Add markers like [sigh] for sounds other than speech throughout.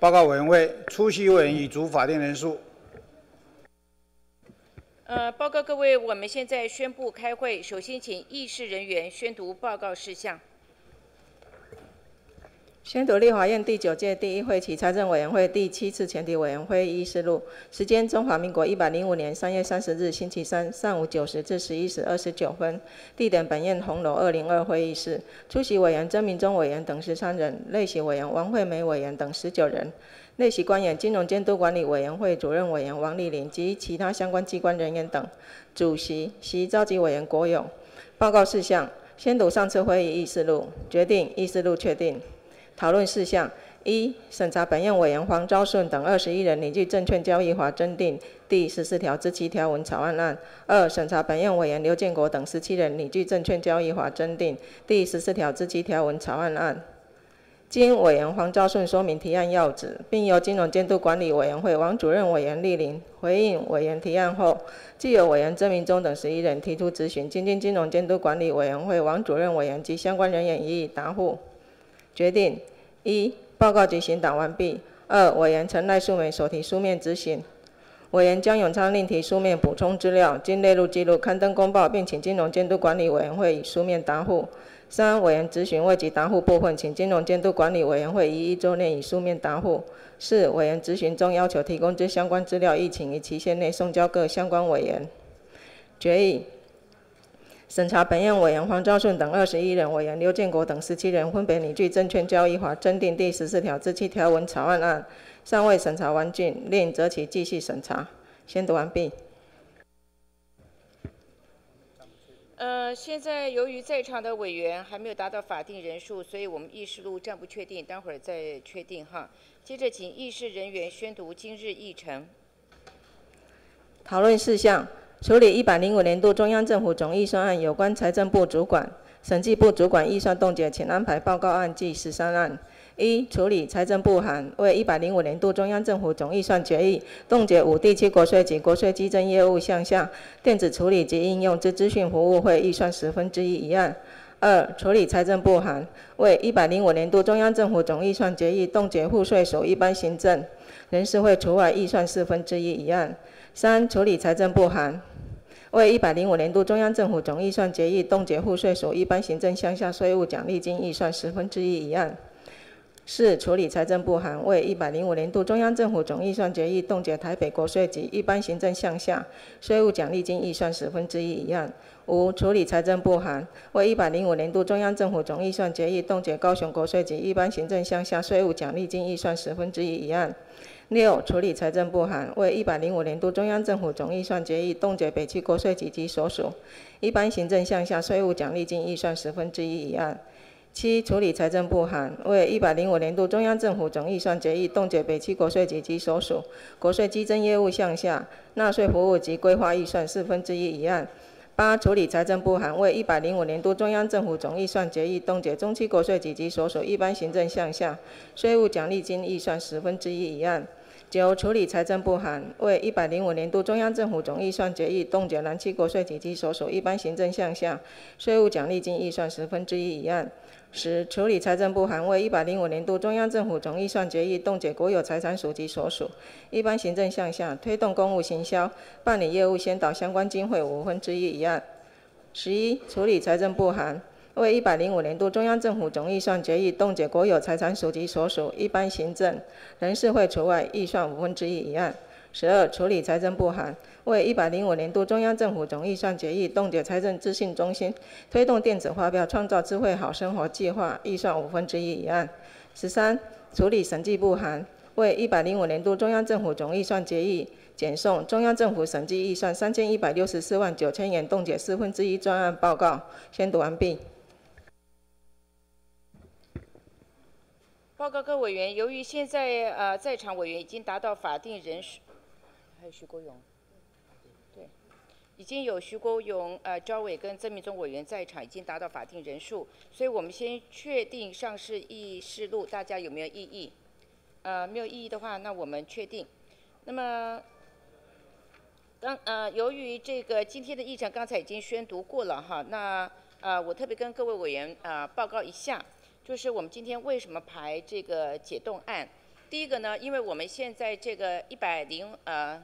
报告委员会，出席委员已足法定人数。呃，报告各位，我们现在宣布开会。首先，请议事人员宣读报告事项。宣读立法院第九届第一会期财政委员会第七次全体委员会议事录。时间：中华民国一百零五年三月三十日星期三上午九时至十一时二十九分。地点：本院红楼二零二会议室。出席委员：曾明忠委员等十三人，类席委员王惠美委员等十九人。类席官员：金融监督管理委员会主任委员王丽玲及其他相关机关人员等。主席：席召集委员郭勇。报告事项：宣读上次会议议事录。决定：议事录确定。讨论事项：一、审查本院委员黄昭顺等二十一人拟具证券交易法增订第十四条之七条文草案案；二、审查本院委员刘建国等十七人拟具证券交易法增订第十四条之七条文草案案。经委员黄昭顺说明提案要旨，并由金融监督管理委员会王主任委员莅临回应委员提案后，既有委员曾明忠等十一人提出质询，经经金融监督管理委员会王主任委员及相关人员予以答复。决定一、报告及行档完毕。二、委员陈赖素梅所提书面执行。委员江永昌另提书面补充资料，经列入记录刊登公报，并请金融监督管理委员会以书面答复。三、委员咨询未及答复部分，请金融监督管理委员会于一周内以书面答复。四、委员咨询中要求提供之相关资料，亦请于期限内送交各相关委员。决议。审查本院委员黄昭顺等二十一人，委员刘建国等十七人，分别拟具《证券交易法》增订第十四条之七条文草案案，尚未审查完竣，另择期继续审查。宣读完毕。呃，现在由于在场的委员还没有达到法定人数，所以我们议事录暂不确定，待会儿再确定哈。接着，请议事人员宣读今日议程。讨论事项。处理一百零五年度中央政府总预算案，有关财政部主管、审计部主管预算冻结，请安排报告案计十三案。一、处理财政部函，为一百零五年度中央政府总预算决议冻结五地区国税及国税稽征业务项下电子处理及应用之资讯服务费预算十分之一一案。二、处理财政部函，为一百零五年度中央政府总预算决议冻结户税所一般行政人事会除外预算四分之一一案。三、处理财政部函，为一百零五年度中央政府总预算决议冻结户税所一般行政项下税务奖励金预算十分之一一案。四、处理财政部函，为一百零五年度中央政府总预算决议冻结台北国税局一般行政项下税务奖励金预算十分之一一案。五、处理财政部函，为一百零五年度中央政府总预算决议冻结高雄国税局一般行政项下税务奖励金预算十分之一一案。六、处理财政部函，为一百零五年度中央政府总预算决议冻结北区国税局及所属一般行政项下税务奖励金预算十分之一一案。七、处理财政部函，为一百零五年度中央政府总预算决议冻结北区国税局及所属国税稽征业务项下纳税服务及规划预算四分之一一案。八、处理财政部函，为一百零五年度中央政府总预算决议冻结中期国税局及所属一般行政项下税务奖励金预算十分之一一案。九、处理财政部函，为一百零五年度中央政府总预算决议冻结南区国税局及所属一般行政项下税务奖励金预算十分之一一案。十、处理财政部函，为一百零五年度中央政府总预算决议冻结国有财产署及所属一般行政项下推动公务行销办理业务先导相关经费五分之一一案。十一、处理财政部函。为一百零五年度中央政府总预算决议冻结国有财产属及所属一般行政人事会除外预算五分之一一案。十二、处理财政部函，为一百零五年度中央政府总预算决议冻结财政资讯中心推动电子发票创造智慧好生活计划预算五分之一一案。十三、处理审计部函，为一百零五年度中央政府总预算决议减送中央政府审计预算三千一百六十四万九千元冻结四分之一专案报告。宣读完毕。报告各委员，由于现在呃在场委员已经达到法定人数，还有徐国勇，对，已经有徐国勇、呃赵伟跟曾明忠委员在场，已经达到法定人数，所以我们先确定上市议事录，大家有没有异议？呃，没有异议的话，那我们确定。那么，刚呃由于这个今天的议程刚才已经宣读过了哈，那呃我特别跟各位委员呃报告一下。就是我们今天为什么排这个解冻案？第一个呢，因为我们现在这个一百零呃，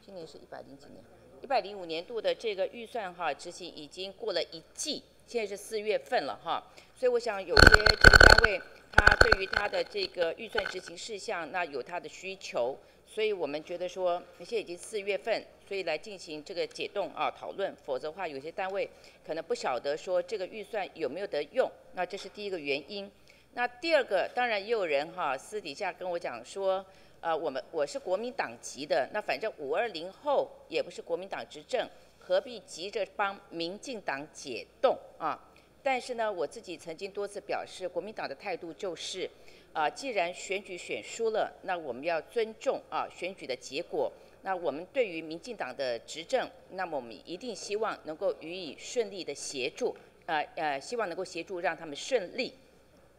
今年是一百零几年，一百零五年度的这个预算哈执行已经过了一季，现在是四月份了哈，所以我想有些这个单位他对于他的这个预算执行事项那有他的需求，所以我们觉得说现在已经四月份，所以来进行这个解冻啊讨论，否则的话有些单位可能不晓得说这个预算有没有得用，那这是第一个原因。那第二个，当然也有人哈私底下跟我讲说，呃，我们我是国民党籍的，那反正五二零后也不是国民党执政，何必急着帮民进党解冻啊？但是呢，我自己曾经多次表示，国民党的态度就是，啊，既然选举选输了，那我们要尊重啊选举的结果。那我们对于民进党的执政，那么我们一定希望能够予以顺利的协助，呃呃，希望能够协助让他们顺利。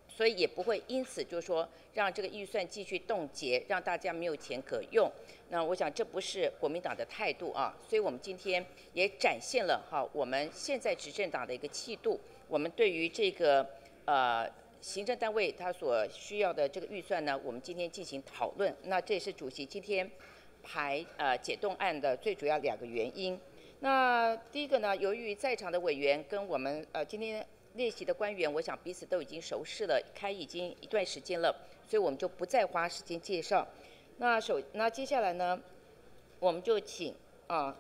所以也不会因此就说让这个预算继续冻结，让大家没有钱可用。那我想这不是国民党的态度啊。所以我们今天也展现了哈我们现在执政党的一个气度。我们对于这个呃行政单位他所需要的这个预算呢，我们今天进行讨论。那这也是主席今天排呃解冻案的最主要两个原因。那第一个呢，由于在场的委员跟我们呃今天。列席的官员，我想彼此都已经熟识了，开已经一段时间了，所以我们就不再花时间介绍。那首那接下来呢，我们就请啊，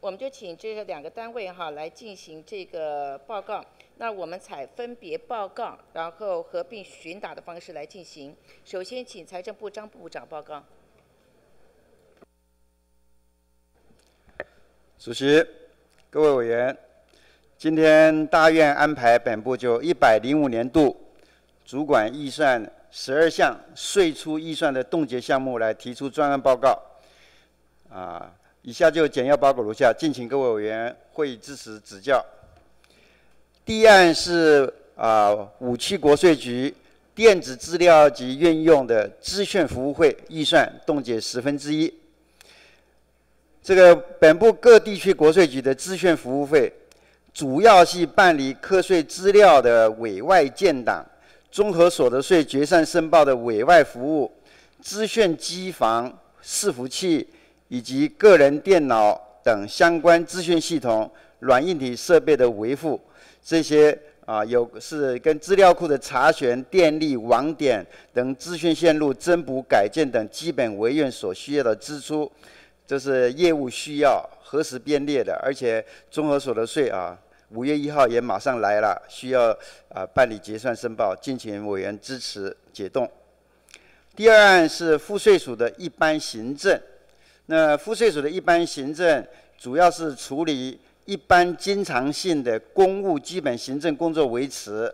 我们就请这两个单位哈来进行这个报告。那我们采分别报告，然后合并询答的方式来进行。首先，请财政部张部长报告。主席，各位委员。今天大院安排本部就一百零五年度主管预算十二项税出预算的冻结项目来提出专案报告。啊，以下就简要报告如下，敬请各位委员会议支持指教。第一案是啊，五七国税局电子资料及运用的资讯服务费预算冻结十分之一。这个本部各地区国税局的资讯服务费。主要是办理课税资料的委外建档、综合所得税决算申报的委外服务、资讯机房伺服器以及个人电脑等相关资讯系统软硬体设备的维护，这些啊有是跟资料库的查询、电力、网点等资讯线路增补改建等基本维运所需要的支出，这是业务需要核实编列的，而且综合所得税啊。五月一号也马上来了，需要啊办理结算申报，敬请委员支持解冻。第二案是赋税署的一般行政，那赋税署的一般行政主要是处理一般经常性的公务基本行政工作维持，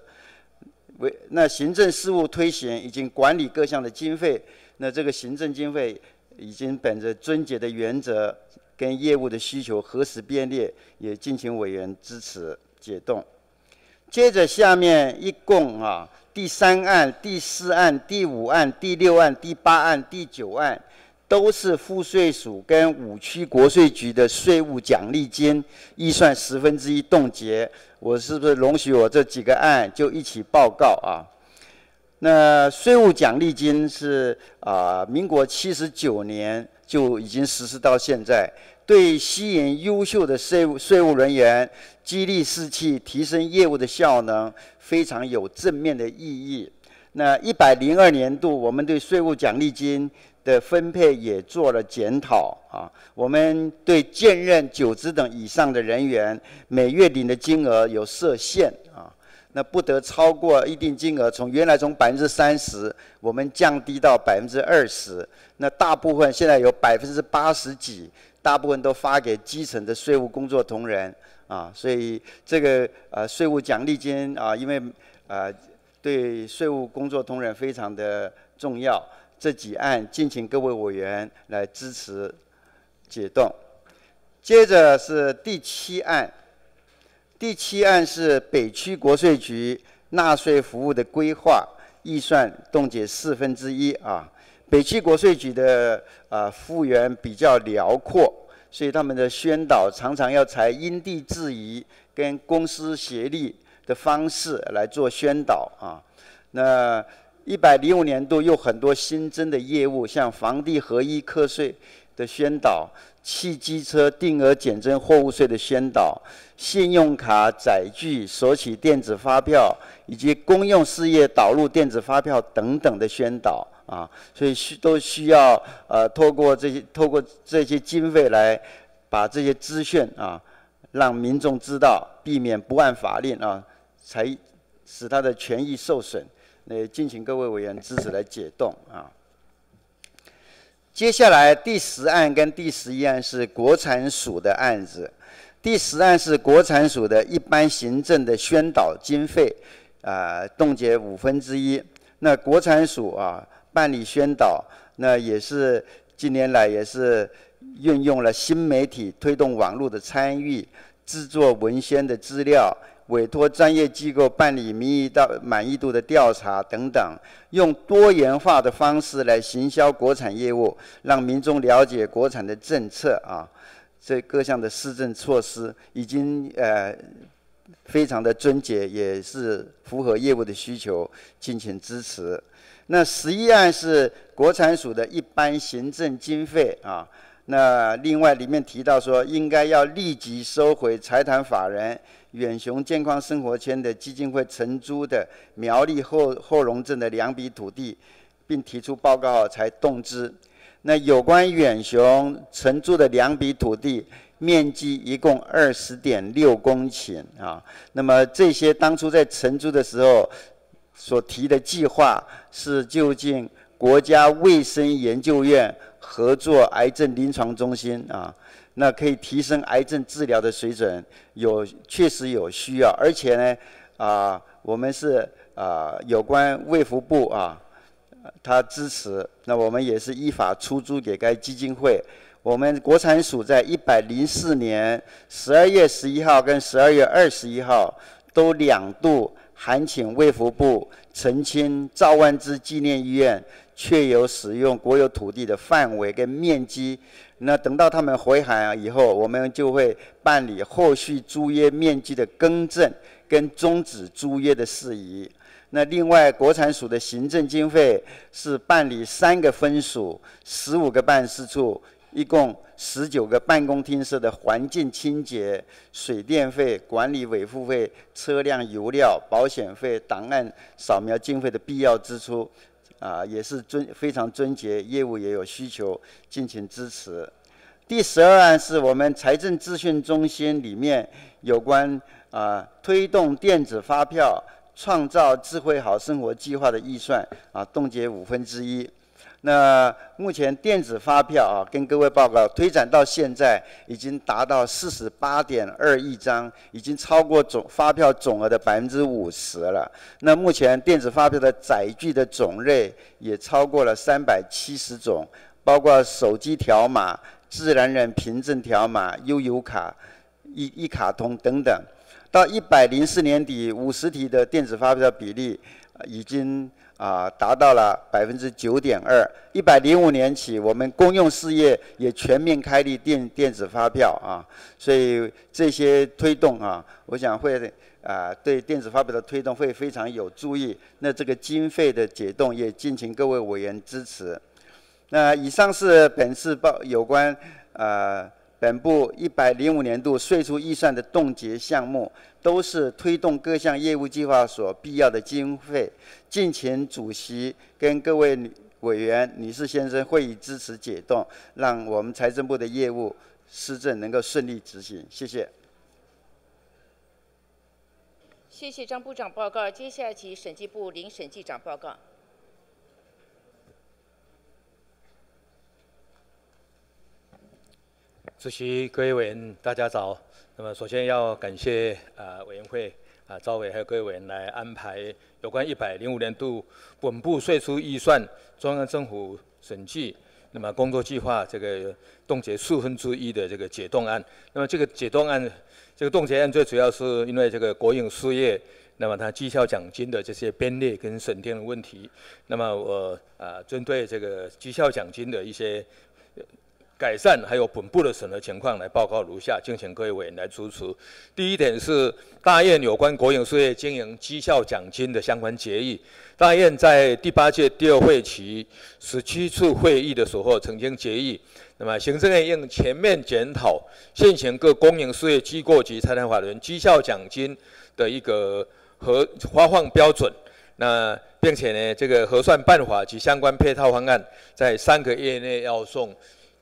为那行政事务推行以及管理各项的经费，那这个行政经费已经本着尊节的原则。跟业务的需求核实编列，也敬请委员支持解冻。接着下面一共啊，第三案、第四案、第五案、第六案、第八案、第九案，都是赋税署跟五区国税局的税务奖励金预算十分之一冻结。我是不是容许我这几个案就一起报告啊？那税务奖励金是啊，民国七十九年就已经实施到现在。对吸引优秀的税务税务人员，激励士气，提升业务的效能，非常有正面的意义。那一百零二年度，我们对税务奖励金的分配也做了检讨啊。我们对兼任九职等以上的人员，每月领的金额有设限啊，那不得超过一定金额。从原来从百分之三十，我们降低到百分之二十。那大部分现在有百分之八十几。大部分都发给基层的税务工作同仁啊，所以这个呃税务奖励金啊，因为呃对税务工作同仁非常的重要，这几案敬请各位委员来支持解冻。接着是第七案，第七案是北区国税局纳税服务的规划预算冻结四分之一啊。北区国税局的啊幅员比较辽阔，所以他们的宣导常常要采因地制宜、跟公司协力的方式来做宣导啊。那一百零五年度有很多新增的业务，像房地合一课税的宣导、汽机车定额减征货物税的宣导、信用卡载具索取电子发票以及公用事业导入电子发票等等的宣导啊，所以需都需要呃透过这些透过这些经费来把这些资讯啊让民众知道，避免不按法令啊，才使他的权益受损。呃，敬请各位委员支持来解冻啊。接下来第十案跟第十一案是国产署的案子。第十案是国产署的一般行政的宣导经费，啊，冻结五分之一。那国产署啊办理宣导，那也是近年来也是运用了新媒体推动网络的参与，制作文宣的资料。委托专业机构办理民意到满意度的调查等等，用多元化的方式来行销国产业务，让民众了解国产的政策啊，这各项的施政措施已经呃非常的尊洁，也是符合业务的需求，敬请支持。那十一案是国产署的一般行政经费啊，那另外里面提到说，应该要立即收回财团法人。远雄健康生活圈的基金会承租的苗栗后后龙镇的两笔土地，并提出报告才动之。那有关远雄承租的两笔土地，面积一共二十点六公顷啊。那么这些当初在承租的时候所提的计划，是就近国家卫生研究院合作癌症临床中心啊。那可以提升癌症治疗的水准，有确实有需要，而且呢，啊，我们是啊，有关卫福部啊，他支持，那我们也是依法出租给该基金会。我们国产署在一百零四年十二月十一号跟十二月二十一号，都两度函请卫福部澄清赵万之纪念医院确有使用国有土地的范围跟面积。那等到他们回函以后，我们就会办理后续租约面积的更正跟终止租约的事宜。那另外，国产署的行政经费是办理三个分署、十五个办事处，一共十九个办公厅设的环境清洁、水电费、管理维护费、车辆油料、保险费、档案扫描经费的必要支出。啊，也是尊非常尊节，业务也有需求，敬请支持。第十二案是我们财政资讯中心里面有关啊推动电子发票、创造智慧好生活计划的预算啊冻结五分之一。那目前电子发票啊，跟各位报告，推展到现在已经达到四十八点二亿张，已经超过总发票总额的百分之五十了。那目前电子发票的载具的种类也超过了三百七十种，包括手机条码、自然人凭证条码、悠游卡、一一卡通等等。到一百零四年底，五十体的电子发票比例已经。啊，达到了百分之九点二。一百零五年起，我们公用事业也全面开立电电子发票啊，所以这些推动啊，我想会啊对电子发票的推动会非常有注意。那这个经费的解冻也敬请各位委员支持。那以上是本次报有关呃。本部一百零五年度税收预算的冻结项目，都是推动各项业务计划所必要的经费。敬请主席跟各位委员、女士、先生会议支持解冻，让我们财政部的业务施政能够顺利执行。谢谢。谢谢张部长报告。接下来请审计部林审计长报告。主席、各位委员，大家早。那么，首先要感谢啊委员会啊赵伟还有各位委员来安排有关一百零五年度本部税出预算中央政府审计那么工作计划这个冻结四分之一的这个解冻案。那么，这个解冻案，这个冻结案最主要是因为这个国营事业，那么它绩效奖金的这些编列跟审定的问题。那么，我啊针对这个绩效奖金的一些。改善还有本部的审核情况来报告如下，敬请各位委员来支持。第一点是大院有关国营事业经营绩效奖金的相关决议。大院在第八届第二会期十七次会议的时候曾经决议，那么行政院应全面检讨现行各公营事业机构及财产法人绩效奖金的一个核发放标准。那并且呢，这个核算办法及相关配套方案，在三个月内要送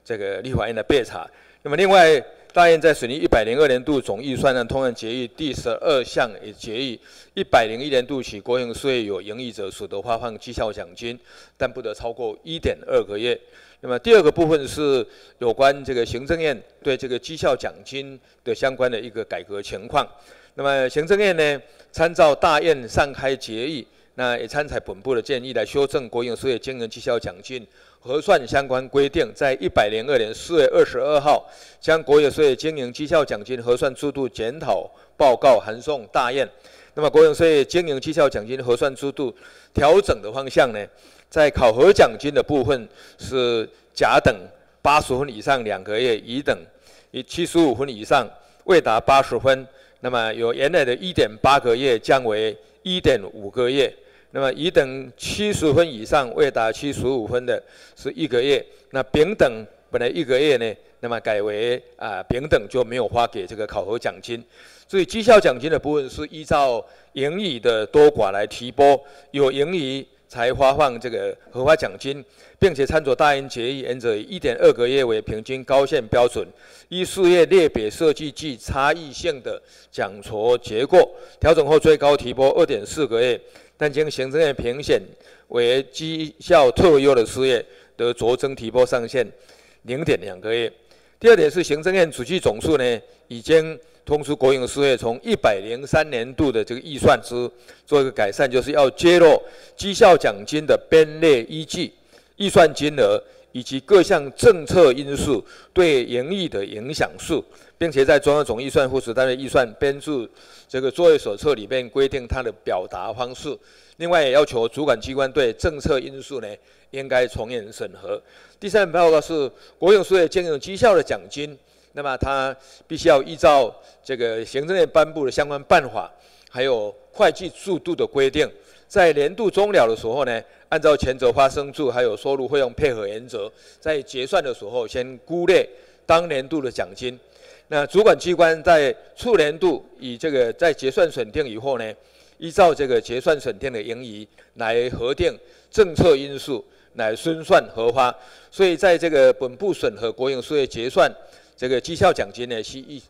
这个立法院的备查。那么，另外，大院在水利一百零二年度总预算案通案决议第十二项也决议，一百零一年度起，国营事业有盈利者所得发放绩效奖金，但不得超过一点二个月。那么，第二个部分是有关这个行政院对这个绩效奖金的相关的一个改革情况。那么，行政院呢，参照大院上开决议。那也参采本部的建议来修正国营事业经营绩效奖金核算相关规定，在一百零二年四月二十二号，将国有事业经营绩效奖金核算制度检讨报告函送大院。那么，国有事业经营绩效奖金核算制度调整的方向呢？在考核奖金的部分是甲等八十分以上两个月，乙等以七十五分以上未达八十分，那么由原来的一点八个月降为一点五个月。那么乙等七十分以上未达七十五分的是一个月，那丙等本来一个月呢，那么改为啊丙等就没有发给这个考核奖金，所以绩效奖金的部分是依照盈余的多寡来提拨，有盈余才发放这个核发奖金，并且参照大英决议原则，以一点二个月为平均高线标准，依事业类别设计具差异性的奖酬结构，调整后最高提拨二点四个月。但经行政院评选为绩效特优的事业，得酌增提拨上限零点两个月。第二点是行政院主计总数呢，已经通知国营事业从一百零三年度的这个预算之做一个改善，就是要揭露绩效奖金的编列依据、预算金额以及各项政策因素对盈利的影响数。并且在中央总预算附属单位预算编制这个作业手册里面规定它的表达方式。另外也要求主管机关对政策因素呢应该从严审核。第三报告是国有事业经营绩效的奖金，那么它必须要依照这个行政院颁布的相关办法，还有会计制度的规定，在年度终了的时候呢，按照前者发生处还有收入费用配合原则，在结算的时候先估列当年度的奖金。那主管机关在处年度以这个在结算审定以后呢，依照这个结算审定的盈余来核定政策因素来申算核发，所以在这个本部审核国营事业结算这个绩效奖金呢，是一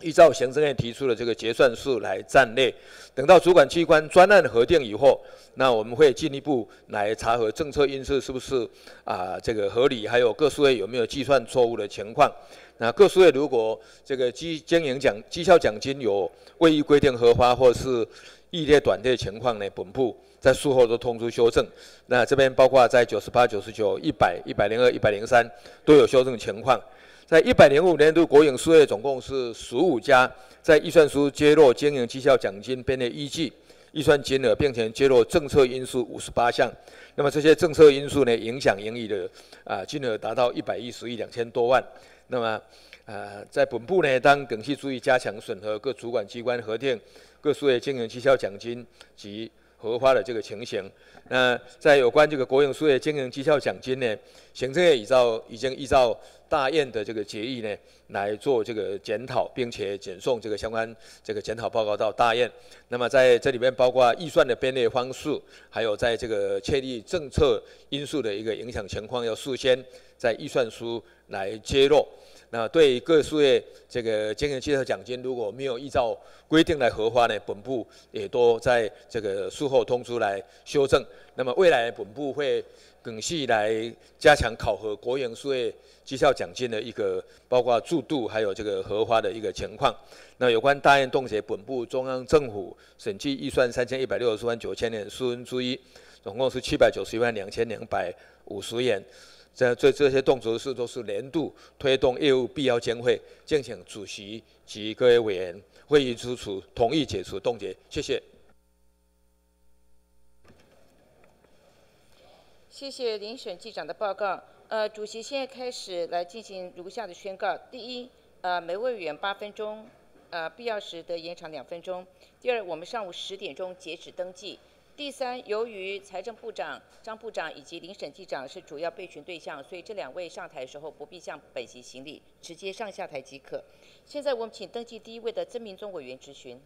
依照行政院提出的这个结算数来暂列，等到主管机关专案核定以后，那我们会进一步来查核政策因素是不是啊这个合理，还有各数位有没有计算错误的情况。那各数位如果这个绩经营奖绩效奖金有未依规定核发或是异列短列情况呢，本部在术后都通知修正。那这边包括在九十八、九十九、一百、一百零二、一百零三都有修正情况。在一百零五年度国营事业总共是十五家，在预算书揭露经营绩效奖金编列依据、预算金额，并且揭露政策因素五十八项。那么这些政策因素呢，影响盈利的啊金额达到一百一十亿两千多万。那么，呃，在本部呢，当更系注意加强审核各主管机关核定各事业经营绩效奖金及核发的这个情形。那在有关这个国营事业经营绩效奖金呢，行政院依照已经依照大雁的这个决议呢来做这个检讨，并且检送这个相关这个检讨报告到大雁。那么在这里面包括预算的编列方式，还有在这个确立政策因素的一个影响情况，要事先在预算书。来揭露，那对各事业这个经营绩效奖金如果没有依照规定来核发呢，本部也都在这个术后通知来修正。那么未来本部会更细来加强考核国营事业绩效奖金的一个包括制度，还有这个核发的一个情况。那有关大雁冻结本部中央政府审计预算三千一百六十万九千元四分之一，总共是七百九十一万两千两百五十元。这这这些动作是都是年度推动业务必要经费，敬请主席及各位委员会议支持，同意解除冻结。谢谢。谢谢林审计长的报告。呃，主席现在开始来进行如下的宣告：第一，呃，每位委员八分钟，呃，必要时得延长两分钟；第二，我们上午十点钟截止登记；第三，由于财政部长张部长以及林审计长是主要备询对象，所以这两位上台的时候不必向本席行礼，直接上下台即可。现在我们请登记第一位的曾明宗委员质询。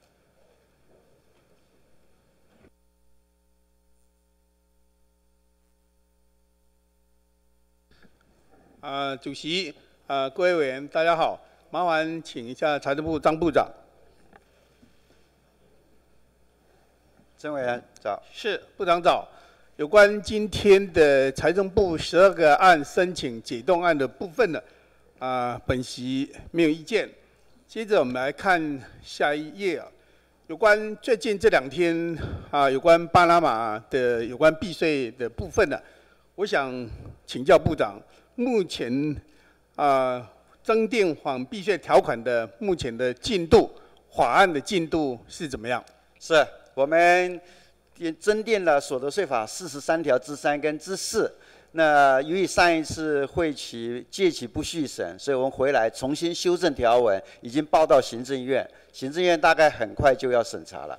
啊，主席，啊，各位委员，大家好，麻烦请一下财政部张部长。曾委员早。是，部长早。有关今天的财政部十二个案申请解冻案的部分呢，啊，本席没有意见。接着我们来看下一页啊，有关最近这两天啊，有关巴拿马的有关避税的部分呢，我想请教部长。目前啊，增订反避税条款的目前的进度，法案的进度是怎么样？是我们增订了所得税法四十三条之三跟之四。那由于上一次会期届期不续审，所以我们回来重新修正条文，已经报到行政院，行政院大概很快就要审查了。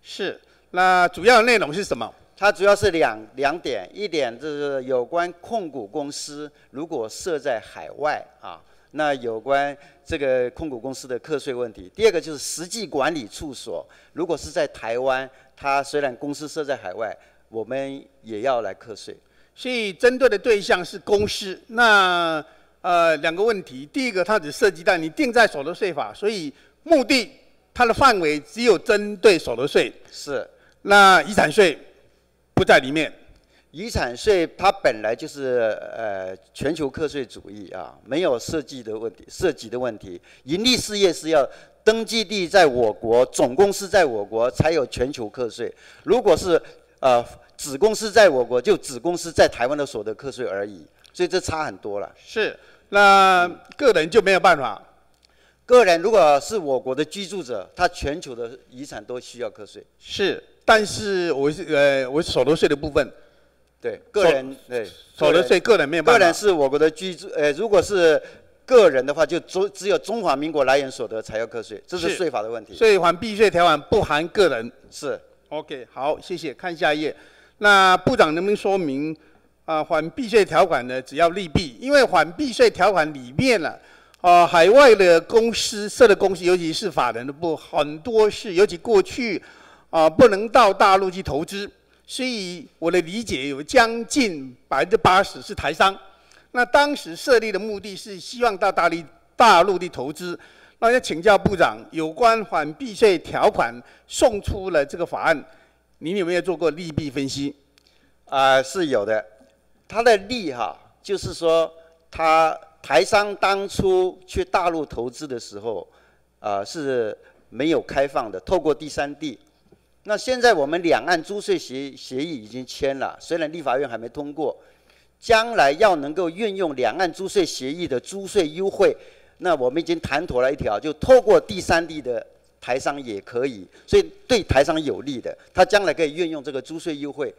是，那主要内容是什么？它主要是两两点，一点就是有关控股公司如果设在海外啊，那有关这个控股公司的课税问题。第二个就是实际管理处所如果是在台湾，它虽然公司设在海外，我们也要来课税。所以针对的对象是公司。那呃两个问题，第一个它只涉及到你定在所得税法，所以目的它的范围只有针对所得税。是。那遗产税？不在里面，遗产税它本来就是呃全球课税主义啊，没有涉及的问题，涉及的问题。盈利事业是要登记地在我国，总公司在我国才有全球课税。如果是呃子公司在我国，就子公司在台湾的所得课税而已，所以这差很多了。是，那个人就没有办法。个人如果是我国的居住者，他全球的遗产都需要课税。是。但是我是呃，我是所得税的部分，对个人对所得税个人没有办法。个人是我国的居住呃，如果是个人的话，就中只有中华民国来源所得才要课税，这是税法的问题。所以还避税条款不含个人。是。OK，好，谢谢。看下一页。那部长能不能说明啊？反避税条款呢？只要利弊，因为反避税条款里面呢，啊，海外的公司设的公司，尤其是法人的部，很多是尤其过去。啊，不能到大陆去投资，所以我的理解有将近百分之八十是台商。那当时设立的目的是希望到大陆大陆的投资。那要请教部长，有关反避税条款送出了这个法案，您有没有做过利弊分析？啊，是有的。它的利哈，就是说，他台商当初去大陆投资的时候，啊是没有开放的，透过第三地。那现在我们两岸租税协协议已经签了，虽然立法院还没通过，将来要能够运用两岸租税协议的租税优惠，那我们已经谈妥了一条，就透过第三地的台商也可以，所以对台商有利的，他将来可以运用这个租税优惠。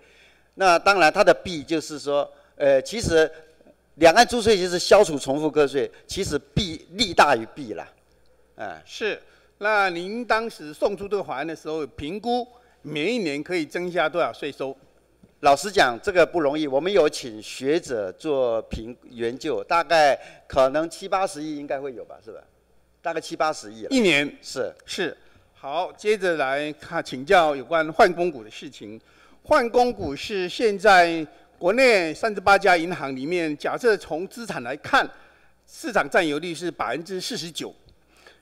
那当然它的弊就是说，呃，其实两岸租税就是消除重复课税，其实弊利大于弊了，嗯，是。那您当时送出这个法案的时候，评估？每一年可以增加多少税收？老实讲，这个不容易。我们有请学者做评研究，大概可能七八十亿应该会有吧，是吧？大概七八十亿。一年是是。好，接着来看请教有关换公股的事情。换公股是现在国内三十八家银行里面，假设从资产来看，市场占有率是百分之四十九。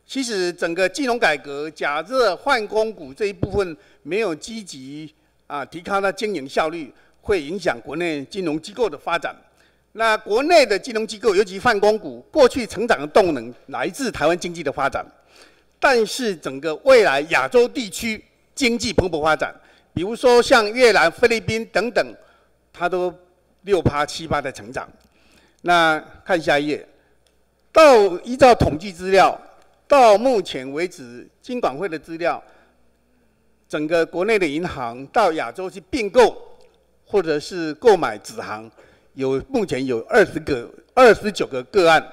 其实整个金融改革，假设换公股这一部分没有积极啊提高它经营效率，会影响国内金融机构的发展。那国内的金融机构，尤其泛公股，过去成长的动能来自台湾经济的发展，但是整个未来亚洲地区经济蓬勃发展，比如说像越南、菲律宾等等，它都六趴七趴的成长。那看下一页，到依照统计资料。到目前为止，金管会的资料，整个国内的银行到亚洲去并购或者是购买子行，有目前有二十个、二十九个个案，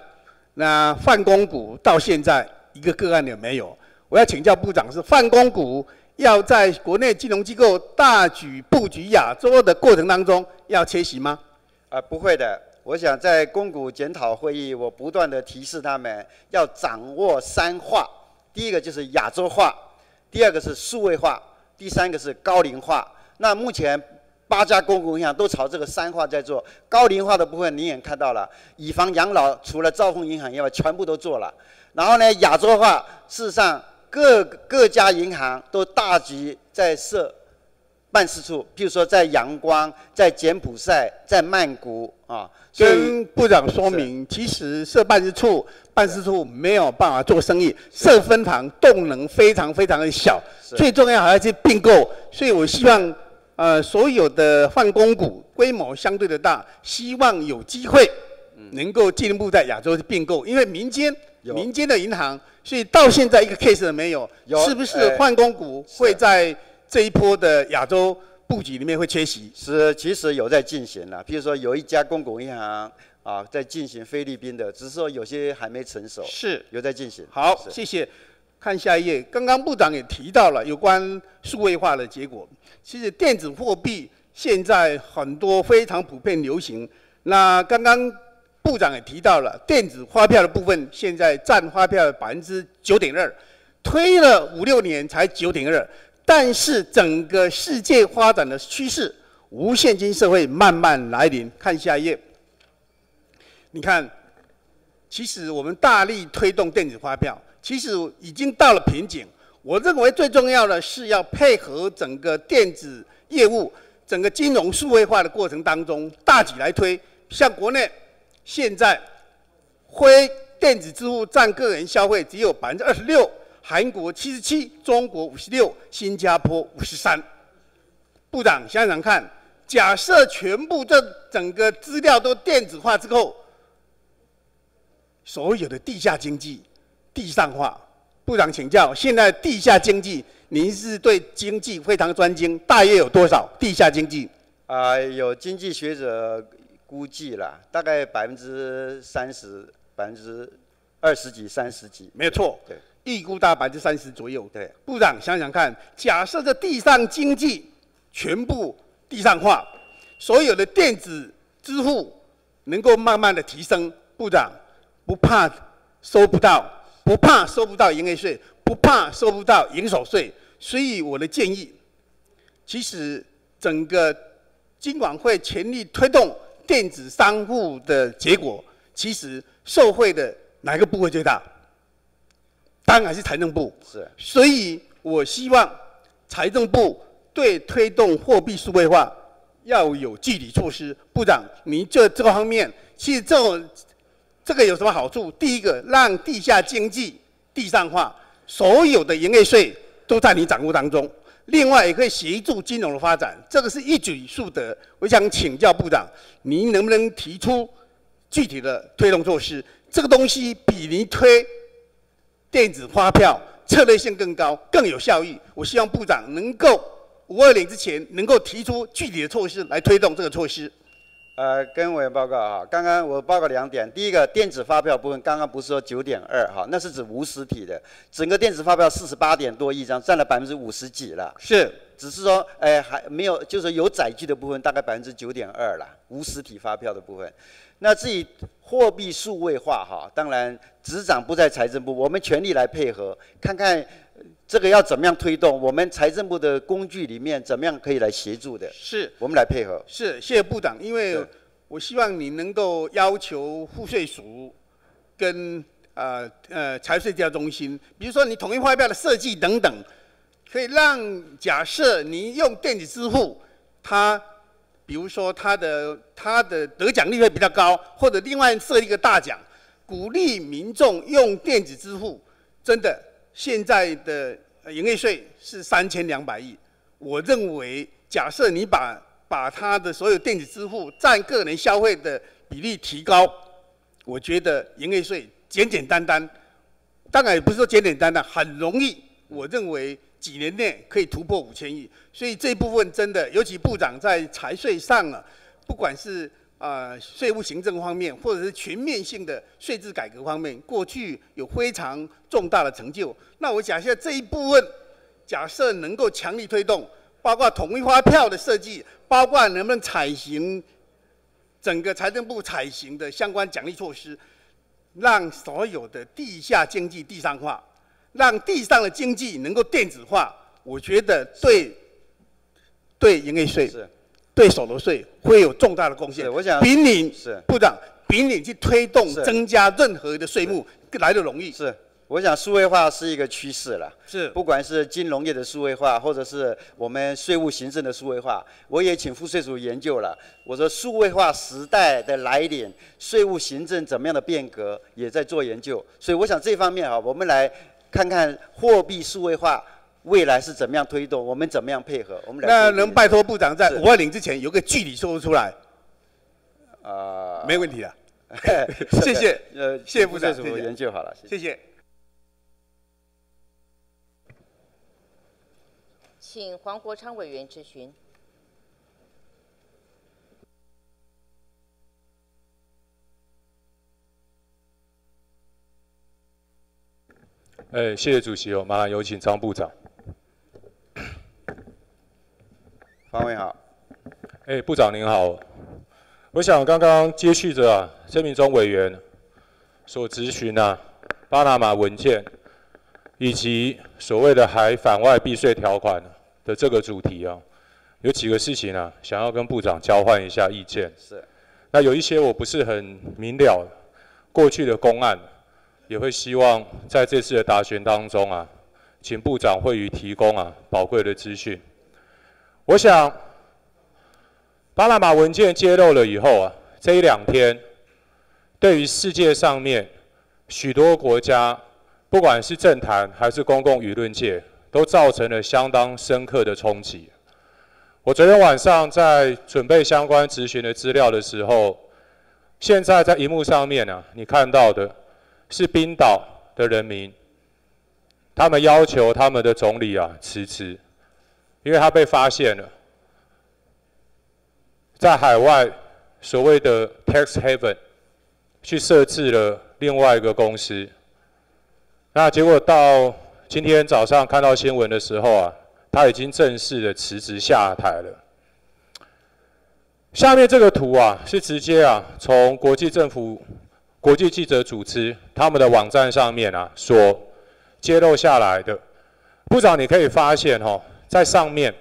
那泛公股到现在一个个案也没有。我要请教部长，是泛公股要在国内金融机构大举布局亚洲的过程当中要缺席吗？啊，不会的。我想在公股检讨会议，我不断的提示他们要掌握三化，第一个就是亚洲化，第二个是数位化，第三个是高龄化。那目前八家公共银行都朝这个三化在做，高龄化的部分您也看到了，以房养老除了兆丰银行以外，全部都做了。然后呢，亚洲化事实上各各家银行都大举在设。办事处，譬如说在阳光、在柬埔寨、在曼谷啊，跟部长说明，其实设办事处，办事处没有办法做生意，设分行动能非常非常的小，最重要还要去并购，所以我希望，呃，所有的换公股规模相对的大，希望有机会能够进一步在亚洲并购，因为民间民间的银行，所以到现在一个 case 都没有，是不是换公股会在？这一波的亚洲布局里面会缺席，是其实有在进行了。比如说有一家公共银行啊，在进行菲律宾的，只是说有些还没成熟。是，有在进行。好，谢谢。看下一页，刚刚部长也提到了有关数位化的结果。其实电子货币现在很多非常普遍流行。那刚刚部长也提到了电子发票的部分，现在占发票百分之九点二，推了五六年才九点二。但是整个世界发展的趋势，无现金社会慢慢来临。看下一页，你看，其实我们大力推动电子发票，其实已经到了瓶颈。我认为最重要的是要配合整个电子业务、整个金融数位化的过程当中，大举来推。像国内现在，非电子支付占个人消费只有百分之二十六。韩国七十七，中国五十六，新加坡五十三。部长想想看，假设全部这整个资料都电子化之后，所有的地下经济地上化。部长请教，现在地下经济，您是对经济非常专精，大约有多少地下经济？啊，有经济学者估计了，大概百分之三十，百分之二十几、三十几。没有错。对。预估大百分之三十左右。对，部长想想看，假设这地上经济全部地上化，所有的电子支付能够慢慢的提升，部长不怕收不到，不怕收不到营业税，不怕收不到营所税。所以我的建议，其实整个金管会全力推动电子商务的结果，其实受惠的哪个部位最大？当然是财政部，是，所以我希望财政部对推动货币数位化要有具体措施。部长，您这这个方面，其实这种这个有什么好处？第一个，让地下经济地上化，所有的营业税都在你掌握当中。另外，也可以协助金融的发展，这个是一举数得。我想请教部长，您能不能提出具体的推动措施？这个东西比您推。电子发票策略性更高，更有效益。我希望部长能够五二零之前能够提出具体的措施来推动这个措施。呃，跟委员报告啊，刚刚我报告两点。第一个，电子发票部分，刚刚不是说九点二哈，那是指无实体的，整个电子发票四十八点多亿张，占了百分之五十几了。是，只是说，哎，还没有，就是有载具的部分，大概百分之九点二了，无实体发票的部分。那至于货币数位化哈，当然执掌不在财政部，我们全力来配合，看看这个要怎么样推动，我们财政部的工具里面怎么样可以来协助的，是我们来配合。是，谢谢部长，因为我希望你能够要求赋税署跟呃呃财税调中心，比如说你统一发票的设计等等，可以让假设你用电子支付，它。比如说，他的他的得奖率会比较高，或者另外设一个大奖，鼓励民众用电子支付。真的，现在的营业税是三千两百亿。我认为，假设你把把他的所有电子支付占个人消费的比例提高，我觉得营业税简简单单，当然也不是说简简单单，很容易。我认为。几年内可以突破五千亿，所以这一部分真的，尤其部长在财税上啊，不管是呃税务行政方面，或者是全面性的税制改革方面，过去有非常重大的成就。那我假设这一部分，假设能够强力推动，包括统一发票的设计，包括能不能采行整个财政部采行的相关奖励措施，让所有的地下经济地上化，让地上的经济能够电子化，我觉得对对营业税。是对所得税会有重大的贡献。我想比你是部长比你去推动增加任何的税目来的容易。是，我想数位化是一个趋势了。是不管是金融业的数位化，或者是我们税务行政的数位化，我也请副税署研究了。我说数位化时代的来临，税务行政怎么样的变革，也在做研究。所以我想这方面啊，我们来看看货币数位化未来是怎么样推动，我们怎么样配合。我们来那能拜托部长在是五二零之前有个具体说出来，啊，没问题的。是 [laughs] 谢谢呃，谢谢部长赋税署谢谢研究好了，谢谢。谢谢。请黄国昌委员质询。哎，谢谢主席哦，麻烦有请张部长。[coughs] 方伟好，哎，部长您好，我想刚刚接续着啊，郑明忠委员所咨询啊，巴拿马文件以及所谓的海反外避税条款的这个主题啊，有几个事情啊，想要跟部长交换一下意见。是那有一些我不是很明了过去的公案，也会希望在这次的答询当中啊，请部长会予提供啊宝贵的资讯。我想，巴拿马文件揭露了以后啊，这一两天，对于世界上面许多国家，不管是政坛还是公共舆论界，都造成了相当深刻的冲击。我昨天晚上在准备相关咨询的资料的时候，现在在荧幕上面啊，你看到的是冰岛的人民，他们要求他们的总理啊辞职，因为他被发现了，在海外所谓的 tax haven 去设置了另外一个公司，那结果到今天早上看到新闻的时候啊，他已经正式的辞职下台了。下面这个图啊，是直接啊从国际政府、国际记者组织他们的网站上面啊所揭露下来的。部长，你可以发现哈、哦，在上面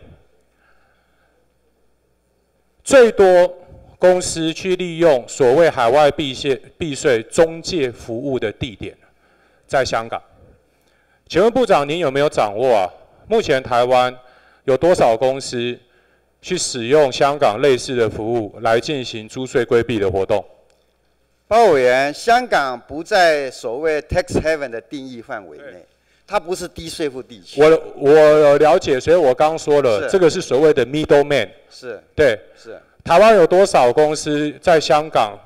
最多公司去利用所谓海外避税避税中介服务的地点，在香港。请问部长，您有没有掌握啊？目前台湾有多少公司去使用香港类似的服务来进行租税规避的活动？包委员，香港不在所谓 tax haven 的定义范围内，它不是低税负地区。我我了解，所以我刚说了，这个是所谓的 middleman。是对，是，台湾有多少公司在香港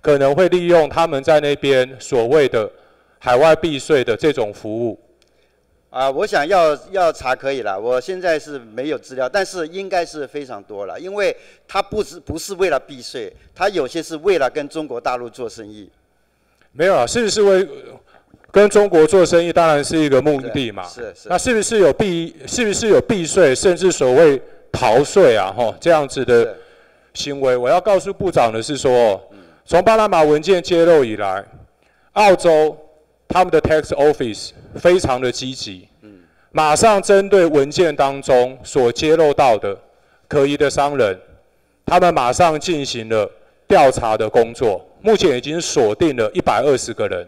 可能会利用他们在那边所谓的海外避税的这种服务？啊，我想要要查可以了，我现在是没有资料，但是应该是非常多了，因为他不是不是为了避税，他有些是为了跟中国大陆做生意。没有啊，是不是为跟中国做生意？当然是一个目的嘛。是是那是不是有避？是不是有避税，甚至所谓逃税啊？吼，这样子的行为，我要告诉部长的是说，从巴拿马文件揭露以来，澳洲他们的 tax office 非常的积极，马上针对文件当中所揭露到的可疑的商人，他们马上进行了调查的工作，目前已经锁定了一百二十个人，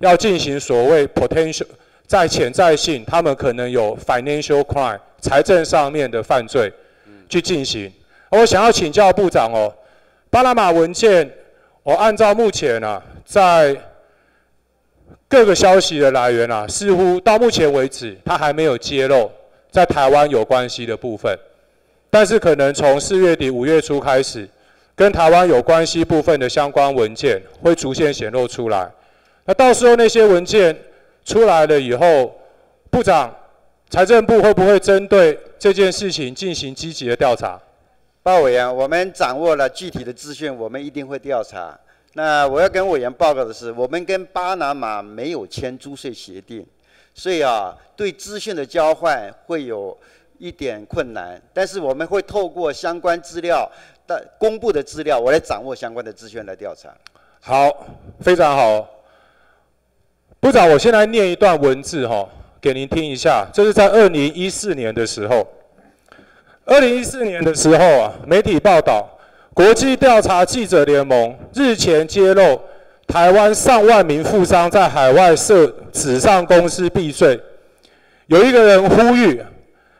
要进行所谓 potential 在潜在性，他们可能有 financial crime 财政上面的犯罪去进行。我想要请教部长哦，巴拿马文件，我按照目前啊，在各个消息的来源啊，似乎到目前为止，他还没有揭露在台湾有关系的部分。但是可能从四月底、五月初开始，跟台湾有关系部分的相关文件会逐渐显露出来。那到时候那些文件出来了以后，部长，财政部会不会针对这件事情进行积极的调查？鲍委员，我们掌握了具体的资讯，我们一定会调查。那我要跟委员报告的是，我们跟巴拿马没有签租税协定，所以啊，对资讯的交换会有一点困难。但是我们会透过相关资料的公布的资料，我来掌握相关的资讯来调查。好，非常好。部长，我先来念一段文字哈，给您听一下。这是在二零一四年的时候。二零一四年的时候啊，媒体报道，国际调查记者联盟日前揭露，台湾上万名富商在海外设纸上公司避税。有一个人呼吁，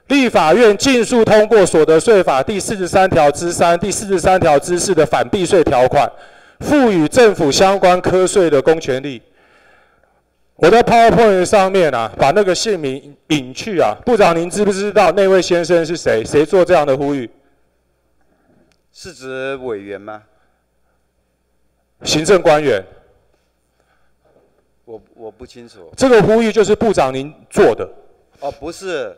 立法院尽速通过所得税法第四十三条之三、第四十三条之四的反避税条款，赋予政府相关科税的公权力。我在 PowerPoint 上面啊，把那个姓名隐去啊。部长，您知不知道那位先生是谁？谁做这样的呼吁？是指委员吗？行政官员。我我不清楚。这个呼吁就是部长您做的。哦，不是，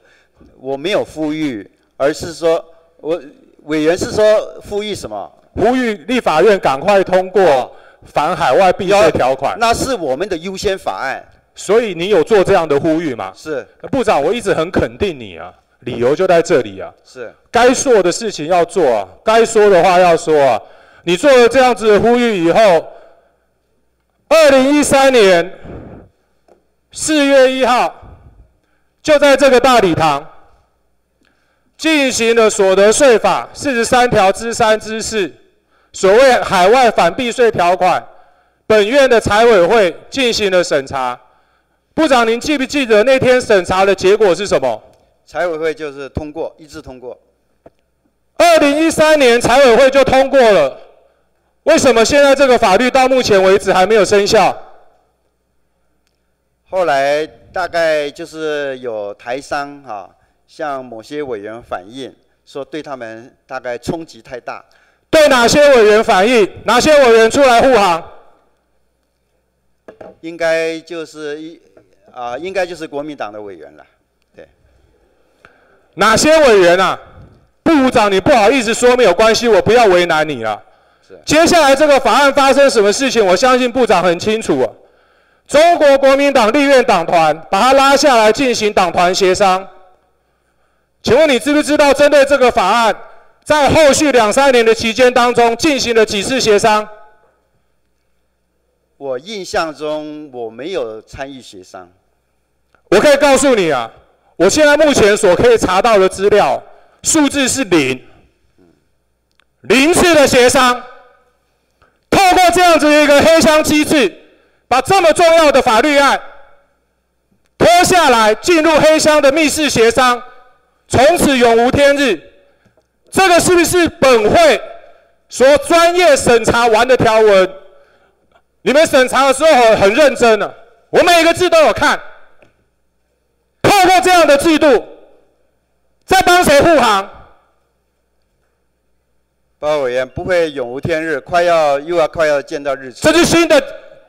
我没有呼吁，而是说，我委员是说呼吁什么？呼吁立法院赶快通过反海外避税条款。那是我们的优先法案。所以你有做这样的呼吁吗？是部长，我一直很肯定你啊，理由就在这里啊。是该做的事情要做啊，该说的话要说啊。你做了这样子的呼吁以后，二零一三年四月一号，就在这个大礼堂进行了所得税法四十三条之三之四，所谓海外反避税条款，本院的财委会进行了审查。部长，您记不记得那天审查的结果是什么？财委会就是通过，一致通过。二零一三年财委会就通过了，为什么现在这个法律到目前为止还没有生效？后来大概就是有台商哈，向某些委员反映，说对他们大概冲击太大。对哪些委员反映？哪些委员出来护航？应该就是一。啊，应该就是国民党的委员了，对。哪些委员啊？部长，你不好意思说没有关系，我不要为难你了。接下来这个法案发生什么事情？我相信部长很清楚啊。中国国民党立院党团把他拉下来进行党团协商。请问你知不知道，针对这个法案，在后续两三年的期间当中，进行了几次协商？我印象中我没有参与协商。我可以告诉你啊，我现在目前所可以查到的资料数字是零，零次的协商。透过这样子一个黑箱机制，把这么重要的法律案拖下来，进入黑箱的密室协商，从此永无天日。这个是不是本会所专业审查完的条文？你们审查的时候很很认真的，我每个字都有看。透过这样的制度，在帮谁护航？报委员不会永无天日，快要又要快要见到日出。这是新的，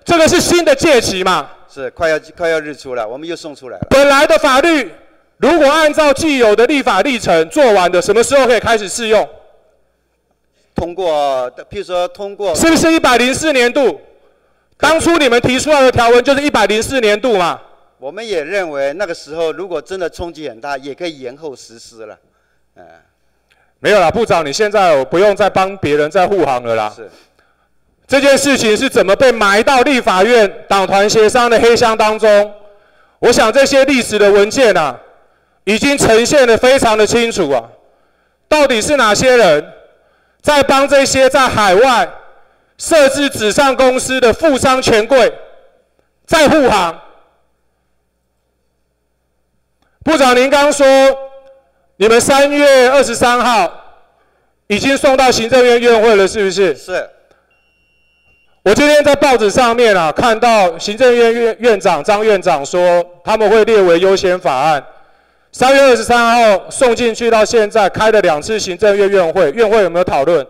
这个是新的借期嘛？是快要快要日出了，我们又送出来了。本来的法律如果按照既有的立法历程做完的，什么时候可以开始适用？通过，譬如说通过，是不是一百零四年度？当初你们提出来的条文就是一百零四年度嘛？我们也认为那个时候如果真的冲击很大，也可以延后实施了。嗯，没有啦，部长，你现在不用再帮别人再护航了啦。是。这件事情是怎么被埋到立法院党团协商的黑箱当中？我想这些历史的文件啊，已经呈现的非常的清楚啊。到底是哪些人在帮这些在海外设置纸上公司的富商权贵在护航？部长，您刚说你们三月二十三号已经送到行政院院会了，是不是？是。我今天在报纸上面啊，看到行政院院院长张院长说他们会列为优先法案。三月二十三号送进去到现在开了两次行政院院会，院会有没有讨论？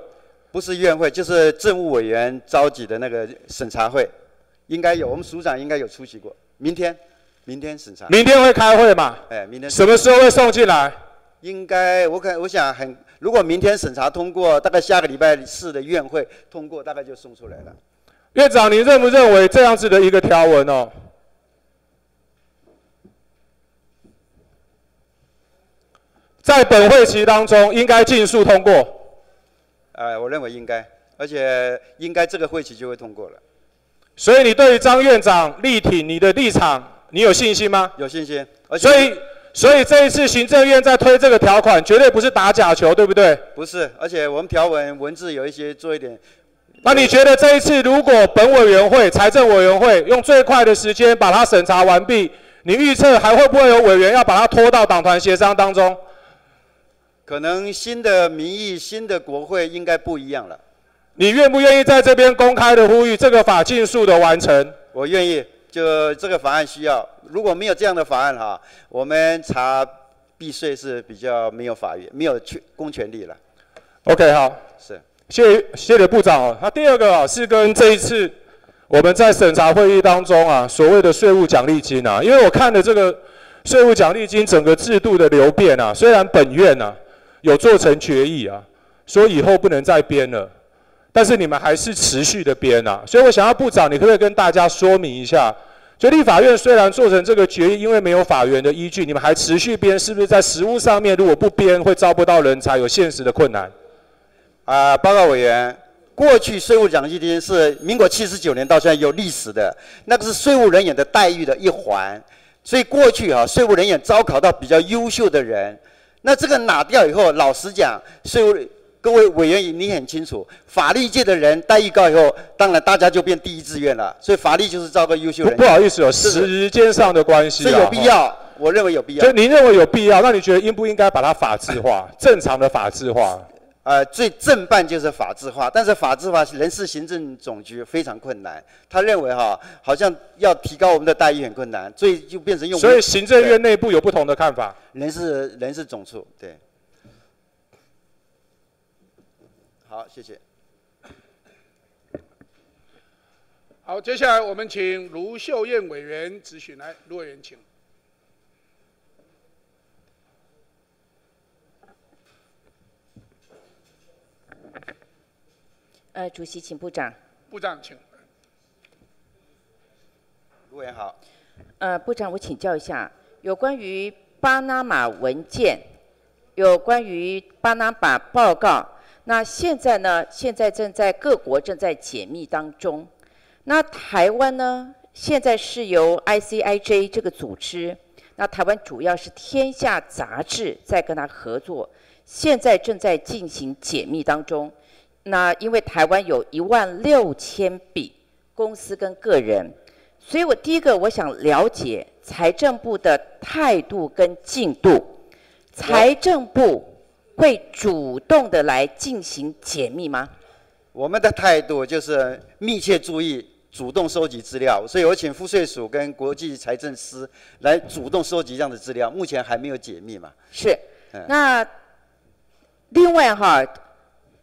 不是院会，就是政务委员召集的那个审查会，应该有，我们署长应该有出席过。明天。明天审查。明天会开会嘛？哎，明天。什么时候会送进来？应该我看，我想很。如果明天审查通过，大概下个礼拜四的院会通过，大概就送出来了。院长，你认不认为这样子的一个条文哦，在本会期当中应该尽速通过？呃，我认为应该，而且应该这个会期就会通过了。所以你对于张院长力挺你的立场，你有信心吗？有信心。而且所以，所以这一次行政院在推这个条款，绝对不是打假球，对不对？不是，而且我们条文文字有一些做一点。那你觉得这一次如果本委员会、财政委员会用最快的时间把它审查完毕，你预测还会不会有委员要把它拖到党团协商当中？可能新的民意、新的国会应该不一样了。你愿不愿意在这边公开的呼吁这个法尽速的完成？我愿意，就这个法案需要。如果没有这样的法案哈，我们查避税是比较没有法源、没有权公权力了。OK，好，是。谢谢谢谢部长哦。那第二个啊，是跟这一次我们在审查会议当中啊，所谓的税务奖励金啊，因为我看了这个税务奖励金整个制度的流变啊，虽然本院啊有做成决议啊，说以后不能再编了，但是你们还是持续的编啊，所以我想要部长，你可不可以跟大家说明一下？就立法院虽然做成这个决议，因为没有法源的依据，你们还持续编，是不是在实务上面如果不编，会招不到人才，有现实的困难？啊，报告委员，过去税务奖金是民国七十九年到现在有历史的，那个是税务人员的待遇的一环，所以过去啊，税务人员招考到比较优秀的人，那这个拿掉以后，老实讲，税务各位委员你很清楚，法律界的人待遇高以后，当然大家就变第一志愿了，所以法律就是招个优秀不人。不好意思哦，时间上的关系啊，这有必要，我认为有必要。就您认为有必要，那你觉得应不应该把它法制化，[laughs] 正常的法制化？呃，最正办就是法制化，但是法制化人事行政总局非常困难。他认为哈，好像要提高我们的待遇很困难，所以就变成用。所以行政院内部有不同的看法。人事人事总处对。好，谢谢。好，接下来我们请卢秀燕委员咨询，来，卢委员请。呃，主席，请部长。部长请。卢委员好。呃，部长，我请教一下，有关于巴拿马文件，有关于巴拿马报告，那现在呢？现在正在各国正在解密当中。那台湾呢？现在是由 ICIJ 这个组织，那台湾主要是天下杂志在跟他合作，现在正在进行解密当中。那因为台湾有一万六千笔公司跟个人。所以我第一个我想了解财政部的态度跟进度，财政部会主动的来进行解密吗？我们的态度就是密切注意，主动收集资料，所以我请赋税署跟国际财政司来主动收集这样的资料，目前还没有解密嘛。是嗯，那另外哈，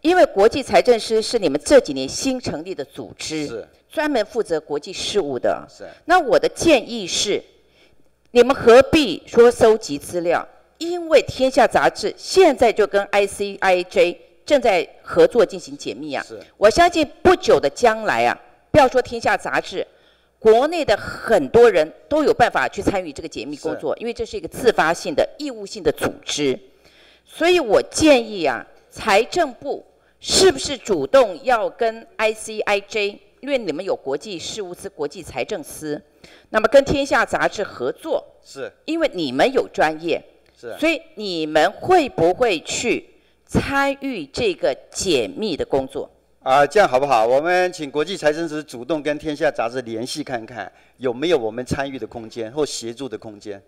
因为国际财政司是你们这几年新成立的组织，是专门负责国际事务的。是。那我的建议是，你们何必说收集资料？因为《天下》杂志现在就跟 ICIJ 正在合作进行解密啊。是。我相信不久的将来啊，不要说《天下》杂志，国内的很多人都有办法去参与这个解密工作，因为这是一个自发性的、义务性的组织。所以我建议啊，财政部是不是主动要跟 ICIJ，因为你们有国际事务司、国际财政司，那么跟天下杂志合作，是因为你们有专业，是所以你们会不会去参与这个解密的工作？啊，这样好不好？我们请国际财政司主动跟天下杂志联系看看，有没有我们参与的空间或协助的空间。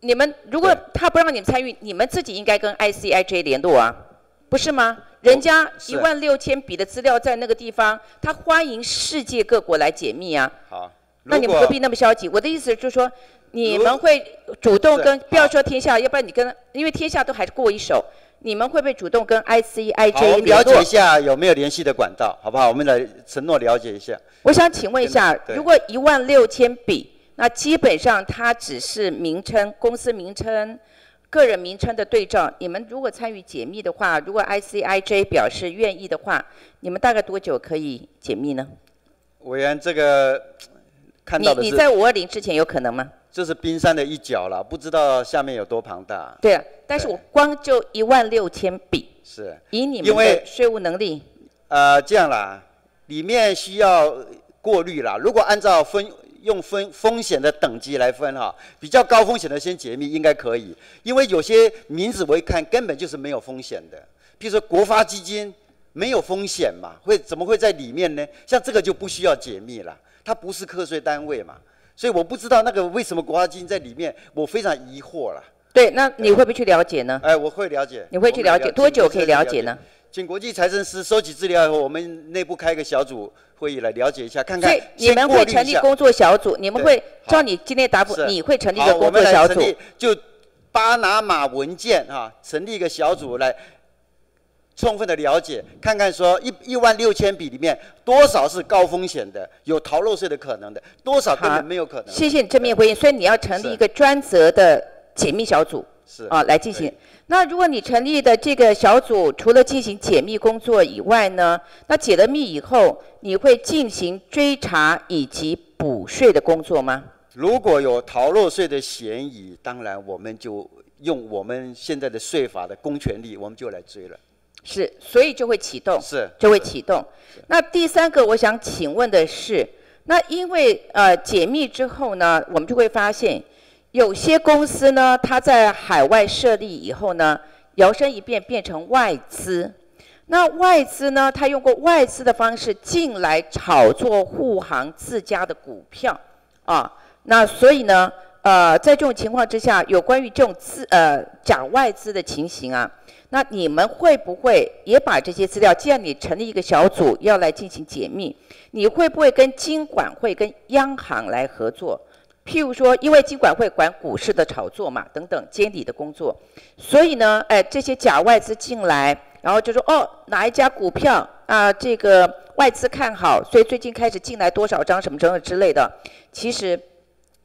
你们如果他不让你们参与，你们自己应该跟 ICIJ 联络啊，不是吗？人家一万六千笔的资料在那个地方，他欢迎世界各国来解密啊。好，那你们何必那么消极？我的意思就是说，你们会主动跟不要说天下，要不然你跟因为天下都还是过一手，你们会不会主动跟，我 ICIJ 们了联络解一？下有没有联系的管道，好不好？我们来承诺了解一下。我想请问一下，如果一万六千笔，那基本上它只是名称、公司名称、个人名称的对照，你们如果参与解密的话，如果 ICIJ 表示愿意的话，你们大概多久可以解密呢？委员，这个看你到的是你在五二零之前有可能吗？这是冰山的一角了，不知道下面有多庞大。对啊，但是我光就一万六千笔，是，以你们因为的税务能力，呃，这样啦，里面需要过滤啦。如果按照分用分风险的等级来分哈，比较高风险的先解密应该可以，因为有些名字我一看根本就是没有风险的，比如说国发基金没有风险嘛，会怎么会在里面呢？像这个就不需要解密了，它不是课税单位嘛，所以我不知道那个为什么国家基金在里面，我非常疑惑了。对，那你会不会去了解呢？哎，我会了解。你会去了解，多久可以了解呢？请国际财政司收集资料以后，我们内部开个小组会议来了解一下，看看所以你们会成立工作小组，你们会照你今天答复，你会成立一个工作小组。就巴拿马文件啊，成立一个小组来充分的了解，看看说一一万六千笔里面多少是高风险的，有逃漏税的可能的，多少根本没有可能。谢谢你正面回应，所以你要成立一个专责的解密小组，是啊，来进行。那如果你成立的这个小组除了进行解密工作以外呢，那解了密以后，你会进行追查以及补税的工作吗？如果有逃漏税的嫌疑，当然我们就用我们现在的税法的公权力，我们就来追了。是，所以就会启动，是就会启动。那第三个，我想请问的是，那因为呃解密之后呢，我们就会发现。有些公司呢，它在海外设立以后呢，摇身一变变成外资。那外资呢，它用过外资的方式进来炒作护航自家的股票，啊，那所以呢，呃，在这种情况之下，有关于这种资呃假外资的情形啊，那你们会不会也把这些资料？既然你成立一个小组要来进行解密，你会不会跟金管会、跟央行来合作？譬如说，因为金管会管股市的炒作嘛，等等监理的工作，所以呢，哎，这些假外资进来，然后就说哦，哪一家股票啊，这个外资看好，所以最近开始进来多少张什么什么之类的。其实，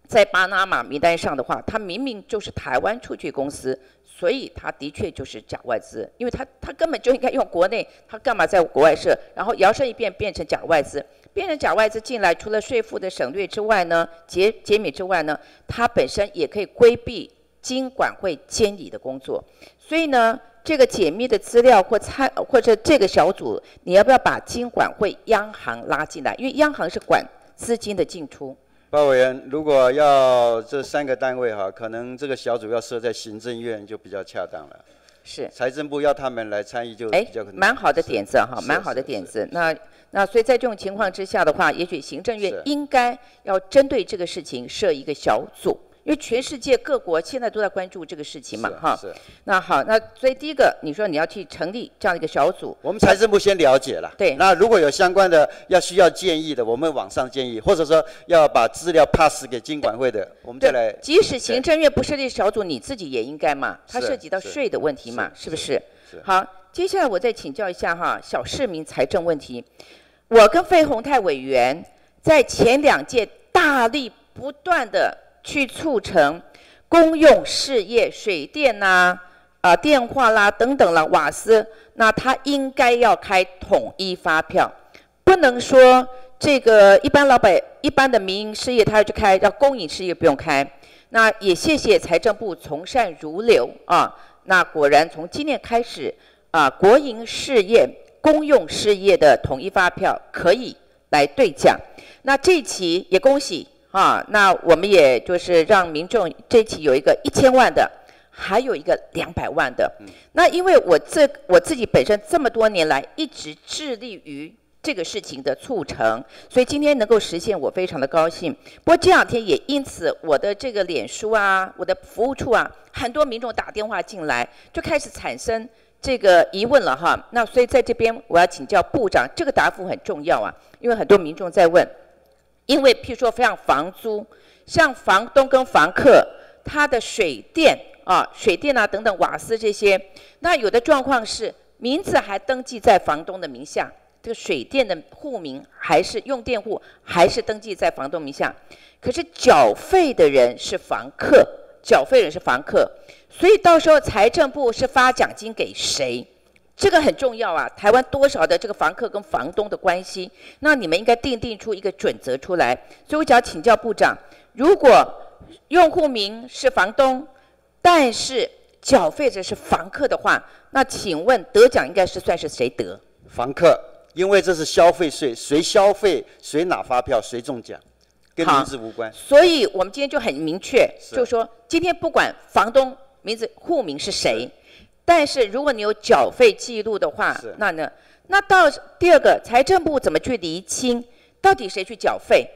在巴拿马名单上的话，它明明就是台湾出去公司，所以它的确就是假外资，因为他他根本就应该用国内，他干嘛在国外设？然后摇身一变变成假外资。变成假外资进来，除了税负的省略之外呢，解解免之外呢，它本身也可以规避金管会监理的工作。所以呢，这个解密的资料或参或者这个小组，你要不要把金管会、央行拉进来？因为央行是管资金的进出。包委员，如果要这三个单位哈，可能这个小组要设在行政院就比较恰当了。是。财政部要他们来参与就比较可能。蛮好的点子哈，蛮好的点子。那。那所以在这种情况之下的话，也许行政院应该要针对这个事情设一个小组，因为全世界各国现在都在关注这个事情嘛，哈。是。那好，那所以第一个，你说你要去成立这样一个小组，我们财政部先了解了。对。那如果有相关的要需要建议的，我们网上建议，或者说要把资料 pass 给经管会的，我们再来。即使行政院不设立小组，你自己也应该嘛，它涉及到税的问题嘛，是不是？是。好，接下来我再请教一下哈，小市民财政问题。我跟费鸿泰委员在前两届大力不断的去促成公用事业、水电呐、啊电话啦等等啦、瓦斯，那他应该要开统一发票，不能说这个一般老百一般的民营事业他要去开，要公营事业不用开。那也谢谢财政部从善如流啊，那果然从今年开始啊，国营事业。公用事业的统一发票可以来兑奖，那这期也恭喜啊！那我们也就是让民众这期有一个一千万的，还有一个两百万的。那因为我这我自己本身这么多年来一直致力于这个事情的促成，所以今天能够实现，我非常的高兴。不过这两天也因此我的这个脸书啊，我的服务处啊，很多民众打电话进来，就开始产生。这个疑问了哈，那所以在这边我要请教部长，这个答复很重要啊，因为很多民众在问，因为譬如说像房租，像房东跟房客他的水电啊、水电啊等等瓦斯这些，那有的状况是名字还登记在房东的名下，这个水电的户名还是用电户还是登记在房东名下，可是缴费的人是房客。缴费人是房客，所以到时候财政部是发奖金给谁？这个很重要啊！台湾多少的这个房客跟房东的关系，那你们应该定定出一个准则出来。所以我想请教部长，如果用户名是房东，但是缴费者是房客的话，那请问得奖应该是算是谁得？房客，因为这是消费税，谁消费谁拿发票，谁中奖，跟名字无关。所以我们今天就很明确，是就说今天不管房东名字户名是谁，但是如果你有缴费记录的话，那呢，那到第二个财政部怎么去厘清？到底谁去缴费？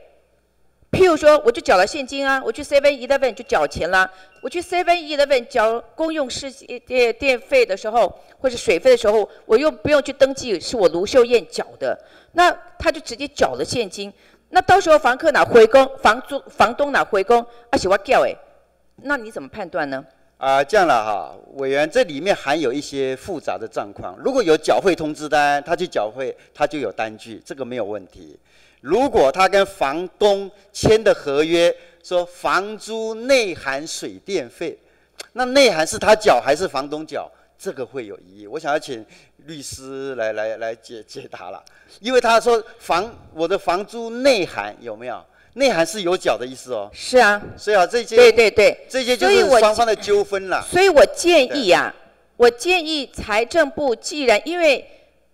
譬如说，我就缴了现金啊，我去 Seven Eleven 就缴钱啦，我去 Seven Eleven 缴公用事电电费的时候，或者水费的时候，我又不用去登记是我卢秀燕缴的，那他就直接缴了现金，那到时候房客哪回公，房租房东哪回公，而且我叫哎，那你怎么判断呢？啊，这样了哈，委员，这里面含有一些复杂的状况。如果有缴费通知单，他去缴费，他就有单据，这个没有问题。如果他跟房东签的合约说房租内含水电费，那内含是他缴还是房东缴？这个会有疑义。我想要请律师来来来解解答了，因为他说房我的房租内含有没有？内涵是有缴的意思哦。是啊，所以啊，这些对对对，这些就是双方的纠纷了。所以我建议啊，我建议财政部既然因为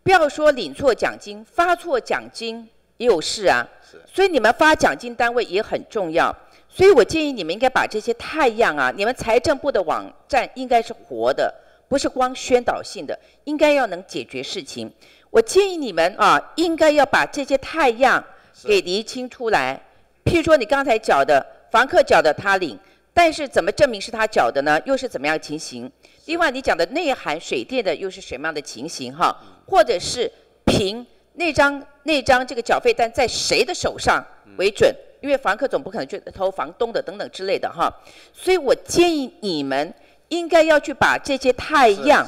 不要说领错奖金，发错奖金也有事啊，是所以你们发奖金单位也很重要。所以我建议你们应该把这些太阳啊，你们财政部的网站应该是活的，不是光宣导性的，应该要能解决事情。我建议你们啊，应该要把这些太阳给厘清出来。譬如说你刚才缴的，房客缴的他领，但是怎么证明是他缴的呢？又是怎么样情形？另外你讲的内含水电的又是什么样的情形哈？或者是凭那张那张这个缴费单在谁的手上为准？因为房客总不可能去偷房东的等等之类的哈。所以我建议你们应该要去把这些太阳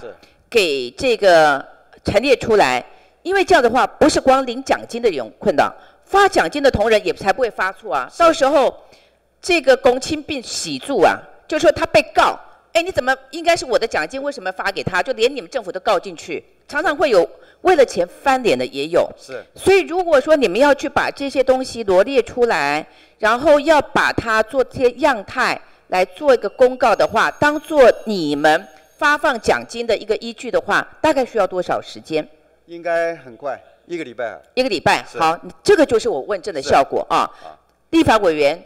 给这个陈列出来，因为这样的话，不是光领奖金的人有困扰，发奖金的同仁也才不会发错啊。到时候这个公亲并喜住啊，就说他被告，哎，你怎么应该是我的奖金，为什么发给他？就连你们政府都告进去，常常会有为了钱翻脸的也有。是所以如果说你们要去把这些东西罗列出来，然后要把它做这些样态来做一个公告的话，当做你们发放奖金的一个依据的话，大概需要多少时间？应该很快，一个礼拜啊。一个礼拜。好，这个就是我问政的效果啊。立法委员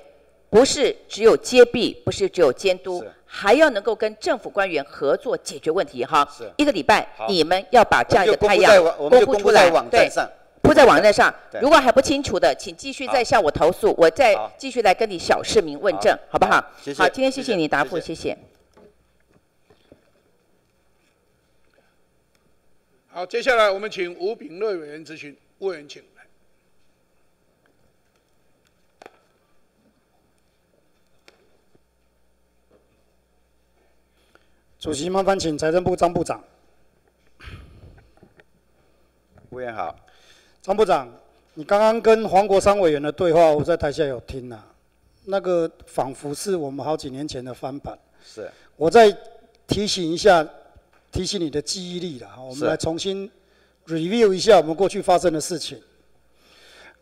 不是只有揭弊，不是只有监督，还要能够跟政府官员合作解决问题哈。一个礼拜，你们要把这样一个太阳公布出来对站，上。铺在网站上。如果还不清楚的，请继续再向我投诉，我再继续来跟你小市民问政，好不好好？今天谢谢谢谢你答复，谢谢好，接下来我们请吴炳瑞委员咨询，吴委员请来。主席，麻烦请财政部张部长。委员好，张部长，你刚刚跟黄国昌委员的对话，我在台下有听啊，那个仿佛是我们好几年前的翻版。是我再提醒一下，提醒你的记忆力了哈，我们来重新 review 一下我们过去发生的事情。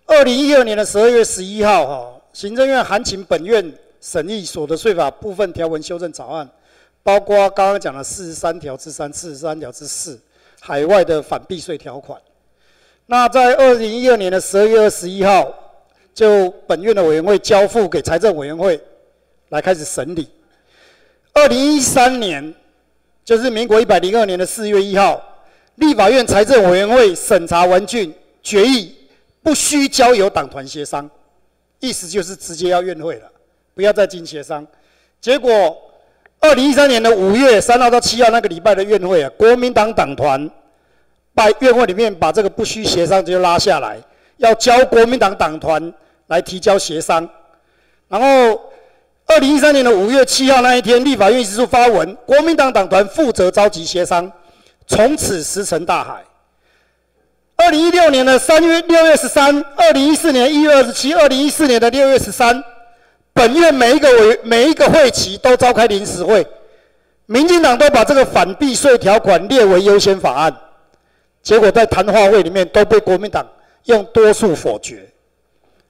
二零一二年的十二月十一号，哈，行政院函请本院审议所得税法部分条文修正草案，包括刚刚讲的四十三条之三、四十三条之四，海外的反避税条款。那在二零一二年的十二月二十一号，就本院的委员会交付给财政委员会来开始审理。二零一三年，就是民国一百零二年的四月一号，立法院财政委员会审查文件决议，不需交由党团协商，意思就是直接要院会了，不要再经协商。结果，二零一三年的五月三号到七号那个礼拜的院会啊，国民党党团把院会里面把这个不需协商就拉下来，要交国民党党团来提交协商，然后。二零一三年的五月七号那一天，立法院议事处发文，国民党党团负责召集协商，从此石沉大海。二零一六年的三月六月十三，二零一四年一月二十七，二零一四年的六月十三，本院每一个委每一个会期都召开临时会，民进党都把这个反避税条款列为优先法案，结果在谈话会里面都被国民党用多数否决，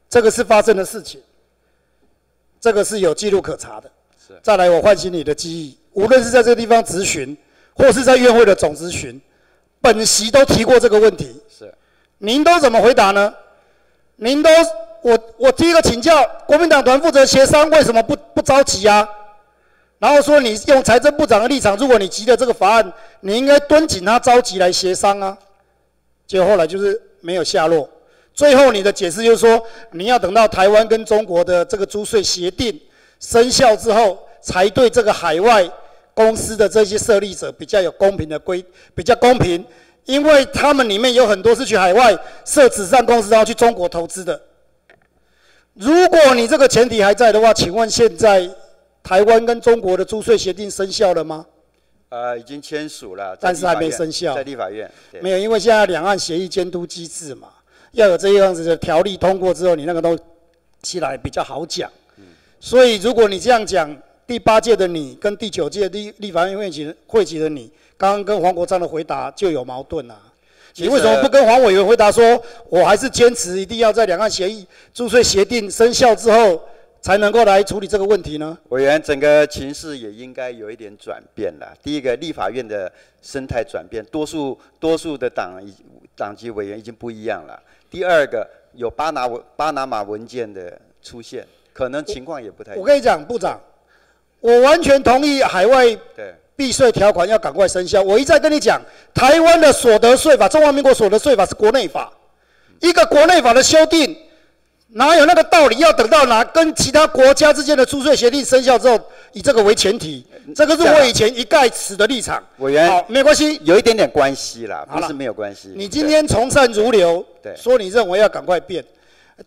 这个是发生的事情，这个是有记录可查的。是再来，我唤醒你的记忆，无论是在这个地方咨询，或是在院会的总咨询，本席都提过这个问题。是，您都怎么回答呢？您都，我我第一个请教国民党团负责协商，为什么不不着急啊？然后说你用财政部长的立场，如果你急的这个法案，你应该敦请他着急来协商啊。结果后来就是没有下落。最后你的解释就是说，你要等到台湾跟中国的这个租税协定生效之后，才对这个海外公司的这些设立者比较有公平的规，比较公平，因为他们里面有很多是去海外设纸上公司，然后去中国投资的。如果你这个前提还在的话，请问现在台湾跟中国的租税协定生效了吗？呃，已经签署了，但是还没生效在立法院。没有，因为现在两岸协议监督机制嘛，要有这样子的条例通过之后，你那个都起来比较好讲。所以如果你这样讲，第八届的你跟第九届立立法院会期会籍的你，刚刚跟黄国昌的回答就有矛盾啊。你为什么不跟黄委员回答说，我还是坚持一定要在两岸协议注税协定生效之后，才能够来处理这个问题呢？委员，整个情势也应该有一点转变了。第一个，立法院的生态转变，多数多数的党已党籍委员已经不一样了。第二个，有巴拿文巴拿马文件的出现，可能情况也不太。我跟你讲，部长，我完全同意海外对，避税条款要赶快生效。我一再跟你讲，台湾的所得税法，中华民国所得税法是国内法，一个国内法的修订，哪有那个道理？要等到哪跟其他国家之间的租税协定生效之后，以这个为前提，这个是我以前一概持的立场。委员好，没关系。有一点点关系啦，不是没有关系。你今天从善如流，对说你认为要赶快变，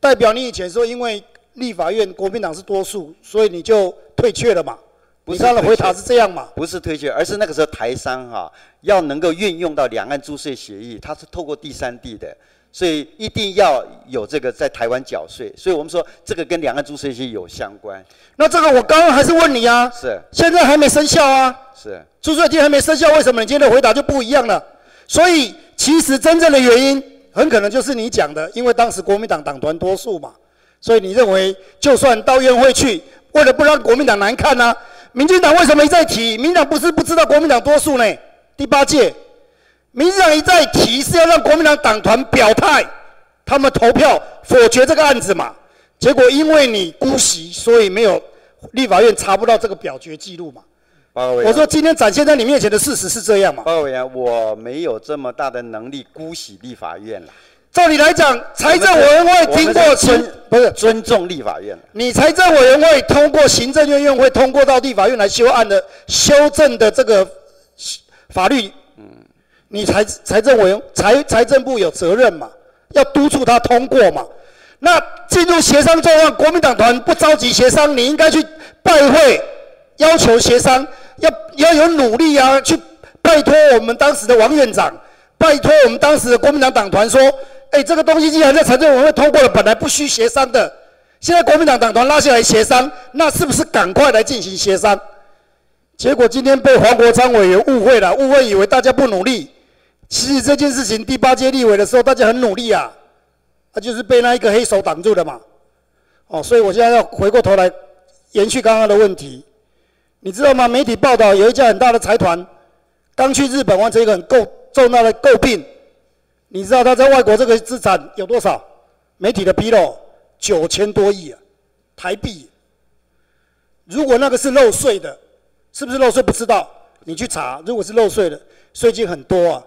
代表你以前说因为立法院国民党是多数，所以你就退却了嘛？不你刚才回答是这样嘛？不是退却，而是那个时候台商哈、要能够运用到两岸租税协议，它是透过第三地的，所以一定要有这个在台湾缴税。所以我们说这个跟两岸租税协议有相关。那这个我刚刚还是问你啊，是现在还没生效啊，是，租税金还没生效，为什么你今天的回答就不一样了？所以其实真正的原因很可能就是你讲的，因为当时国民党党团多数嘛，所以你认为就算到院会去，为了不让国民党难看呢、民进党为什么一再提？民进党不是不知道国民党多数呢？第八届，民进党一再提是要让国民党党团表态，他们投票否决这个案子嘛。结果因为你姑息，所以没有立法院查不到这个表决记录嘛。报告委员。我说今天展现在你面前的事实是这样嘛？报告委员，我没有这么大的能力姑息立法院了。照理来讲，财政委员会经过尊不是尊重立法院。你财政委员会通过行政院院会通过到立法院来修案的修正的这个法律，你财财政委员财财政部有责任嘛？要督促他通过嘛？那进入协商状况，国民党团不着急协商，你应该去拜会，要求协商，要要有努力啊，去拜托我们当时的王院长，拜托我们当时的国民党党团说，哎，这个东西既然在财政委员会通过了，本来不需协商的，现在国民党党团拉下来协商，那是不是赶快来进行协商？结果今天被黄国昌委员误会了，误会以为大家不努力。其实这件事情第八届立委的时候，大家很努力啊，他就是被那一个黑手挡住了嘛。哦，所以我现在要回过头来延续刚刚的问题，你知道吗？媒体报道有一家很大的财团刚去日本完成一个很够重大的诟病，你知道他在外国这个资产有多少？媒体的披露九千多亿啊，台币。如果那个是漏税的，是不是漏税？不知道，你去查。如果是漏税的，税金很多啊。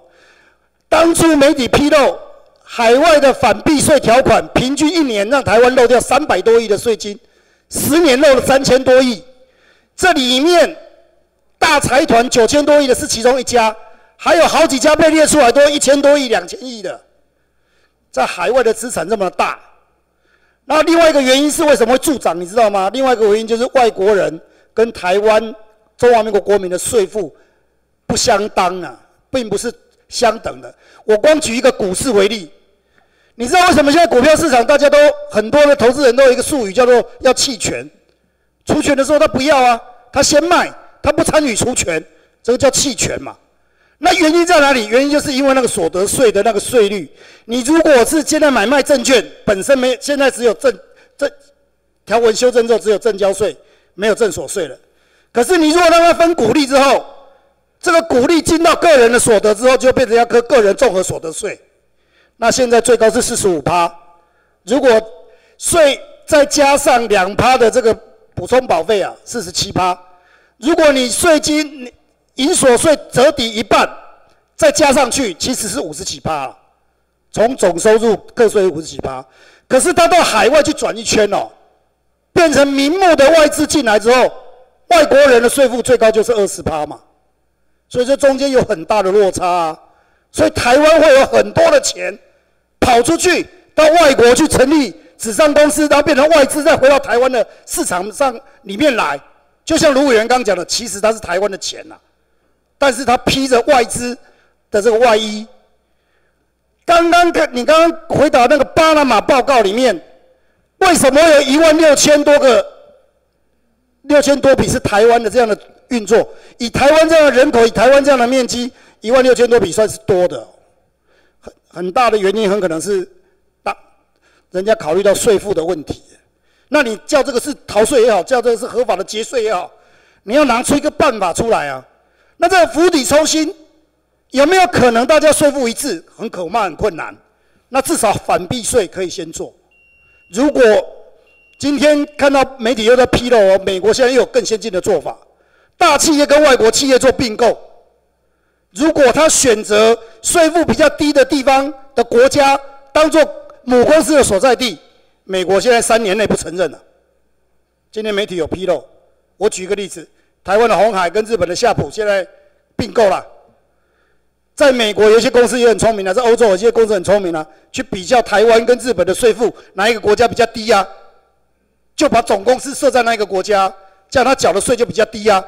当初媒体披露，海外的反避税条款，平均一年让台湾漏掉三百多亿的税金，十年漏了三千多亿。这里面大财团九千多亿的是其中一家，还有好几家被列出来都一千多亿、两千亿的，在海外的资产这么大。那另外一个原因是为什么会助长，你知道吗？另外一个原因就是外国人跟台湾中华民国国民的税负不相当啊，并不是相等的。我光举一个股市为例，你知道为什么现在股票市场大家都很多的投资人都有一个术语叫做要弃权？除权的时候他不要啊，他先卖，他不参与除权，这个叫弃权嘛。那原因在哪里？原因就是因为那个所得税的那个税率。你如果是现在买卖证券本身没，现在只有证证条文修正之后只有证交税，没有证所税了。可是你如果让他分股利之后，这个股利进到个人的所得之后，就变成要科个人综合所得税。那现在最高是四十五趴，如果税再加上两趴的这个补充保费啊，四十七趴。如果你税金营所税折抵一半，再加上去，其实是五十几趴。从总收入个税五十几趴，可是他到海外去转一圈哦，变成名目的外资进来之后，外国人的税负最高就是二十趴嘛。所以这中间有很大的落差啊。所以台湾会有很多的钱跑出去到外国去成立纸上公司，然后变成外资再回到台湾的市场上里面来。就像卢委员刚讲的，其实它是台湾的钱呐，但是它披着外资的这个外衣。刚刚看你刚刚回答那个巴拿马报告里面，为什么有一万六千多个六千多笔是台湾的这样的运作？以台湾这样的人口，以台湾这样的面积。一万六千多笔算是多的，很很大的原因很可能是，大人家考虑到税负的问题。那你叫这个是逃税也好，叫这个是合法的节税也好，你要拿出一个办法出来啊。那这个釜底抽薪，有没有可能大家税负一致？很可怕，很困难。那至少反避税可以先做。如果今天看到媒体又在披露哦，美国现在又有更先进的做法，大企业跟外国企业做并购。如果他选择税负比较低的地方的国家当做母公司的所在地，美国现在三年内不承认了。今天媒体有披露，我举一个例子：台湾的红海跟日本的夏普现在并购了。在美国有些公司也很聪明啊，在欧洲有些公司很聪明啊，去比较台湾跟日本的税负哪一个国家比较低呀？就把总公司设在那一个国家，这样他缴的税就比较低呀。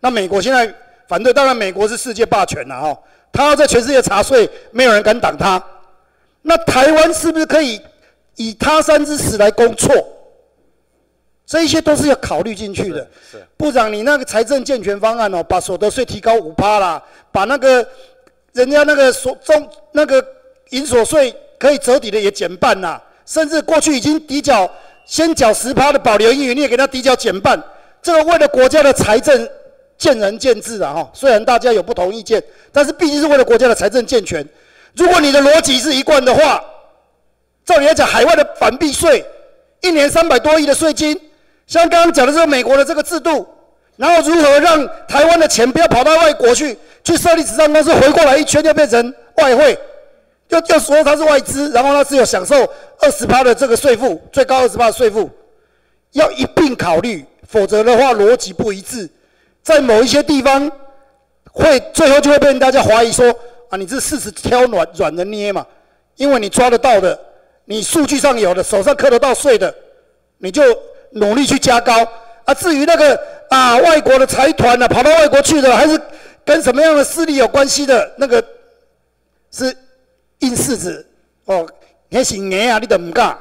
那美国现在。反对，当然美国是世界霸权了哈，他要在全世界查税，没有人敢挡他。那台湾是不是可以以他山之石来攻错？这一些都是要考虑进去的。是部长，你那个财政健全方案哦，把所得税提高五趴啦，把那个人家那个所中那个银所税可以折抵的也减半啦，甚至过去已经抵缴先缴十趴的保留盈余，你也给他抵缴减半。这个为了国家的财政。见仁见智啊，哈！虽然大家有不同意见，但是毕竟是为了国家的财政健全。如果你的逻辑是一贯的话，照理来讲，海外的反避税，一年三百多亿的税金，像刚刚讲的这个美国的这个制度，然后如何让台湾的钱不要跑到外国去，去设立纸上公司，回过来一圈就变成外汇，又又说它是外资，然后它是有享受二十趴的这个税负，最高二十趴的税负，要一并考虑，否则的话逻辑不一致。在某一些地方，会最后就会被大家怀疑说啊，你这事实挑软软的捏嘛，因为你抓得到的，你数据上有的，手上刻得到税的，你就努力去加高啊。至于那个啊，外国的财团呢，跑到外国去的，还是跟什么样的势力有关系的，那个是硬柿子哦，你是硬啊，你都唔干。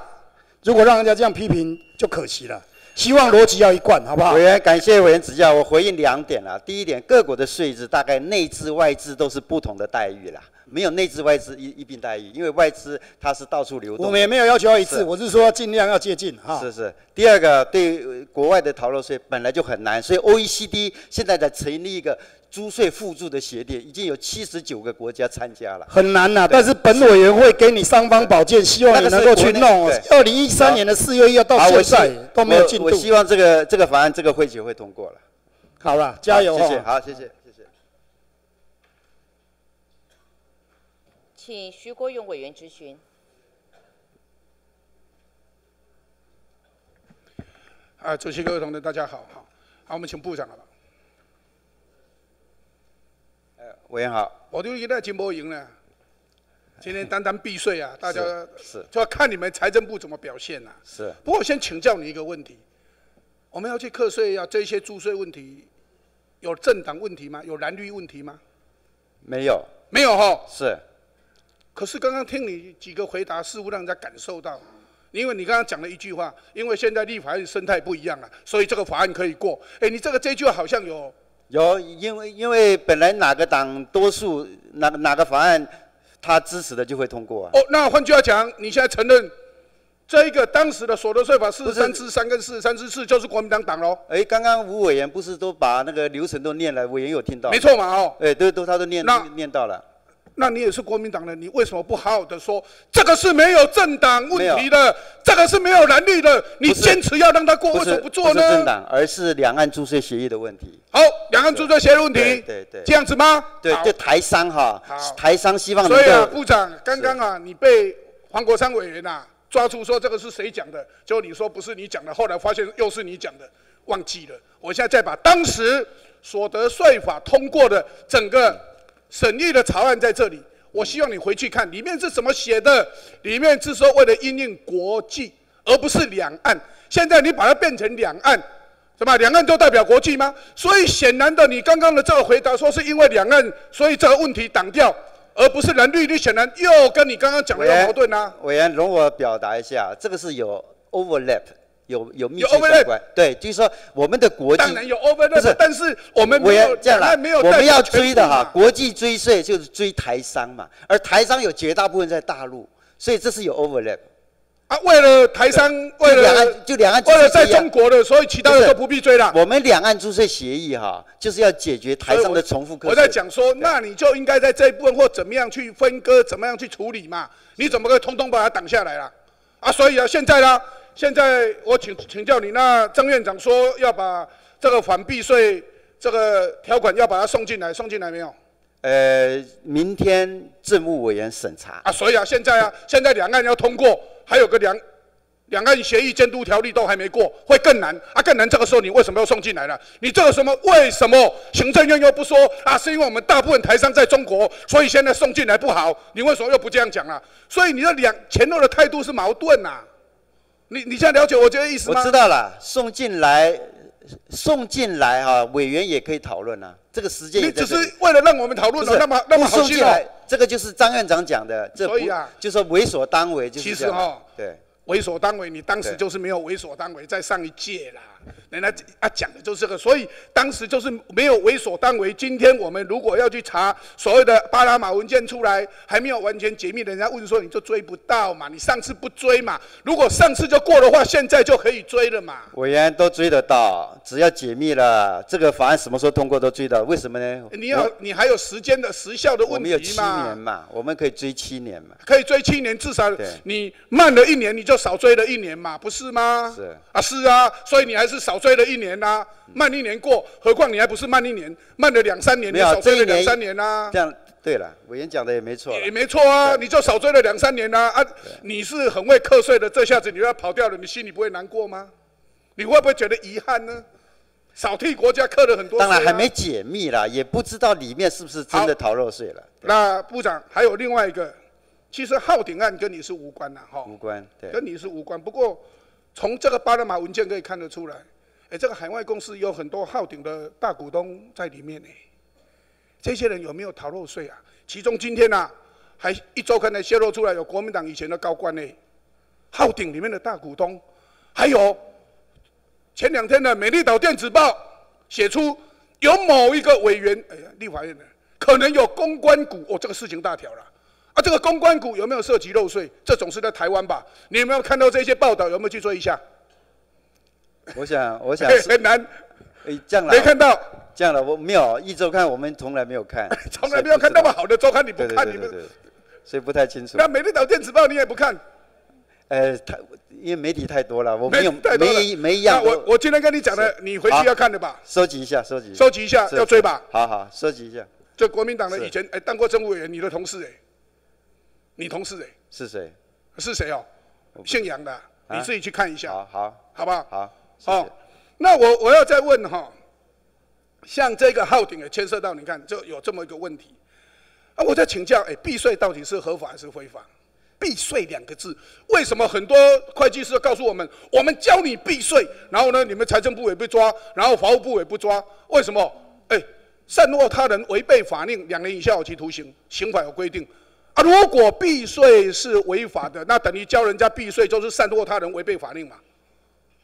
如果让人家这样批评，就可惜了。希望逻辑要一贯，好不好？委员，感谢委员指教。我回应两点啦。第一点，各国的税制大概内资外资都是不同的待遇啦，没有内资外资一一并待遇，因为外资它是到处流动。我们也没有要求要一致，我是说尽量要接近哈。是是。第二个，对国外的逃漏税本来就很难，所以 OECD 现在在成立一个。租税互助的协定已经有七十九个国家参加了，很难呐。但是本委员会给你三方保荐，希望你能够去弄。二零一三年的四月一号到现在都没有进度。我希望这个这个法案这个会期会通过了。好了，加油！谢谢，好，谢谢，谢谢。请徐国勇委员质询。啊，主席各位同志，大家好，好，好，我们请部长了。委员好，我就觉得金波赢了。今天单单避税啊，大家是就要看你们财政部怎么表现呐。是。不过我先请教你一个问题：我们要去课税，啊这些注税问题，有政党问题吗？有蓝绿问题吗？没有。没有哈。是。可是刚刚听你几个回答，似乎让人家感受到，因为你刚刚讲了一句话，因为现在立法院生态不一样了，所以这个法案可以过。哎，你这个这句话好像有有，因为因为本来哪个党多数，哪哪个法案他支持的就会通过啊。哦，那换句话讲，你现在承认这一个当时的所得税法四十三之三跟四十三之四就是国民党党喽？哎，刚刚吴委员不是都把那个流程都念了，委员有听到？没错嘛，哦。哎，都都他都念念到了。那你也是国民党人，你为什么不好好的说这个是没有政党问题的，这个是没有蓝绿的？你坚持要让他过，为什么不做呢？不是政党，而是两岸租税协议的问题。好，两岸租税协议问题，对对，这样子吗？对，就台商哈，台商希望。所以啊，部长，刚刚啊，你被黄国昌委员呐抓住说这个是谁讲的？就你说不是你讲的，后来发现又是你讲的，忘记了。我现在再把当时所得税法通过的整个审议的草案在这里。我希望你回去看里面是怎么写的，里面是说为了因应国际，而不是两岸。现在你把它变成两岸，什么两岸都代表国际吗？所以显然的，你刚刚的这个回答说是因为两岸，所以这个问题挡掉，而不是蓝绿，你显然又跟你刚刚讲的有矛盾啊。委员，容我表达一下，这个是有 overlap。有有密切相关，对，就是说我们的国际当然有 overlap，但是我们没有这样来，没有我们要追的哈，国际追税就是追台商嘛，而台商有绝大部分在大陆，所以这是有 overlap。啊，为了台商，为了两岸就两岸，为了在中国的，所以其他的都不必追了。我们两岸注税协议哈，就是要解决台商的重复课税。我在讲说，那你就应该在这一部分或怎么样去分割，怎么样去处理嘛？你怎么可以通通把它挡下来了？啊，所以啊，现在呢？现在我请请教你，那张院长说要把这个反避税这个条款要把它送进来，送进来没有？呃，明天政务委员审查。啊，所以啊，现在啊，现在两岸要通过，还有个两两岸协议监督条例都还没过，会更难啊，更难。这个时候你为什么要送进来了？你这个什么？为什么行政院又不说啊？是因为我们大部分台商在中国，所以现在送进来不好。你为什么又不这样讲啊？所以你的两前后的态度是矛盾呐。你你现在了解我这个意思吗？我知道了，送进来，送进来哈，委员也可以讨论啊。这个时间你只是为了让我们讨论，那么那么好进来，这个就是张院长讲的，所以啊，就说为所当为就是其实哈，对，为所当为，你当时就是没有为所当为，在上一届啦。人家啊讲的就是这个，所以当时就是没有为所当为。今天我们如果要去查所谓的巴拿马文件出来，还没有完全解密，人家问说你就追不到嘛？你上次不追嘛？如果上次就过的话，现在就可以追了嘛？委员都追得到，只要解密了，这个法案什么时候通过都追到。为什么呢？你要你还有时间的时效的问题嘛？我们有七年嘛，我们可以追七年嘛？可以追七年，至少你慢了一年，你就少追了一年嘛，不是吗？是啊，是啊，所以你还是少追了一年。年呐，慢一年过，何况你还不是慢一年，慢了两三年，你少追了两三年呐。这样对了，委员讲的也没错。也没错啊，你就少追了两三年呐啊！你是很会课税的，这下子你要跑掉了，你心里不会难过吗？你会不会觉得遗憾呢？少替国家课了很多。当然还没解密啦，也不知道里面是不是真的逃漏税了。那部长还有另外一个，其实浩鼎案跟你是无关的哈。无关，对。跟你是无关，不过从这个巴拿马文件可以看得出来。哎，这个海外公司有很多浩鼎的大股东在里面呢。这些人有没有逃漏税啊？其中今天呐，还一周刊呢泄露出来有国民党以前的高官呢，浩鼎里面的大股东，还有前两天的美丽岛电子报写出有某一个委员，哎呀，立法院的可能有公关股，哦，这个事情大条了。啊，这个公关股有没有涉及漏税？这总是在台湾吧？你有没有看到这些报道？有没有去追一下？我想，我想 [laughs] 很难。哎，这样了。没看到。这样了，我没有一周刊，我们从来没有看。[laughs] 从来没有看那么好的周刊，你不看，你们。所以不太清楚。那《美丽岛电子报》你也不看？呃，太因为媒体太多了，我没有没没一样。我我今天跟你讲的，你回去要看的吧？收集一下，收集。收集一下，要追吧？好好，收集一下。这国民党的以前哎当过政务委员，你的同事哎，你同事哎是谁？是谁哦？姓杨的，你自己去看一下。好好，好不好？好。好，那我我要再问哈，像这个号顶也牵涉到，你看就有这么一个问题，啊，我在请教，哎，避税到底是合法还是非法？避税两个字，为什么很多会计师告诉我们，我们教你避税，然后呢，你们财政部也被抓，然后法务部也不抓，为什么？哎，善恶他人违背法令，两年以下有期徒刑，刑法有规定，啊，如果避税是违法的，那等于教人家避税就是煽惑他人违背法令嘛？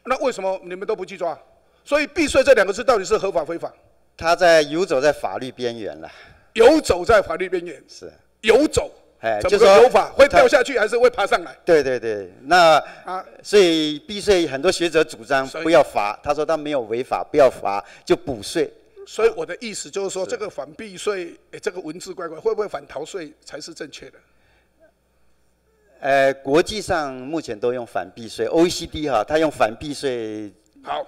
那为什么你们都不去抓？所以避税这两个字到底是合法非法？他在游走在法律边缘了，游走在法律边缘，是，游走，哎，就说么个游法？会掉下去还是会爬上来？对对对，那啊，所以避税很多学者主张不要罚，他说他没有违法，不要罚，就补税。所以我的意思就是说，是这个反避税，哎，这个文字怪怪，会不会反逃税才是正确的？呃，国际上目前都用反避税，OECD 哈，他用反避税好。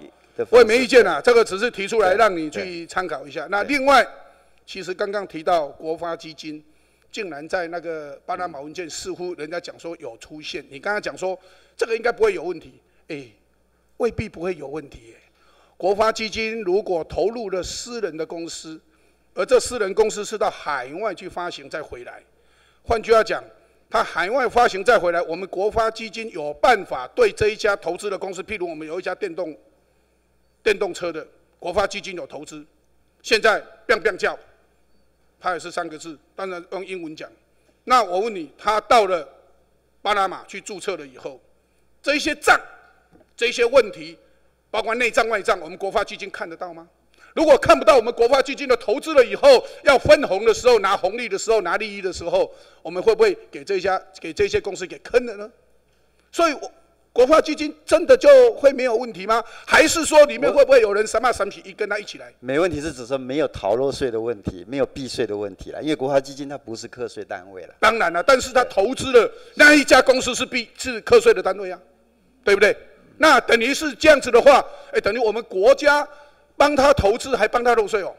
我也没意见啊，这个只是提出来让你去参考一下。那另外，其实刚刚提到国发基金，竟然在那个巴拿马文件似乎人家讲说有出现，你刚刚讲说这个应该不会有问题，哎，未必不会有问题耶。国发基金如果投入了私人的公司，而这私人公司是到海外去发行再回来，换句话讲，它海外发行再回来，我们国发基金有办法对这一家投资的公司，譬如我们有一家电动电动车的国发基金有投资，现在 “bang bang” 叫，它也是三个字，当然用英文讲。那我问你，他到了巴拿马去注册了以后，这些账、这些问题，包括内账外账，我们国发基金看得到吗？如果看不到我们国发基金的投资了以后，要分红的时候拿红利的时候拿利益的时候，我们会不会给这家给这些公司给坑了呢？所以我，国发基金真的就会没有问题吗？还是说里面会不会有人什么什起一跟他一起来？没问题是指说没有逃漏税的问题，没有避税的问题了，因为国发基金它不是课税单位了。当然了，但是他投资了那一家公司是避是课税的单位啊，对不对？那等于是这样子的话，哎，等于我们国家帮他投资还帮他漏税哦。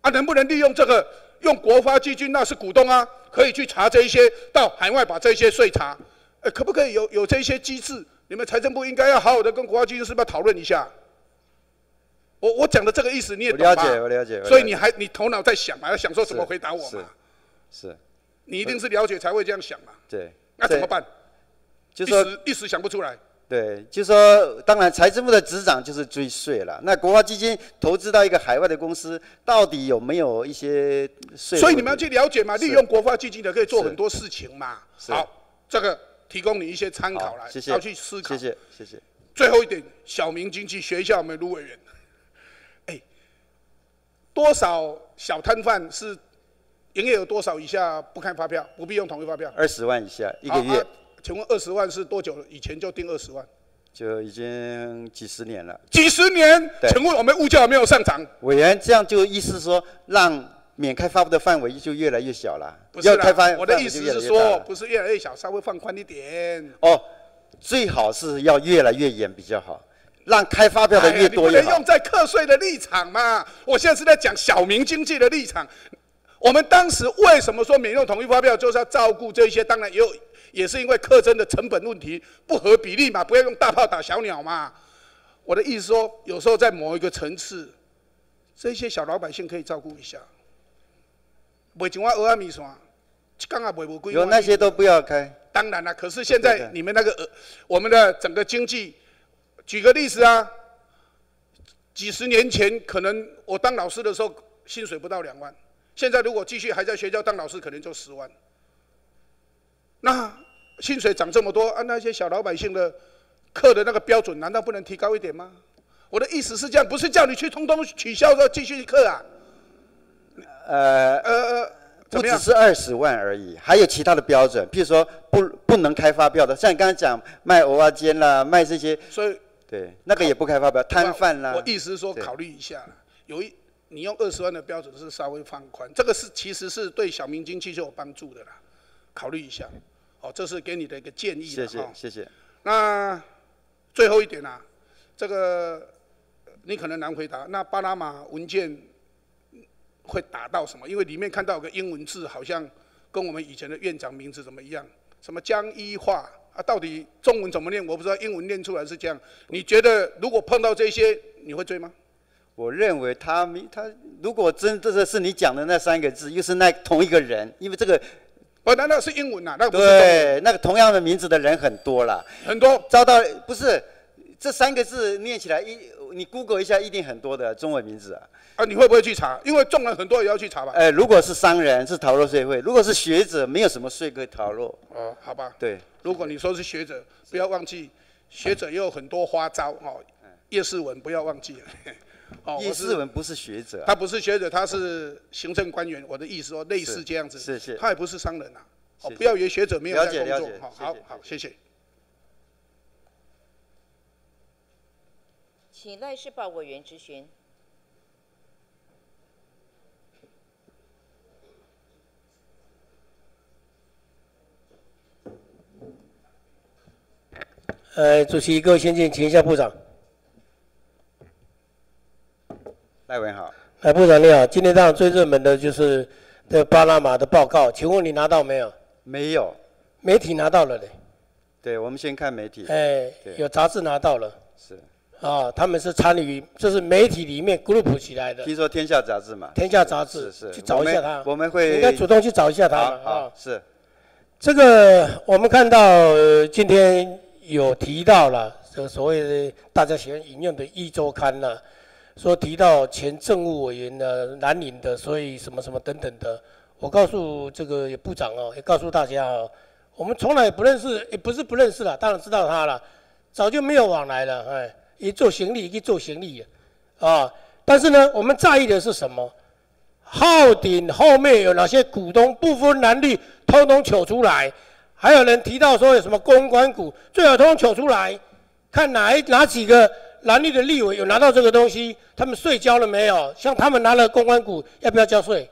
啊，能不能利用这个用国发基金？那是股东啊，可以去查这一些，到海外把这些税查，呃，可不可以有有这些机制？你们财政部应该要好好的跟国发基金是不是要讨论一下？我我讲的这个意思你也懂吧？我了解，我了解。所以你还你头脑在想嘛，要想说怎么回答我嘛？是，你一定是了解才会这样想嘛？对。那怎么办？一时一时想不出来。对，就说当然财政部的执掌就是追税了。那国发基金投资到一个海外的公司，到底有没有一些税？所以你们要去了解嘛，利用国发基金的可以做很多事情嘛。好，这个提供你一些参考来，好谢谢要去思考。谢谢谢谢。最后一点，小民经济学一下我们卢委员。哎，多少小摊贩是营业额多少以下不开发票，不必用统一发票？二十万以下一个月请问二十万是多久了？以前就定二十万，就已经几十年了。几十年。对请问我们物价有没有上涨？委员这样就意思说，让免开发的范围就越来越小了。不是要开我的意思是说，不是越来越小，稍微放宽一点。哦，最好是要越来越严比较好，让开发票的越多越好你不能用。在课税的立场嘛。我现在是在讲小民经济的立场。我们当时为什么说免用统一发票，就是要照顾这些？当然也有，也是因为课征的成本问题不合比例嘛，不要用大炮打小鸟嘛。我的意思说，有时候在某一个层次，这些小老百姓可以照顾一下。卖一碗蚵仔米线，一缸也卖无几有那些都不要开。当然了，可是现在你们那个呃，我们的整个经济，举个例子啊，几十年前可能我当老师的时候薪水不到两万，现在如果继续还在学校当老师，可能就十万。那薪水涨这么多，啊，那些小老百姓的课的那个标准，难道不能提高一点吗？我的意思是这样，不是叫你去通通取消的继续课啊，呃，呃呃，不只？是二十万而已，还有其他的标准，譬如说不不能开发票的，像你刚才讲卖蚵仔煎啦，卖这些，所以对，那个也不开发票，摊贩啦。我意思是说，考虑一下啦，有一你用二十万的标准是稍微放宽，这个是其实是对小民经济是有帮助的啦，考虑一下。哦，这是给你的一个建议谢谢谢谢。那最后一点啊，这个你可能难回答。那巴拿马文件会打到什么？因为里面看到有个英文字，好像跟我们以前的院长名字怎么一样？什么江一化啊？到底中文怎么念？我不知道，英文念出来是这样。你觉得如果碰到这些，你会追吗？我认为他没他，如果真的是你讲的那三个字，又是那同一个人，因为这个不，难道是英文呐、那个对那个同样的名字的人很多啦。很多。遭到不是这三个字念起来一，你 Google 一下一定很多的中文名字啊。啊，你会不会去查？因为众人很多也要去查吧？呃，如果是商人是逃漏税会，如果是学者，没有什么税可以逃漏。哦，好吧。对，如果你说是学者，不要忘记，学者也有很多花招哦。叶世文不要忘记了。哦，叶世文不是学者，他不是学者，他是行政官员。我的意思说，类似这样子。是是。他也不是商人啊。哦，不要以为学者没有在工作。好，好好，谢谢。请赖世宝委员质询。呃，主席，各位先进，请一下部长。赖文好。哎部长你好，今天早上最热门的就是这巴拿马的报告，请问你拿到没有？没有。媒体拿到了嘞。对，我们先看媒体。哎，有杂志拿到了。是。啊，他们是参与，这是媒体里面 group 起来的。听说《天下》杂志嘛。天下杂志是是。去找一下他。我们会。应该主动去找一下他。好，是。这个我们看到今天有提到了这个所谓的大家喜欢引用的《一周刊》呢，说提到前政务委员的南宁的，所以什么什么等等的。我告诉这个部长哦，也告诉大家哦，我们从来不认识，也不是不认识了，当然知道他了，早就没有往来了，哎。一做行李，一做行李，啊！但是呢，我们在意的是什么？号顶后面有哪些股东不分男女，通通取出来。还有人提到说有什么公关股，最好通通取出来，看哪一哪几个男女的立委有拿到这个东西，他们税交了没有？像他们拿了公关股，要不要交税？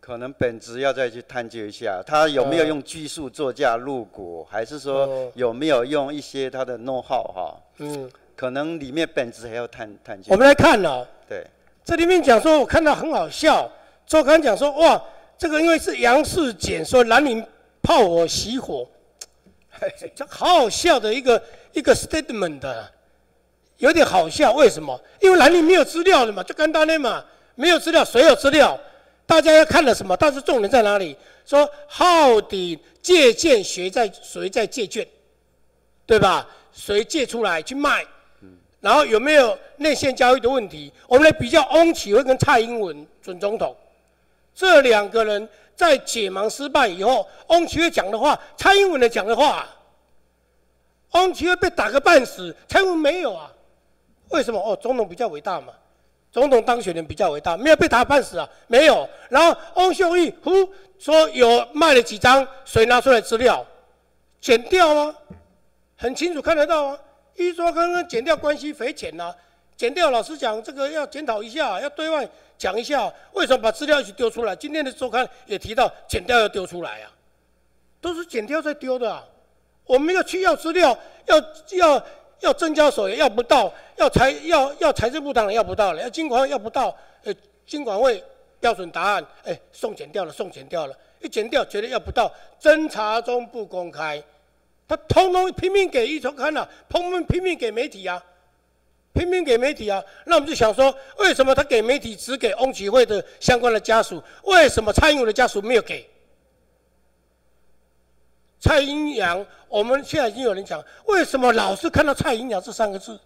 可能本质要再去探究一下，他有没有用技术作价入股，还是说有没有用一些他的 know how 哈？嗯，可能里面本质还要探探究。我们来看呢，对，这里面讲说，我看到很好笑，周刊讲说，哇，这个因为是杨世简说南宁炮火熄火，[laughs] 这好好笑的一个一个 statement 的，有点好笑，为什么？因为南宁没有资料的嘛，就简单的嘛，没有资料，谁有资料？大家要看了什么？但是重点在哪里？说到底借券谁在谁在借券，对吧？谁借出来去卖？然后有没有内线交易的问题？我们来比较翁启惠跟蔡英文准总统这两个人在解盲失败以后，翁启惠讲的话，蔡英文的讲的话，翁启惠被打个半死，蔡英文没有啊？为什么？哦，总统比较伟大嘛。总统当选人比较伟大，没有被打半死啊，没有。然后翁秀玉呼说有卖了几张，谁拿出来资料？剪掉吗？很清楚看得到啊。一说刚刚剪掉关系匪浅呐，剪掉。老实讲，这个要检讨一下，要对外讲一下，为什么把资料一起丢出来？今天的周刊也提到剪掉要丢出来啊，都是剪掉再丢的。啊。我们要去要资料，要要。要增加所也要不到，要财要要财政部当然要不到了，要金管要不到，呃，金管会标准答案，哎，送检掉了，送检掉了，一检掉绝对要不到，侦查中不公开，他通通拼命给一周刊了，拼命拼命给媒体啊，拼命给媒体啊，那我们就想说，为什么他给媒体只给翁启惠的相关的家属，为什么蔡英文的家属没有给？蔡英阳，我们现在已经有人讲，为什么老是看到蔡英阳这三个字？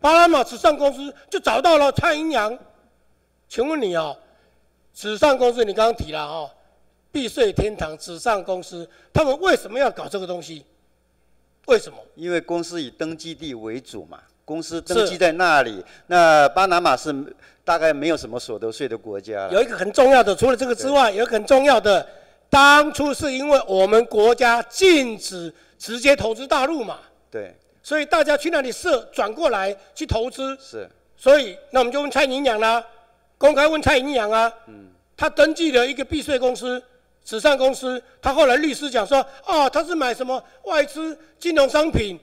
巴拿马纸上公司就找到了蔡英阳，请问你哦，纸上公司你刚刚提了哈，避税天堂纸上公司，他们为什么要搞这个东西？为什么？因为公司以登记地为主嘛，公司登记在那里。那巴拿马是大概没有什么所得税的国家。有一个很重要的，除了这个之外，有一个很重要的。当初是因为我们国家禁止直接投资大陆嘛，对，所以大家去那里设转过来去投资，是，所以那我们就问蔡营养啦，公开问蔡营养啊，嗯，他登记了一个避税公司，慈善公司，他后来律师讲说，啊，他是买什么外资金融商品，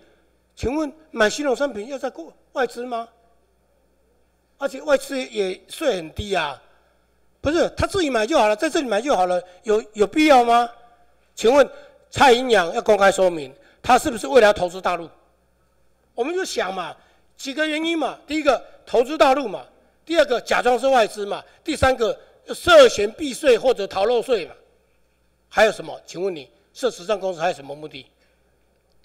请问买金融商品要在过外资吗？而且外资也税很低啊。不是他自己买就好了，在这里买就好了，有有必要吗？请问蔡英阳要公开说明，他是不是为了要投资大陆？我们就想嘛，几个原因嘛。第一个投资大陆嘛，第二个假装是外资嘛，第三个涉嫌避税或者逃漏税嘛。还有什么？请问你设时尚公司还有什么目的？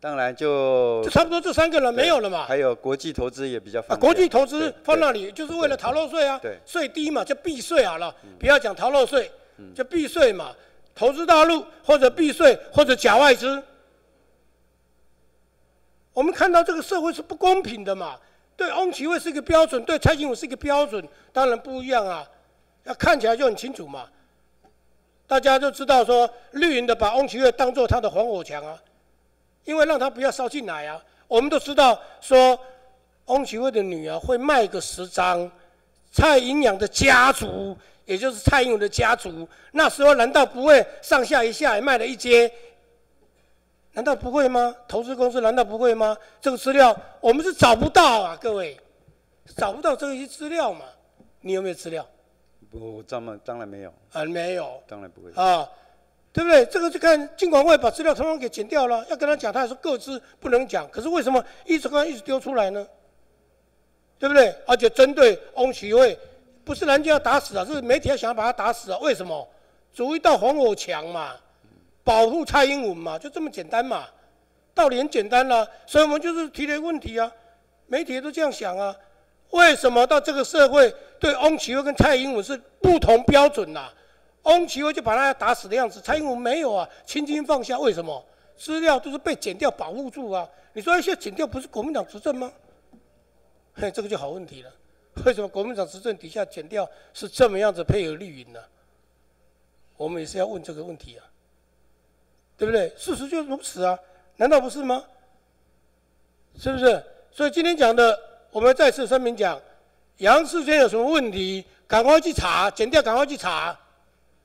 当然就就差不多这三个人，没有了嘛。还有国际投资也比较啊，方便。国际投资放那里就是为了逃漏税啊对，税低嘛，就避税好了，不要讲逃漏税，就避税嘛，投资大陆或者避税或者假外资。我们看到这个社会是不公平的嘛，对翁启惠是一个标准，对蔡英文是一个标准，当然不一样啊，要看起来就很清楚嘛。大家就知道说，绿营的把翁启惠当做他的防火墙啊，因为让他不要烧进来啊。我们都知道说，翁启惠的女儿会卖个十张，蔡英养的家族，也就是蔡英文的家族，那时候难道不会上下一下也卖了一阶？难道不会吗？投资公司难道不会吗？这个资料我们是找不到啊，各位，找不到这些资料嘛？你有没有资料？不，当然当然没有，啊，没有。当然不会。啊，对不对？这个就看尽管会把资料通通给剪掉了，要跟他讲，他还说各自不能讲。可是为什么一直刚一直丢出来呢？对不对？而且针对翁启慧，不是人家要打死啊，是媒体要想要把他打死啊？为什么？筑一道防火墙嘛，保护蔡英文嘛，就这么简单嘛，道理很简单啦、所以我们就是提了一个问题啊，媒体都这样想啊，为什么到这个社会对翁启慧跟蔡英文是不同标准呐、翁奇威就把他打死的样子，蔡英文没有啊，轻轻放下，为什么？资料都是被剪掉保护住啊。你说现在剪掉不是国民党执政吗？嘿，这个就好问题了。为什么国民党执政底下剪掉是这么样子配合绿营呢？我们也是要问这个问题啊，对不对？事实就是如此啊，难道不是吗？是不是？所以今天讲的，我们再次声明讲，杨世坚有什么问题，赶快去查，剪掉赶快去查。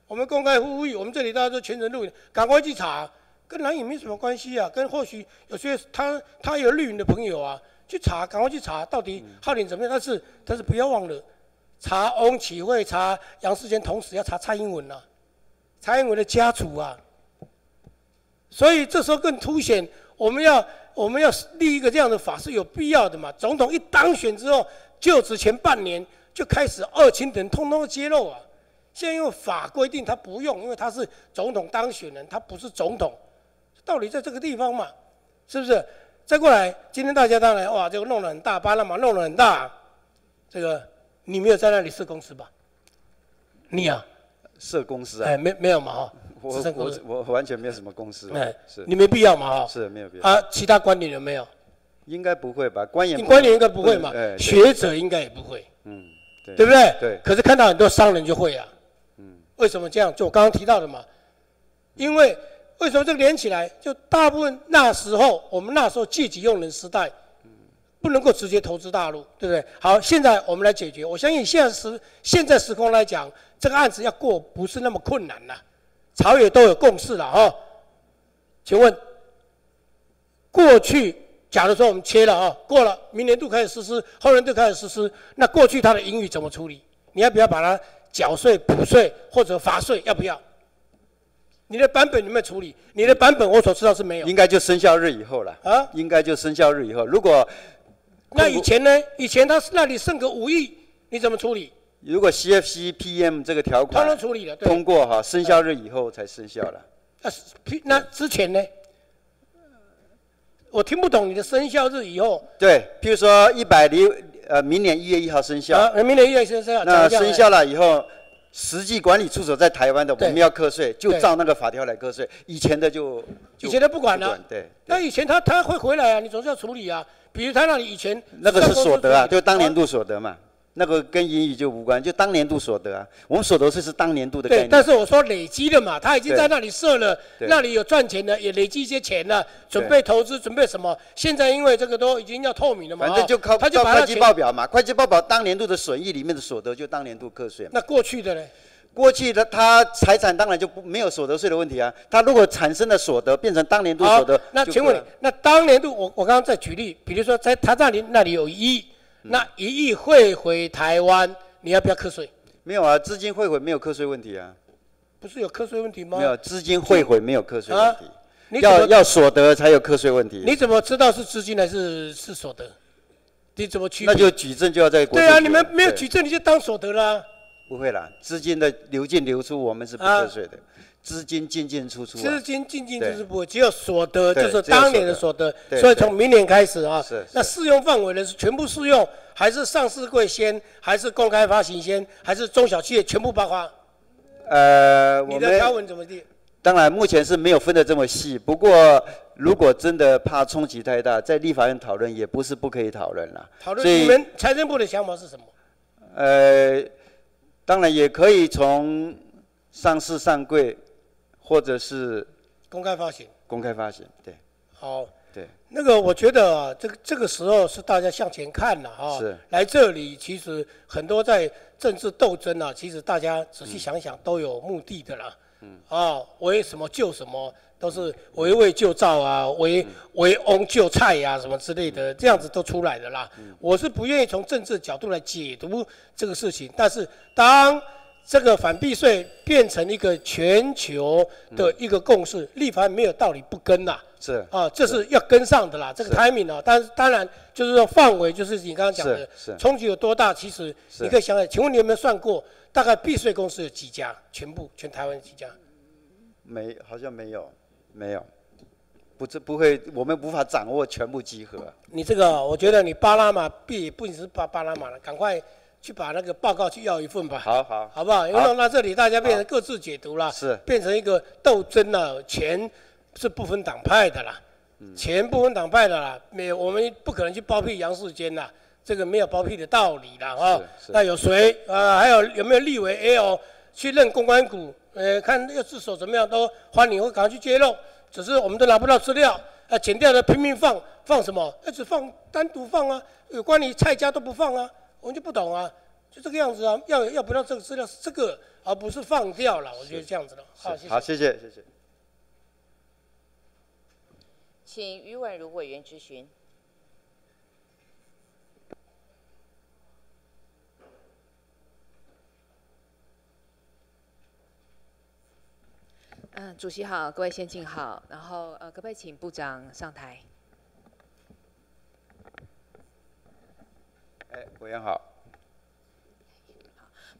我们公开呼吁，我们这里大家都全程录影，赶快去查，跟蓝营没什么关系啊，跟或许有些他他有绿营的朋友啊，去查，赶快去查，到底浩林怎么样？但是但是不要忘了，查翁启惠，查杨世坚，同时要查蔡英文啊，蔡英文的家族啊。所以这时候更凸显我们要我们要立一个这样的法是有必要的嘛。总统一当选之后，就职前半年就开始二清等通通揭露啊。现在因为法规定他不用，因为他是总统当选人，他不是总统，道理在这个地方嘛，是不是？再过来，今天大家当然哇，这个弄得很大，巴拿马弄得很大，这个你没有在那里设公司吧？你啊，设公司啊？哎，没没有嘛哈，我我我完全没有什么公司。哎，是你没必要嘛哈。是没有必要。啊，其他官员有没有？应该不会吧？官员官员应该不会嘛学者应该也不会，嗯，对对不对？对。可是看到很多商人就会啊，嗯，为什么这样？就我刚刚提到的嘛，因为为什么这个连起来？就大部分那时候我们那时候借机用人时代，不能够直接投资大陆，对不对？好，现在我们来解决。我相信现在时现在时空来讲，这个案子要过不是那么困难了，朝野都有共识了哈。请问，过去假如说我们切了啊，过了，明年度开始实施，后年度开始实施，那过去它的盈余怎么处理？你要不要把它缴税、补税或者罚税？要不要？你的版本有没有处理？你的版本我所知道是没有。应该就生效日以后了。啊？应该就生效日以后。如果那以前呢？以前他那里剩个五亿，你怎么处理？如果 CFC PM 这个条款通通处理了，对。通过哈，生效日以后才生效了。那是那之前呢？我听不懂你的生效日以后。对，譬如说一百零呃，明年一月一号生效。啊，明年一月生效。那生效了以后，实际管理处所在台湾的，我们要课税，就照那个法条来课税。以前的就就以前的不管了。对。那以前他他会回来啊，你总是要处理啊。比如他那里以前那个是所得啊，就当年度。度所得嘛，那个跟盈余就无关，就当年度所得啊。我们所得税是当年度的概对，但是我说累积的嘛，他已经在那里设了，那里有赚钱的，也累积一些钱了，准备投资，准备什么？现在因为这个都已经要透明了嘛，反正就靠哦他就照会计报表嘛，会计报表当年度的损益里面的所得就当年度课税。那过去的呢？过去的他财产当然就不没有所得税的问题啊。他如果产生了所得变成当年度所得，那请问你，那当年度我我刚刚在举例，比如说在他那里那里有一亿，嗯那一亿汇回台湾，你要不要课税？没有啊，资金汇回没有课税问题啊。不是有课税问题吗？没有资金汇回没有课税问题，你要要所得才有课税问题。你怎么知道是资金还是是所得？你怎么区？那就举证就要在国对啊，你们没有对举证你就当所得啦、不会啦，资金的流进流出我们是不啊课税的，资金进进出出、啊。资金进进对就是不会，只有所得，就是当年的所所得，所以从明年开始啊是，那适用范围呢是全部适用，还是上市柜先，还是公开发行先，还是中小企业全部包括？呃，我你的条文怎么定？当然目前是没有分得这么细，不过如果真的怕冲击太大，在立法院讨论也不是不可以讨论啦。讨论你们财政部的想法是什么？呃，当然也可以从上市上柜，或者是公开发行。公开发行，对好，对。那个我觉得啊，这个这个时候是大家向前看了啊。是。来这里其实很多在政治斗争啊，其实大家仔细想想都有目的的啦。嗯。啊，为什么救什么，都是围魏救赵啊，围围翁救蔡呀、什么之类的，这样子都出来的啦。我是不愿意从政治角度来解读这个事情，但是当这个反避税变成一个全球的一个共识，立法院没有道理不跟呐。是啊，这是要跟上的啦，这个 timing 啊，但是当然就是说范围，就是你刚刚讲的冲击有多大，其实你可以想想，请问你有没有算过，大概避税公司有几家？全部全台湾几家？没好像没有没有，不这不会，我们无法掌握全部集合。你这个，我觉得你巴拿马避不仅是巴巴拿马了，赶快去把那个报告去要一份吧。好好好不好？因为弄到这里，大家变成各自解读了，是变成一个斗争了。钱是不分党派的啦，嗯钱不分党派的啦，没有我们不可能去包庇杨世坚啦，这个没有包庇的道理啦啊。那有谁啊？还有有没有立委 L 去认公关股？呃，看要自首怎么样都欢迎，会赶快去揭露。只是我们都拿不到资料，啊，剪掉的拼命放，放什么？那只放单独放啊，有关于蔡家都不放啊，我们就不懂啊。就这个样子啊，要要不要这个资料是这个，而不是放掉了。我觉得这样子的。好，谢谢。好，谢谢谢谢。请于婉如委员质询。嗯，主席好，各位先进好，然后呃，可不可以请部长上台？哎，委员好。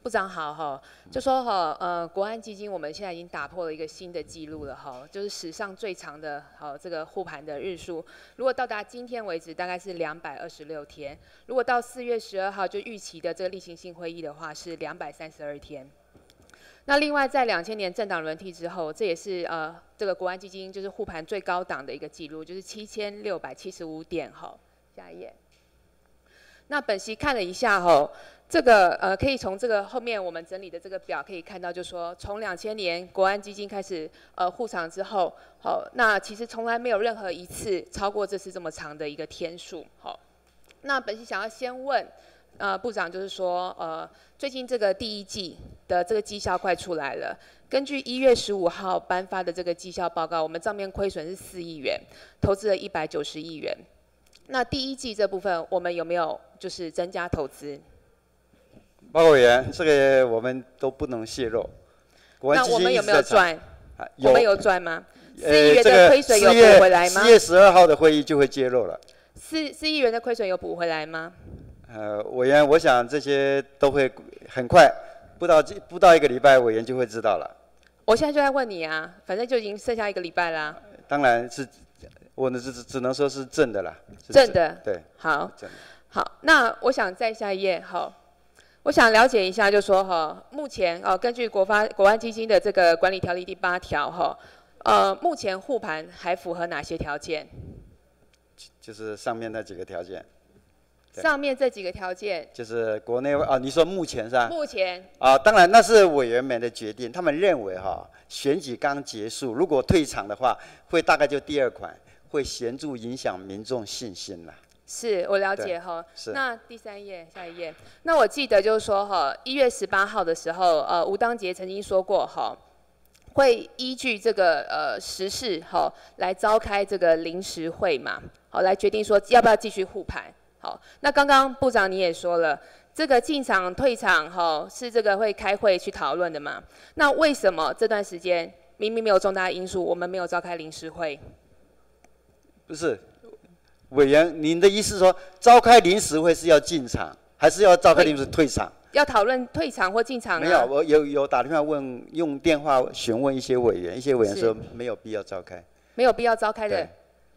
部长好哈，就说哈呃，国安基金我们现在已经打破了一个新的记录了哈，就是史上最长的哈这个护盘的日数，如果到达今天为止，大概是两百二十六天；如果到四月十二号就预期的这个例行性会议的话，是两百三十二天。那另外，在两千年政党轮替之后，这也是呃这个国安基金就是护盘最高档的一个记录，就是七千六百七十五点哈。下一页。那本席看了一下哈，这个呃可以从这个后面我们整理的这个表可以看到，就说从两千年国安基金开始呃护场之后，好，那其实从来没有任何一次超过这次这么长的一个天数，好。那本席想要先问。呃，部长就是说，呃，最近这个第一季的这个绩效快出来了。根据一月十五号颁发的这个绩效报告，我们账面亏损是四亿元，投资了一百九十亿元。那第一季这部分，我们有没有就是增加投资？报告委员，这个我们都不能泄露。那我们有没有赚？啊我们有赚吗？四亿呃，元的亏损有补回来吗四？月十二号的会议就会揭露了。四四亿元的亏损有补回来吗？呃，委员，我想这些都会很快，不到不到一个礼拜，委员就会知道了。我现在就在问你啊，反正就已经剩下一个礼拜啦。当然是，我呢只只只能说是正的啦。正的对。好正的。好，那我想再下一页，好，我想了解一下，就说哈，目前哦，根据国发国安基金的这个管理条例第八条哈，呃，目前护盘还符合哪些条件？就是上面那几个条件，上面这几个条件，就是国内外啊，你说目前是吧？目前啊，当然那是委员们的决定，他们认为哈，选举刚结束，如果退场的话，会大概就第二款，会显著影响民众信心啦。是我了解哈。是那第三页，下一页。那我记得就是说哈，一月十八号的时候，呃，吴当杰曾经说过哈，会依据这个呃时事哈来召开这个临时会嘛，好来决定说要不要继续护盘。好，那刚刚部长你也说了，这个进场退场哈是这个会开会去讨论的嘛？那为什么这段时间明明没有重大因素，我们没有召开临时会？不是，委员，您的意思是说召开临时会是要进场，还是要召开临时退场？要讨论退场或进场啊？没有，我有有打电话问，用电话询问一些委员，一些委员说没有必要召开。没有必要召开的，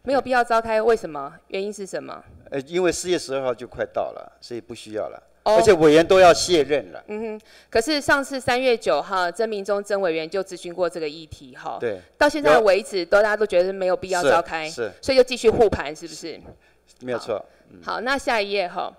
没有必要召开，为什么？原因是什么？呃，因为四月十二号就快到了，所以不需要了。哦而且委员都要卸任了。嗯哼，可是上次三月九号，曾明忠曾委员就咨询过这个议题，哈，对，到现在有为止，都大家都觉得没有必要召开，是所以就继续护盘，是不是？没有错。好，那下一页哈，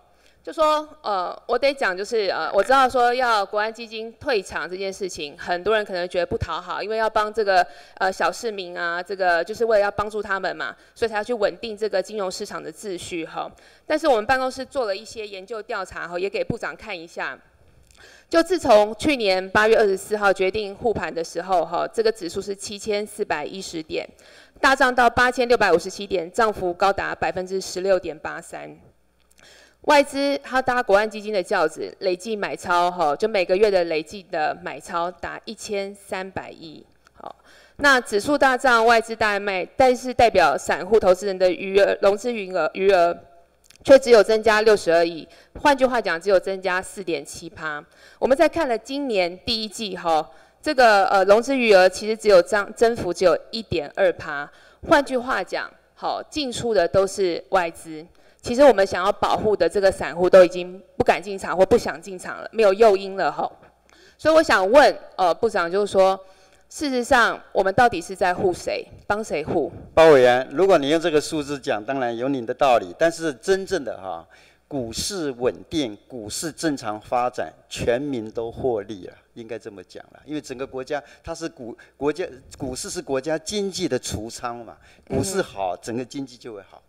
就说呃，我得讲就是呃，我知道说要国安基金退场这件事情，很多人可能觉得不讨好，因为要帮这个呃小市民啊，这个就是为了要帮助他们嘛，所以才要去稳定这个金融市场的秩序哈。但是我们办公室做了一些研究调查哈，也给部长看一下。就自从去年八月二十四号决定护盘的时候，哈，这个指数是七千四百一十点，大涨到八千六百五十七点，涨幅高达百分之十六点八三。外资它搭国安基金的轿子，累计买超哈，就每个月的累计的买超达一千三百亿。好，那指数大涨，外资大卖，但是代表散户投资人的余额融资余额余额却只有增加六十二亿，换句话讲，只有增加四点七趴。我们在看了今年第一季哈，这个呃融资余额其实只有增增幅只有一点二趴。换句话讲，好进出的都是外资。其实我们想要保护的这个散户都已经不敢进场或不想进场了，没有诱因了哈。所以我想问呃部长，就是说，事实上我们到底是在护谁，帮谁护？包委员，如果你用这个数字讲，当然有你的道理，但是真正的哈，股市稳定，股市正常发展，全民都获利了，应该这么讲了。因为整个国家它是股国家股市是国家经济的橱窗嘛，股市好，整个经济就会好，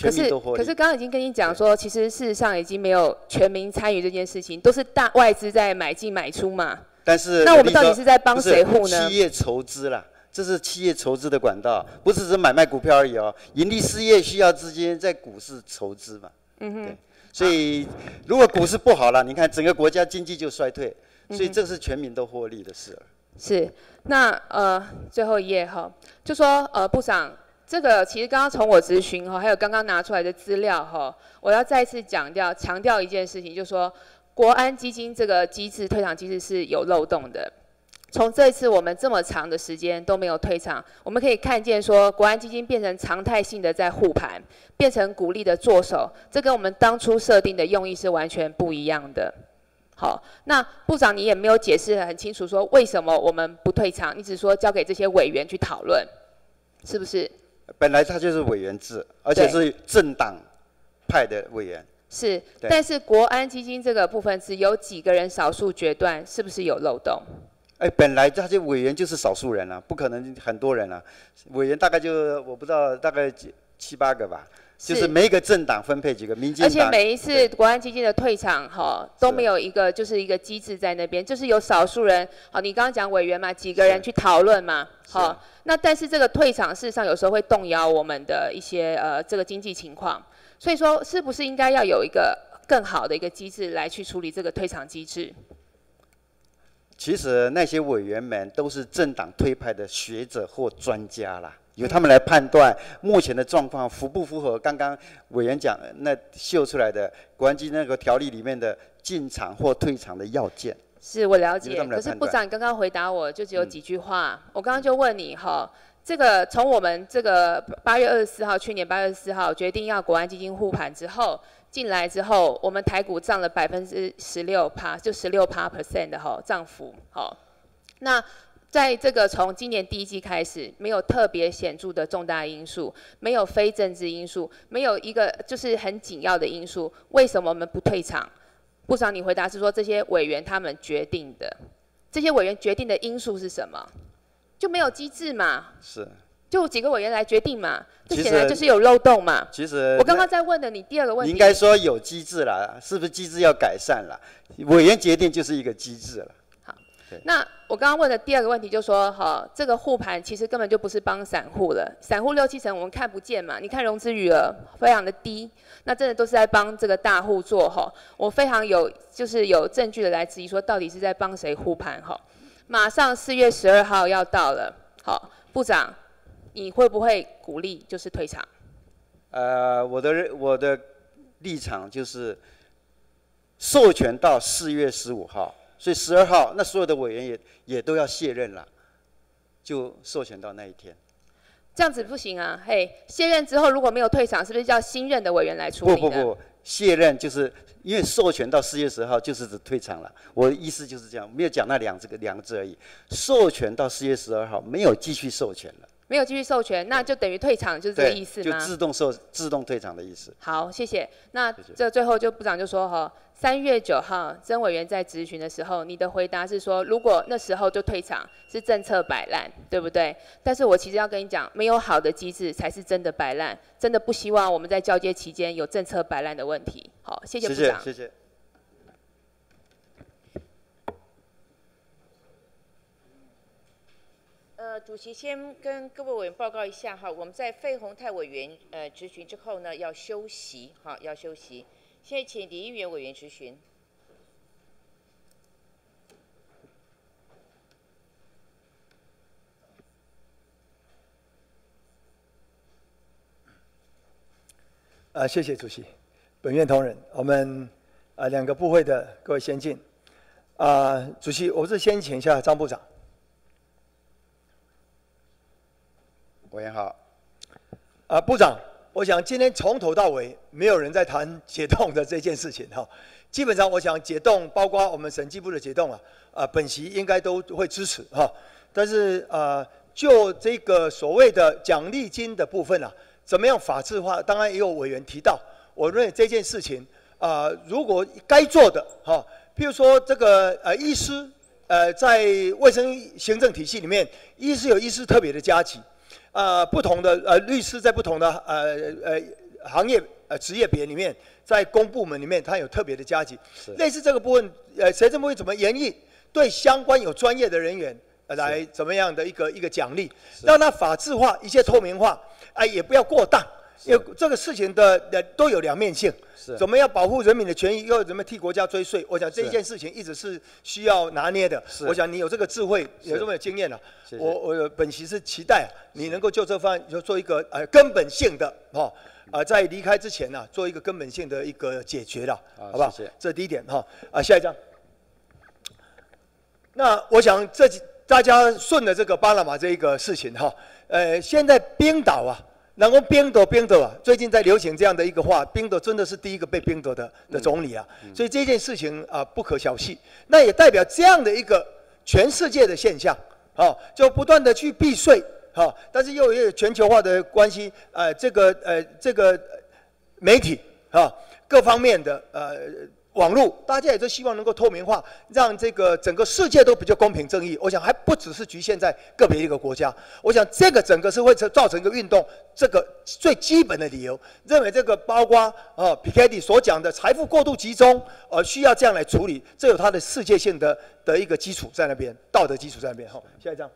可是。可是刚刚已经跟你讲说，其实事实上已经没有全民参与这件事情，都是大外资在买进买出嘛。但是那我们到底是在帮谁护呢企业筹资啦，这是企业筹资的管道，不是只买卖股票而已哦。盈利事业需要资金在股市筹资嘛。嗯哼对，所以如果股市不好了，你看整个国家经济就衰退，所以这是全民都获利的事了。是，那呃最后一页哈，就说呃部长，这个其实刚刚从我咨询哈，还有刚刚拿出来的资料哈，我要再次强调强调一件事情，就是说国安基金这个机制退场机制是有漏洞的。从这一次我们这么长的时间都没有退场，我们可以看见说，国安基金变成常态性的在护盘，变成鼓励的做手，这跟我们当初设定的用意是完全不一样的。好，那部长你也没有解释得很清楚，说为什么我们不退场，你只说交给这些委员去讨论，是不是？本来他就是委员制，而且是政党派的委员。是，但是国安基金这个部分只有几个人少数决断，是不是有漏洞？哎，本来这些委员就是少数人啊，不可能很多人啊。委员大概就我不知道，大概几七八个吧，就是是。每一个政党分配几个，民进而。且每一次国安基金的退场，哈，都没有一个就是一个机制在那边，就是有少数人，好，你刚刚讲委员嘛，几个人去讨论嘛，好，那但是这个退场事实上有时候会动摇我们的一些呃这个经济情况，所以说是不是应该要有一个更好的一个机制来去处理这个退场机制？其实那些委员们都是政党推派的学者或专家啦，由他们来判断目前的状况符不符合刚刚委员讲那秀出来的国安基金那个条例里面的进场或退场的要件。是我了解，可是部长你刚刚回答我就只有几句话，我刚刚就问你哈，这个从我们这个八月二十四号，去年八月二十四号决定要国安基金护盘之后，进来之后，我们台股涨了百分之十六趴，就十六趴 percent 的哈涨幅，好，那。在这个从今年第一季开始，没有特别显著的重大因素，没有非政治因素，没有一个就是很紧要的因素，为什么我们不退场？部长，你回答是说这些委员他们决定的，这些委员决定的因素是什么？就没有机制嘛？是，就几个委员来决定嘛？这显然就是有漏洞嘛。其实我刚刚在问的你第二个问题，应该说有机制了，是不是机制要改善了？委员决定就是一个机制了。那我刚刚问的第二个问题就说，哈，这个护盘其实根本就不是帮散户了，散户六七成我们看不见嘛，你看融资余额非常的低，那真的都是在帮这个大户做哈。我非常有就是有证据的来质疑说，到底是在帮谁护盘哈？马上四月十二号要到了，好，部长，你会不会鼓励就是退场？呃，我的我的立场就是，授权到四月十五号，所以十二号那所有的委员也也都要卸任了，就授权到那一天。这样子不行啊！嘿，卸任之后如果没有退场，是不是叫新任的委员来处理不不不，卸任就是因为授权到四月十号就是指退场了。我的意思就是这样，没有讲那两这个两个字而已。授权到四月十二号没有继续授权了。没有继续授权，那就等于退场，就是这个意思吗？就自动授、自动退场的意思。好，谢谢。那这最后就部长就说哈，三月九号曾委员在质询的时候，你的回答是说，如果那时候就退场，是政策摆烂，对不对？但是我其实要跟你讲，没有好的机制才是真的摆烂，真的不希望我们在交接期间有政策摆烂的问题。好，谢谢部长。谢谢。主席先跟各位委员报告一下哈，我们在费宏泰委员呃质询之后呢，要休息哈，要休息。现在请李议员委员质询。啊，谢谢主席，本院同仁，我们呃两个部会的各位先进，啊，主席，我是先请一下张部长。委员好，啊，部长，我想今天从头到尾没有人在谈解冻的这件事情哈。基本上，我想解冻，包括我们审计部的解冻啊，啊，本席应该都会支持哈。但是啊，就这个所谓的奖励金的部分啊，怎么样法制化？当然也有委员提到，我认为这件事情啊，如果该做的哈，譬如说这个呃医师呃在卫生行政体系里面，医师有医师特别的加级。呃，不同的呃律师在不同的呃呃行业呃职业别里面，在公部门里面，他有特别的加级。类似这个部分，呃，财政部会怎么演绎？对相关有专业的人员来怎么样的一个一个奖励，让他法制化，一切透明化，哎，也不要过当。因为这个事情的呃都有两面性，怎么样保护人民的权益，又怎么替国家追税？我想这一件事情一直是需要拿捏的。我想你有这个智慧，有这么有经验了。我我本席是期待你能够就这方案就做一个呃根本性的哈，呃在离开之前呢，做一个根本性的一个解决了，好不好？这第一点哈。啊，下一张。那我想这大家顺着这个巴拿马这一个事情哈，呃，现在冰岛啊。然后冰岛冰岛啊，最近在流行这样的一个话，冰岛真的是第一个被冰岛的的总理啊，所以这件事情啊不可小觑。那也代表这样的一个全世界的现象，啊，就不断的去避税，哈，但是又有全球化的关系，呃，这个呃这个媒体啊各方面的呃。网络，大家也都希望能够透明化，让这个整个世界都比较公平正义。我想还不只是局限在个别一个国家，我想这个整个是会造成一个运动。这个最基本的理由，认为这个包括啊皮凯蒂所讲的财富过度集中，呃需要这样来处理，这有它的世界性的的一个基础在那边，道德基础在那边。好，下一张，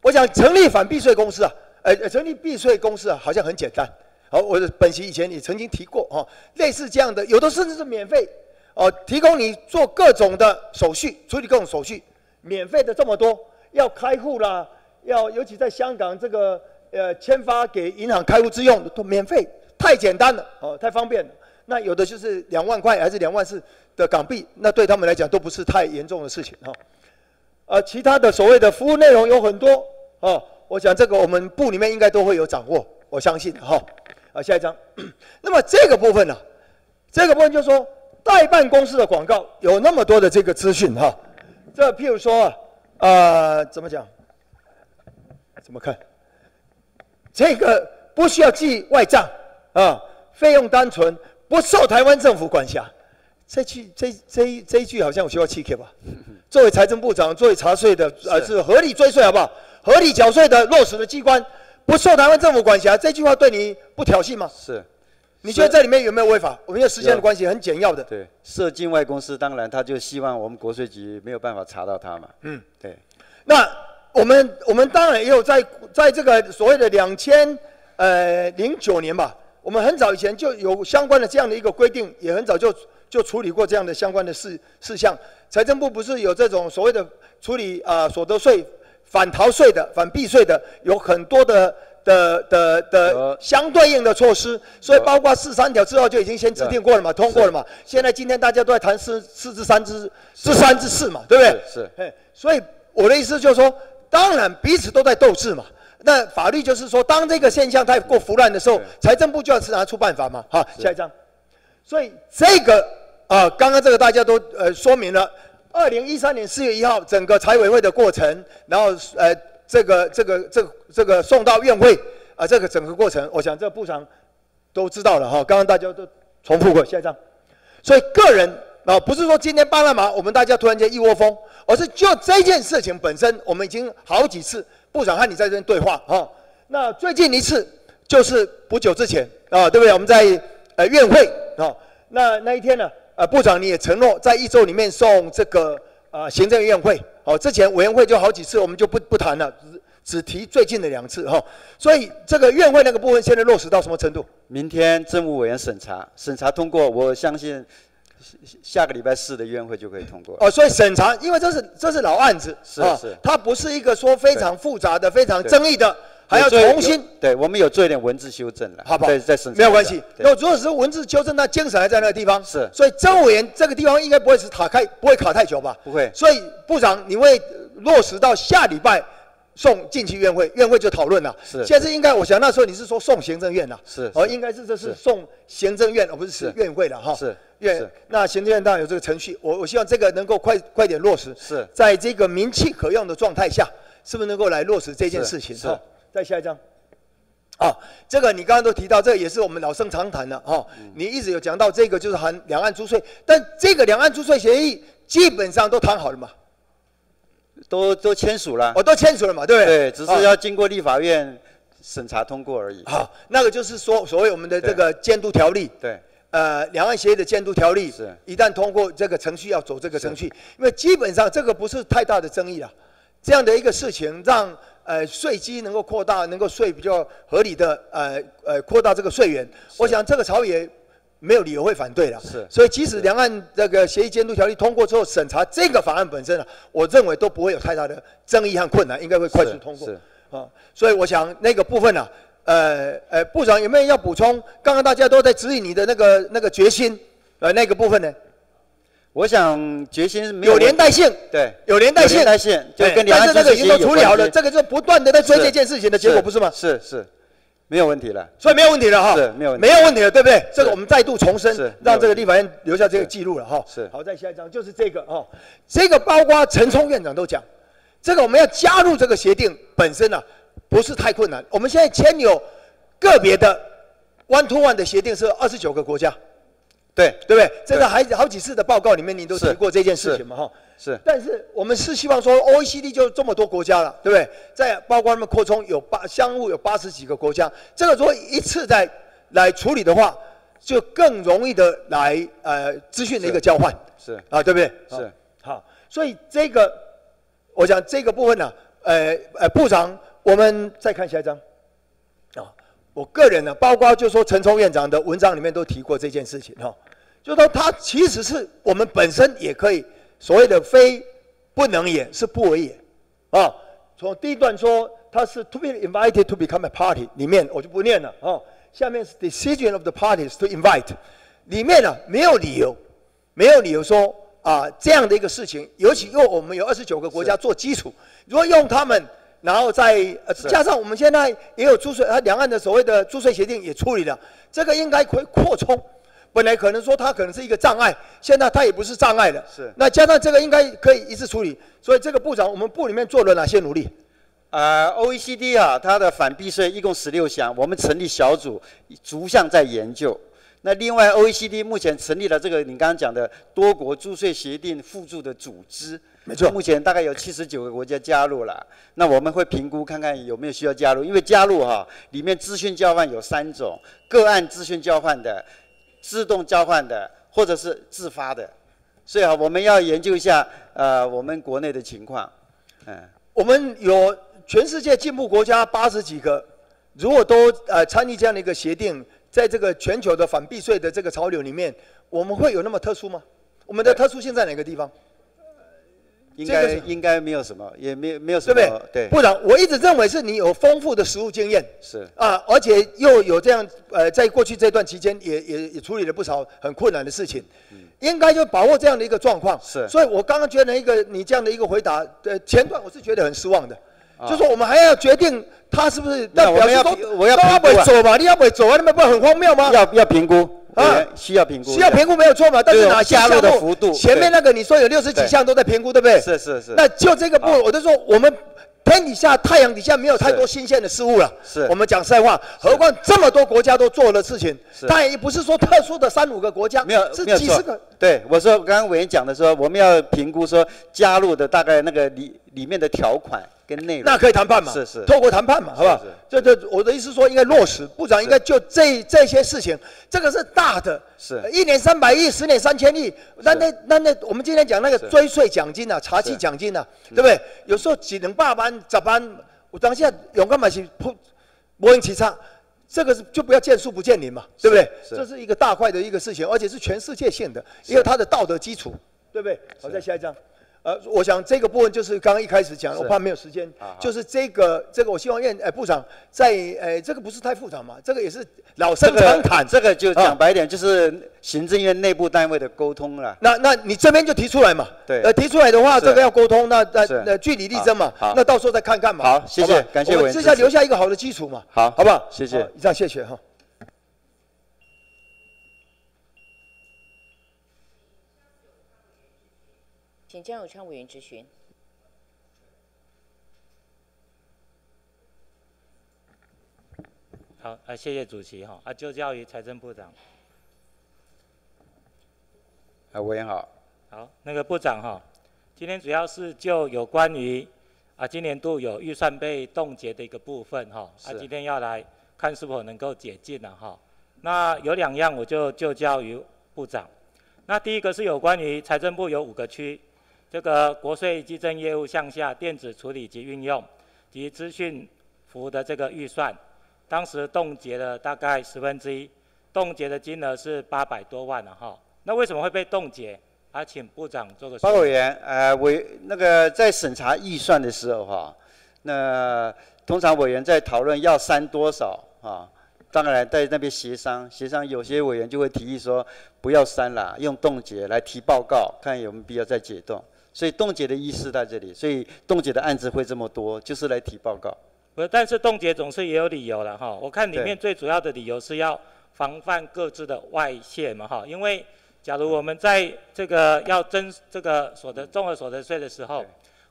我想成立反避税公司啊，呃成立避税公司啊，好像很简单。好，我的本席以前也曾经提过哈，类似这样的，有的甚至是免费。哦，提供你做各种的手续，处理各种手续，免费的这么多，要开户啦，要尤其在香港这个呃签发给银行开户之用都免费，太简单了，哦，太方便了。那有的就是两万块还是两万四的港币，那对他们来讲都不是太严重的事情哈。呃，其他的所谓的服务内容有很多哦，我想这个我们部里面应该都会有掌握，我相信哈。啊，下一张，[coughs] 那么这个部分呢，这个部分就说。代办公司的广告有那么多的这个资讯哈，这譬如说啊，呃，怎么讲？怎么看？这个不需要记外账啊，费用单纯，不受台湾政府管辖。这句这这一这一句好像我需要气 K 吧？[laughs] 作为财政部长，作为查税的，呃，是合理追税好不好？合理缴税的落实的机关，不受台湾政府管辖，这句话对你不挑衅吗？是。你觉得这里面有没有违法？我们因为时间的关系，很简要的。对，设境外公司，当然他就希望我们国税局没有办法查到他嘛。嗯，对。那我们我们当然也有在在这个所谓的两千呃零九年吧，我们很早以前就有相关的这样的一个规定，也很早就就处理过这样的相关的事事项。财政部不是有这种所谓的处理啊所得税反逃税的、反避税的，有很多的的的的相对应的措施，所以包括四三条之后就已经先制定过了嘛，通过了嘛。现在今天大家都在谈四四至三之之三之四嘛，对不对？是。哎，所以我的意思就是说，当然彼此都在斗智嘛。那法律就是说，当这个现象太过腐烂的时候，财政部就要拿出办法嘛。好，下一张。所以这个啊，刚刚这个大家都呃说明了，二零一三年四月一号整个财委会的过程，然后呃这个这个这个这个送到院会啊，这个整个过程，我想这部长都知道了哈。刚刚大家都重复过，下一张。所以个人啊，不是说今天巴拿马我们大家突然间一窝蜂，而是就这件事情本身，我们已经好几次。部长和你在这边对话哈，那最近一次就是不久之前啊，对不对？我们在呃院会啊，那那一天呢，呃部长你也承诺在一周里面送这个呃行政院会，好，之前委员会就好几次，我们就不不谈了，只只提最近的两次哈。所以这个院会那个部分现在落实到什么程度？明天政务委员审查，审查通过，我相信。下个礼拜四的院会就可以通过哦，所以审查，因为这是这是老案子，是是，它不是一个说非常复杂的、非常争议的，还要重新。对，我们有做一点文字修正了，好不好？在在审没有关系。那如果是文字修正，那精神还在那个地方。是，所以政委员这个地方应该不会是卡开，不会卡太久吧？不会。所以部长，你会落实到下礼拜。送进去院会，院会就讨论了。是，现在应该，我想那时候你是说送行政院了。是，哦，应该是这是送行政院，而不是是院会了哈。是，院。那行政院当然有这个程序，我我希望这个能够快快点落实。是，在这个名气可用的状态下，是不是能够来落实这件事情？是。再下一张。啊，这个你刚刚都提到，这个也是我们老生常谈的哈。你一直有讲到这个，就是含两岸租税，但这个两岸租税协议基本上都谈好了嘛？都都签署了，哦，都签署了嘛，对不对？对，只是要经过立法院审查通过而已。好，那个就是说，所谓我们的这个监督条例，对，呃，两岸协议的监督条例，是，一旦通过这个程序，要走这个程序，因为基本上这个不是太大的争议啊。这样的一个事情，让呃税基能够扩大，能够税比较合理的，呃呃扩大这个税源，我想这个朝野。没有理由会反对的，是，所以即使两岸这个协议监督条例通过之后，审查这个法案本身啊，我认为都不会有太大的争议和困难，应该会快速通过。是，啊，所以我想那个部分呢，呃呃，部长有没有要补充？刚刚大家都在质疑你的那个那个决心，呃，那个部分呢？我想决心是有连带性，对，有连带性，连带性，就跟但是那个已经都处理好了，这个就不断的在追这件事情的结果，不是吗？是是。没有问题了，所以没有问题了哈，是没有没有问题了，对不对？这个我们再度重申，让这个立法院留下这个记录了哈。是，好，再下一张就是这个哈，这个包括陈冲院长都讲，这个我们要加入这个协定本身呢，不是太困难。我们现在签有个别的 one to one 的协定是二十九个国家，对对不对？这个还好几次的报告里面你都提过这件事情嘛哈。是，但是我们是希望说，OECD 就这么多国家了，对不对？在包括他们扩充有八相互有八十几个国家，这个如果一次在来处理的话，就更容易的来呃资讯的一个交换，是啊，对不对？是好，所以这个我想这个部分呢，呃呃部长，我们再看下一张啊，我个人呢，包括就说陈冲院长的文章里面都提过这件事情哈，就说它其实是我们本身也可以。所谓的非不能也是不为也，啊，从第一段说它是 to be invited to become a party 里面我就不念了啊，下面是 decision of the parties to invite 里面呢没有理由，没有理由说啊这样的一个事情，尤其因为我们有二十九个国家做基础，如果用他们，然后再加上我们现在也有注税，啊两岸的所谓的注税协定也处理了，这个应该可以扩充。本来可能说它可能是一个障碍，现在它也不是障碍了。是。那加上这个应该可以一次处理，所以这个部长，我们部里面做了哪些努力？呃，OECD 啊，它的反避税一共十六项，我们成立小组，逐项在研究。那另外，OECD 目前成立了这个你刚刚讲的多国租税协定互助的组织，没错。目前大概有七十九个国家加入了，那我们会评估看看有没有需要加入，因为加入哈，里面资讯交换有三种，个案资讯交换的。自动交换的，或者是自发的，所以啊，我们要研究一下呃我们国内的情况，嗯，我们有全世界进步国家八十几个，如果都呃参与这样的一个协定，在这个全球的反避税的这个潮流里面，我们会有那么特殊吗？我们的特殊性在哪个地方？应这个是。该应该没有什么，也没有没有什么对不对？对。部长，我一直认为是你有丰富的实务经验。是。啊，而且又有这样呃，在过去这段期间也也也处理了不少很困难的事情，应该就把握这样的一个状况。嗯是。所以我刚刚觉得一个你这样的一个回答，呃，前段我是觉得很失望的，啊。就说我们还要决定他是不是，那我们要我要那他评估啊。不走嘛，你要不走啊，那么不是很荒谬吗？要要评估啊需要评估，需要评估没有错嘛，但是哪些加入的项目幅度前面那个你说有六十几项都在评估，对不对？是是是，那就这个部，我就说我们天底下太阳底下没有太多新鲜的事物了。是。我们讲实在话，何况这么多国家都做了事情，是。它也不是说特殊的三五个国家，没有是没有错。几十个。对，我说刚刚委员讲的说，我们要评估说加入的大概那个里里面的条款跟内容，那可以谈判嘛？是是透过谈判嘛，好不好？这这我的意思说，应该落实，部长应该就这这些事情，这个是大的，是呃一年三百亿，十年三千亿。那那那那，我们今天讲那个追税奖金啊，茶器是奖金啊，对不对？有时候只能八班、咋班，我当下勇敢买起扑摩音其差。这个是就不要见树不见林嘛，对不对？这是一个大块的一个事情，而且是全世界性的，因为它的道德基础，对不对？好，再下一张。呃，我想这个部分就是刚刚一开始讲，是我怕没有时间就是这个这个，我希望院呃部长在呃这个不是太复杂嘛，这个也是老生常谈个。这个就啊讲白一点，就是行政院内部单位的沟通了。那那你这边就提出来嘛，对呃提出来的话，这个要沟通，那那那据理力争嘛那到时候再看看嘛。好谢谢感谢我们至少委员支持留下一个好的基础嘛，好，好不好？谢谢好以上谢谢哈。请江永昌委员质询。好，啊，谢谢主席哈，啊，就教于财政部长。啊，委员好。好，那个部长哈，今天主要是就有关于啊，今年度有预算被冻结的一个部分哈，啊，今天要来看是否能够解禁了哈。那有两样我就就交于部长。那第一个是有关于财政部有五个区，这个国税稽征业务向下电子处理及运用及资讯服务的这个预算，当时冻结了大概十分之一，冻结的金额是八百多万了哈。那为什么会被冻结？啊，请部长做个说明。包委员，呃，委那个在审查预算的时候哈，那通常委员在讨论要删多少啊，当然在那边协商，协商有些委员就会提议说不要删了，用冻结来提报告，看有没有必要再解冻。所以冻结的意思在这里，所以冻结的案子会这么多，就是来提报告。不，但是冻结总是也有理由了哈。我看里面最主要的理由是要防范各自的外泄嘛哈。因为假如我们在这个要征这个所得综合所得税的时候，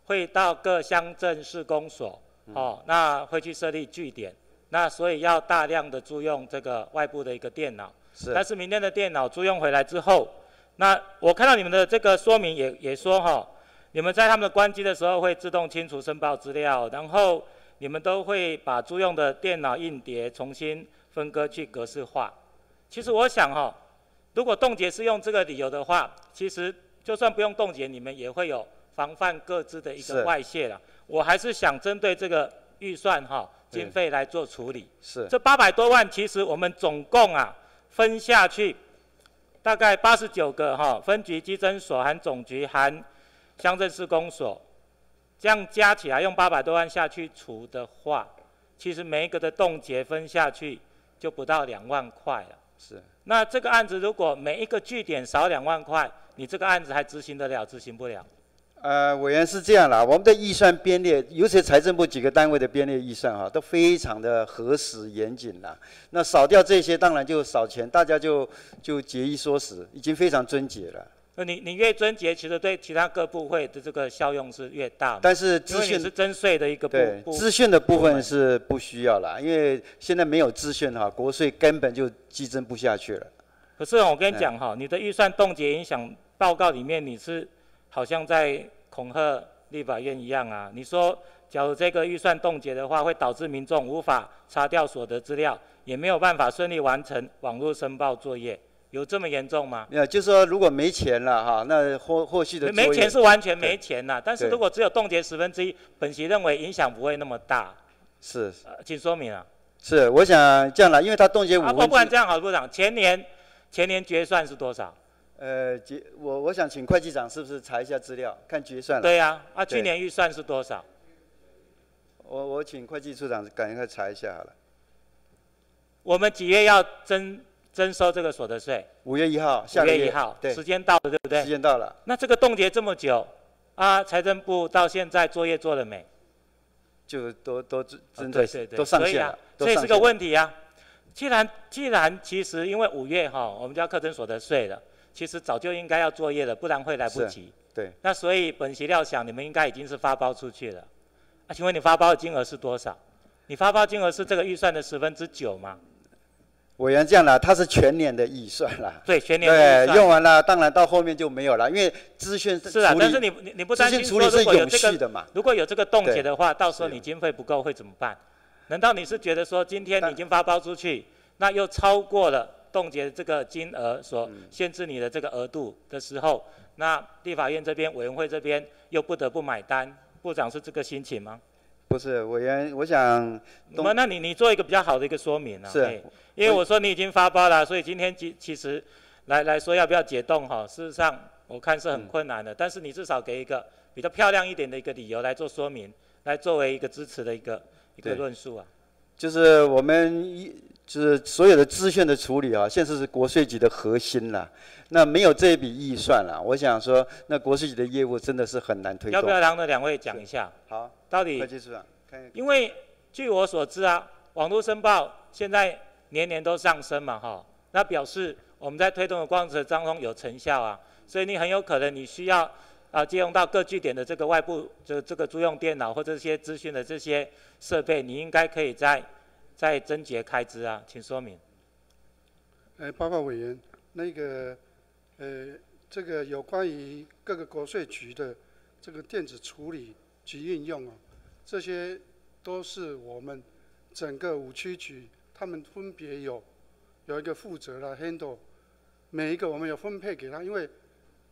会到各乡镇市公所哦，那会去设立据点，那所以要大量的租用这个外部的一个电脑。是但是明天的电脑租用回来之后，那我看到你们的这个说明也也说哈，你们在他们的关机的时候会自动清除申报资料，然后你们都会把租用的电脑硬碟重新分割去格式化。其实我想哈，如果冻结是用这个理由的话，其实就算不用冻结，你们也会有防范各自的一个外泄了。我还是想针对这个预算哈对经费来做处理。是这八百多万，其实我们总共啊分下去，大概八十九个哈分局稽征所含总局含乡镇市公所，这样加起来用八百多万下去除的话，其实每一个的冻结分下去就不到两万块了。是那这个案子如果每一个据点少两万块，你这个案子还执行得了？执行不了？呃，委员是这样啦，我们的预算编列，尤其财政部几个单位的编列预算哈，都非常的核实严谨啦。那少掉这些，当然就少钱，大家就就节衣缩食，已经非常遵节了。那你你越贞洁，其实对其他各部会的这个效用是越大。但是因资讯是征税的一个部资讯的部分是不需要啦，因为现在没有资讯哈，国税根本就激增不下去了。可是我跟你讲哈，你的预算冻结影响报告里面，你是好像在恐吓立法院一样啊。你说，假如这个预算冻结的话，会导致民众无法查调所得资料，也没有办法顺利完成网络申报作业，有这么严重吗？没有，就是说如果没钱了哈，那后后续的没钱是完全没钱了，但是如果只有冻结十分之一，本席认为影响不会那么大。是呃，请说明啊。是，我想这样了，因为他冻结五啊，不分之不然这样好，部长，前年前年决算是多少？呃，结我我想请会计长是不是查一下资料，看决算了。对呀、啊，对去年预算是多少？我我请会计处长赶快查一下好了。我们几月要征征收这个所得税？五月一号，下五个月月一号，对，时间到了，对不对？时间到了。那这个冻结这么久，啊，财政部到现在作业做了没？就都都真真的对对对，都上线了，，都所以是个问题啊。既然既然其实因为五月哈，我们就要课征所得税了，其实早就应该要作业了，不然会来不及。对，那所以本席料想，你们应该已经是发包出去了。啊，请问你发包的金额是多少？你发包金额是这个预算的十分之九吗？委员这样啦，它是全年的预算啦。对，全年的对用完了，当然到后面就没有了，因为资讯是啊但是你你你不担心如果有这个？如果有这个冻结的话，到时候你经费不够会怎么办？难道你是觉得说今天你已经发包出去，那又超过了冻结这个金额所嗯限制你的这个额度的时候，那立法院这边委员会这边又不得不买单？部长是这个心情吗？不是委员，我想那么，那你你做一个比较好的一个说明啊。是因为我说你已经发包了，所以今天其其实来来说要不要解冻哈，事实上我看是很困难的，但是你至少给一个比较漂亮一点的一个理由来做说明，来作为一个支持的一个一个论述啊。就是我们一就是所有的资讯的处理啊，现在是国税局的核心了。那没有这一笔预算了，我想说，那国税局的业务真的是很难推动。要不要让那两位讲一下？好，到底因为据我所知啊，网络申报现在年年都上升嘛，哈，那表示我们在推动的过程当中有成效啊，所以你很有可能你需要啊借用到各据点的这个外部这这个租用电脑或这些资讯的这些设备，你应该可以在在增节开支啊，请说明。呃，报告委员，那个，呃，这个有关于各个国税局的这个电子处理及运用啊，这些都是我们整个五区局他们分别有有一个负责的 handle，每一个我们有分配给他，因为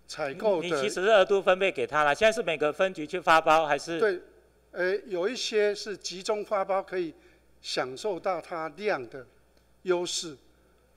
采购的你其实是额度分配给他了，现在是每个分局去发包还是？对，呃，有一些是集中发包，可以享受到它量的优势，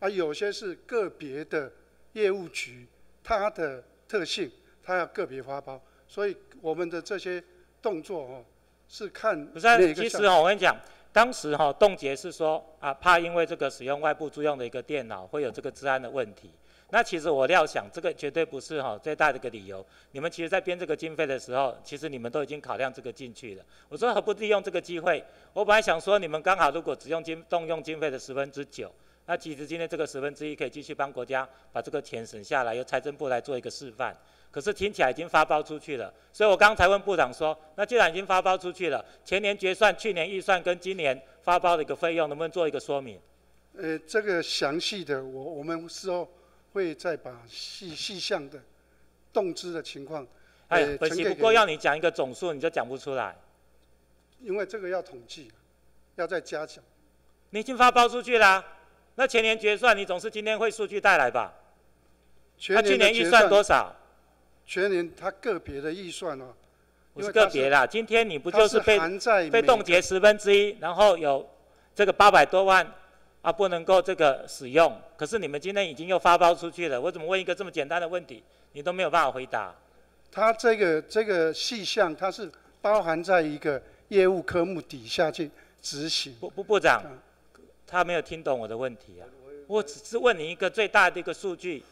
而，有些是个别的业务局它的特性，它要个别发包，所以我们的这些动作哦，是看不是其实哦，我跟你讲，当时哈、冻结是说啊，怕因为这个使用外部租用的一个电脑会有这个治安的问题。那其实我料想，这个绝对不是哈、最大的一个理由。你们其实在编这个经费的时候，其实你们都已经考量这个进去了。我说何不利用这个机会？我本来想说，你们刚好如果只用经动用经费的十分之九，那其实今天这个十分之一可以继续帮国家把这个钱省下来，由财政部来做一个示范。可是听起来已经发包出去了，所以我刚才问部长说，那既然已经发包出去了，前年决算、去年预算跟今年发包的一个费用，能不能做一个说明？呃，这个详细的我我们事后会再把细细项的动资的情况，哎呃，本席不呈给过要你讲一个总数，你就讲不出来。因为这个要统计，要再加强。你已经发包出去啦、那前年决算你总是今天会数据带来吧？全那去年预算多少？全年他个别的预算哦，不是个别啦，今天你不就是被被冻结十分之一，然后有这个八百多万啊不能够这个使用，可是你们今天已经又发包出去了，我怎么问一个这么简单的问题，你都没有办法回答？他这个这个细项，它是包含在一个业务科目底下去执行。部部部长，他没有听懂我的问题啊，我只是问你一个最大的一个数据，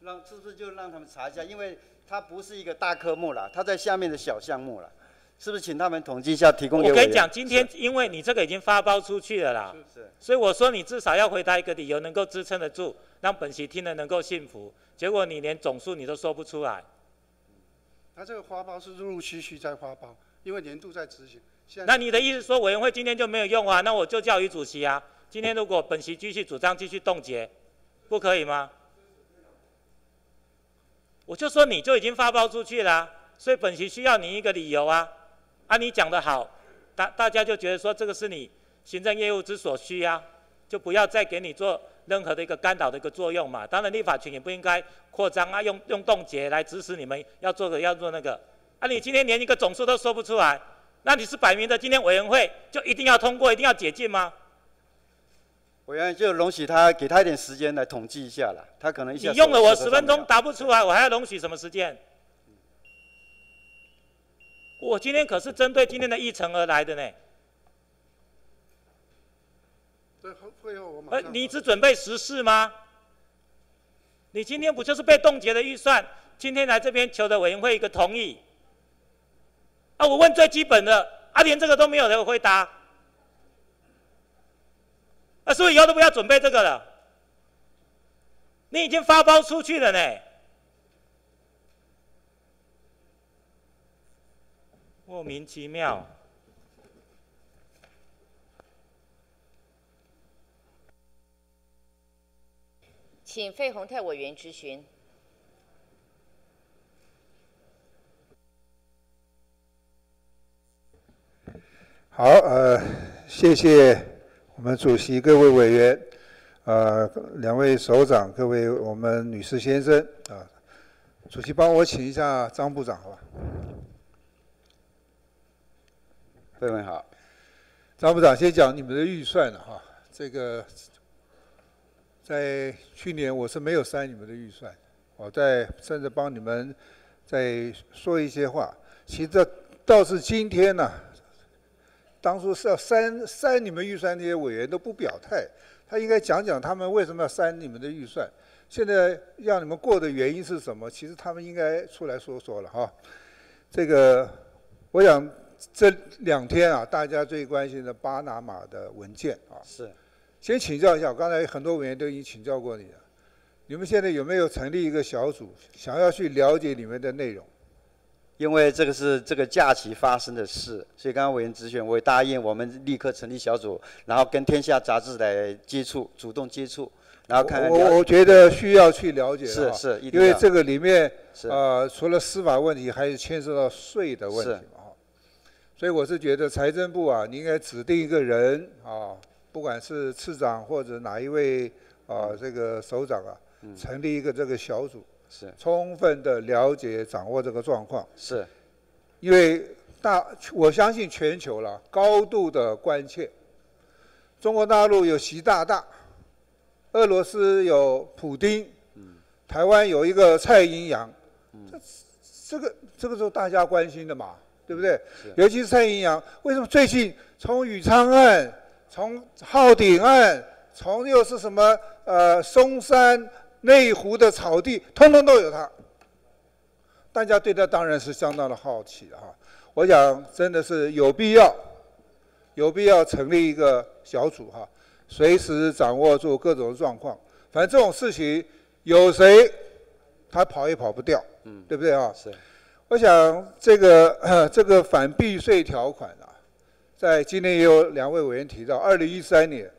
让是不是就让他们查一下？因为它不是一个大科目了，它在下面的小项目了，是不是请他们统计一下，提供我跟你讲，今天因为你这个已经发包出去了啦，是是所以我说你至少要回答一个理由，能够支撑得住，让本席听了能够信服。结果你连总数你都说不出来，他这个花包是陆陆续续在花包，因为年度在执行。那你的意思说委员会今天就没有用啊？那我就叫于主席啊，今天如果本席继续主张继续冻结，不可以吗？我就说你就已经发包出去了、所以本席需要你一个理由啊。啊，你讲得好，大大家就觉得说这个是你行政业务之所需啊，就不要再给你做任何的一个干扰的一个作用嘛。当然，立法权也不应该扩张啊，用用冻结来指使你们要做的要做那个。啊，你今天连一个总数都说不出来，那你是摆明的今天委员会就一定要通过，一定要解禁吗？委员就容许他给他一点时间来统计一下了，他可能一下你用了我十分钟答不出来，我还要容许什么时间？我今天可是针对今天的议程而来的呢。对，会后我马呃，你只准备十四吗？你今天不就是被冻结的预算？今天来这边求的委员会一个同意。啊，我问最基本的，啊，连这个都没有人回答。啊，所以以后都不要准备这个了。你已经发包出去了呢。莫名其妙。请费鸿泰委员质询。好，呃，谢谢我们主席、各位委员，呃，两位首长、各位我们女士先生啊，主席帮我请一下张部长，好吧？各位好，张部长先讲你们的预算了哈，这个在去年我是没有删你们的预算，我在甚至帮你们再说一些话。其实这倒是今天呢、当初是要删删你们预算那些委员都不表态，他应该讲讲他们为什么要删你们的预算，现在让你们过的原因是什么？其实他们应该出来说说了哈。这个，我想这两天啊，大家最关心的巴拿马的文件啊，是。先请教一下，刚才很多委员都已经请教过你了，你们现在有没有成立一个小组，想要去了解里面的内容？因为这个是这个假期发生的事，所以刚刚委员咨询，我也答应我们立刻成立小组，然后跟天下杂志来接触，主动接触，然后看看我我觉得需要去了解是是因为这个里面是。呃除了司法问题，还有牵涉到税的问题是。嘛哈。所以我是觉得财政部啊，你应该指定一个人啊，不管是次长或者哪一位啊这个首长啊，嗯。成立一个这个小组，是。充分的了解掌握这个状况。是，因为大我相信全球了高度的关切，中国大陆有习大大，俄罗斯有普京，台湾有一个蔡英洋，这这个这个是大家关心的嘛，对不对？尤其是蔡英洋，为什么最近从宇昌案、从浩鼎案、从又是什么呃松山、内湖的草地，通通都有他。大家对他当然是相当的好奇的哈。我想真的是有必要，有必要成立一个小组哈，随时掌握住各种状况。反正这种事情有谁他跑也跑不掉，嗯，对不对啊？是。我想这个、呃 [clears throat] 这个反避税条款啊，在今天也有两位委员提到，二零一三年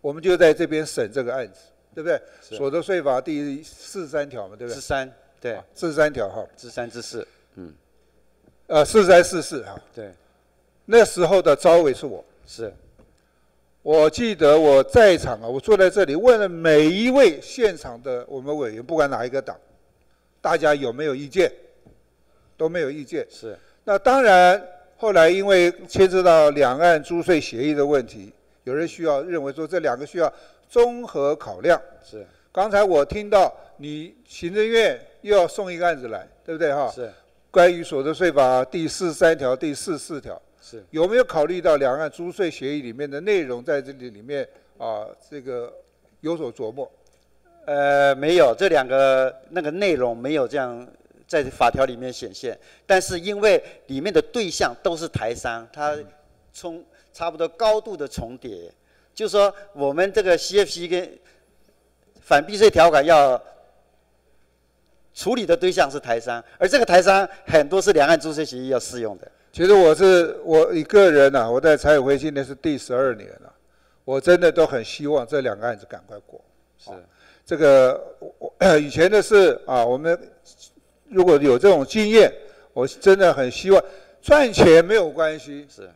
我们就在这边审这个案子，对不对？所得税法第四十三条嘛，对不对？十三，对，四十三条哈。十三之四，嗯，呃，四三四四哈。对，那时候的招委是我。是。我记得我在场啊，我坐在这里问了每一位现场的我们委员，不管哪一个党，大家有没有意见？都没有意见。是。那当然，后来因为牵涉到两岸租税协议的问题，有人需要认为说这两个需要综合考量。是。刚才我听到你行政院又要送一个案子来，对不对哈？是。关于所得税法第四十三条、第四十四条，是有没有考虑到两岸租税协议里面的内容在这里里面啊？这个有所琢磨？呃，没有，这两个那个内容没有这样在法条里面显现，但是因为里面的对象都是台商，它从差不多高度的重叠，就说我们这个 CFC 跟反避税条款要处理的对象是台商，而这个台商很多是两岸租税协议要适用的。其实我是我一个人呐、我在财委会今年是第十二年了，我真的都很希望这两个案子赶快过。是，这个我以前的事啊，我们如果有这种经验，我真的很希望赚钱没有关系，是，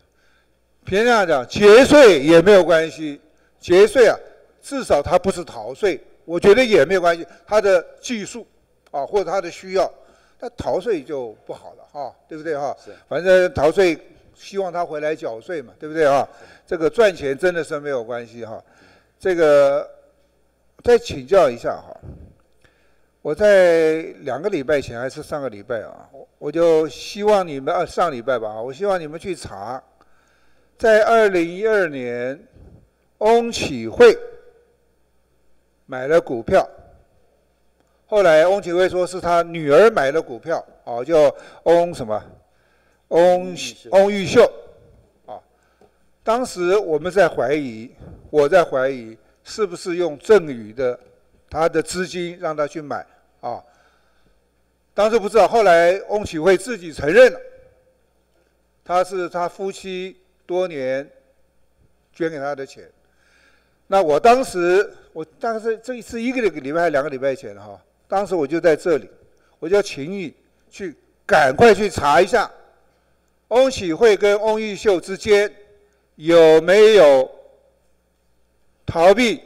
平常讲节税也没有关系，节税啊，至少它不是逃税，我觉得也没有关系，它的技术啊或者它的需要，那逃税就不好了哈、对不对哈、是。反正逃税希望他回来缴税嘛，对不对啊？这个赚钱真的是没有关系哈、这个再请教一下哈，我在两个礼拜前还是上个礼拜啊，我就希望你们啊上礼拜吧，我希望你们去查，在二零一二年，翁启惠买了股票，后来翁启惠说是他女儿买了股票，哦，叫翁什么？翁翁玉秀，啊，当时我们在怀疑，我在怀疑是不是用赠与的他的资金让他去买啊？当时不知道，后来翁启惠自己承认了，他是他夫妻多年捐给他的钱。那我当时，我大概是这一次一个礼拜还两个礼拜前哈，当时我就在这里，我就请你去赶快去查一下。翁启慧跟翁玉秀之间有没有逃避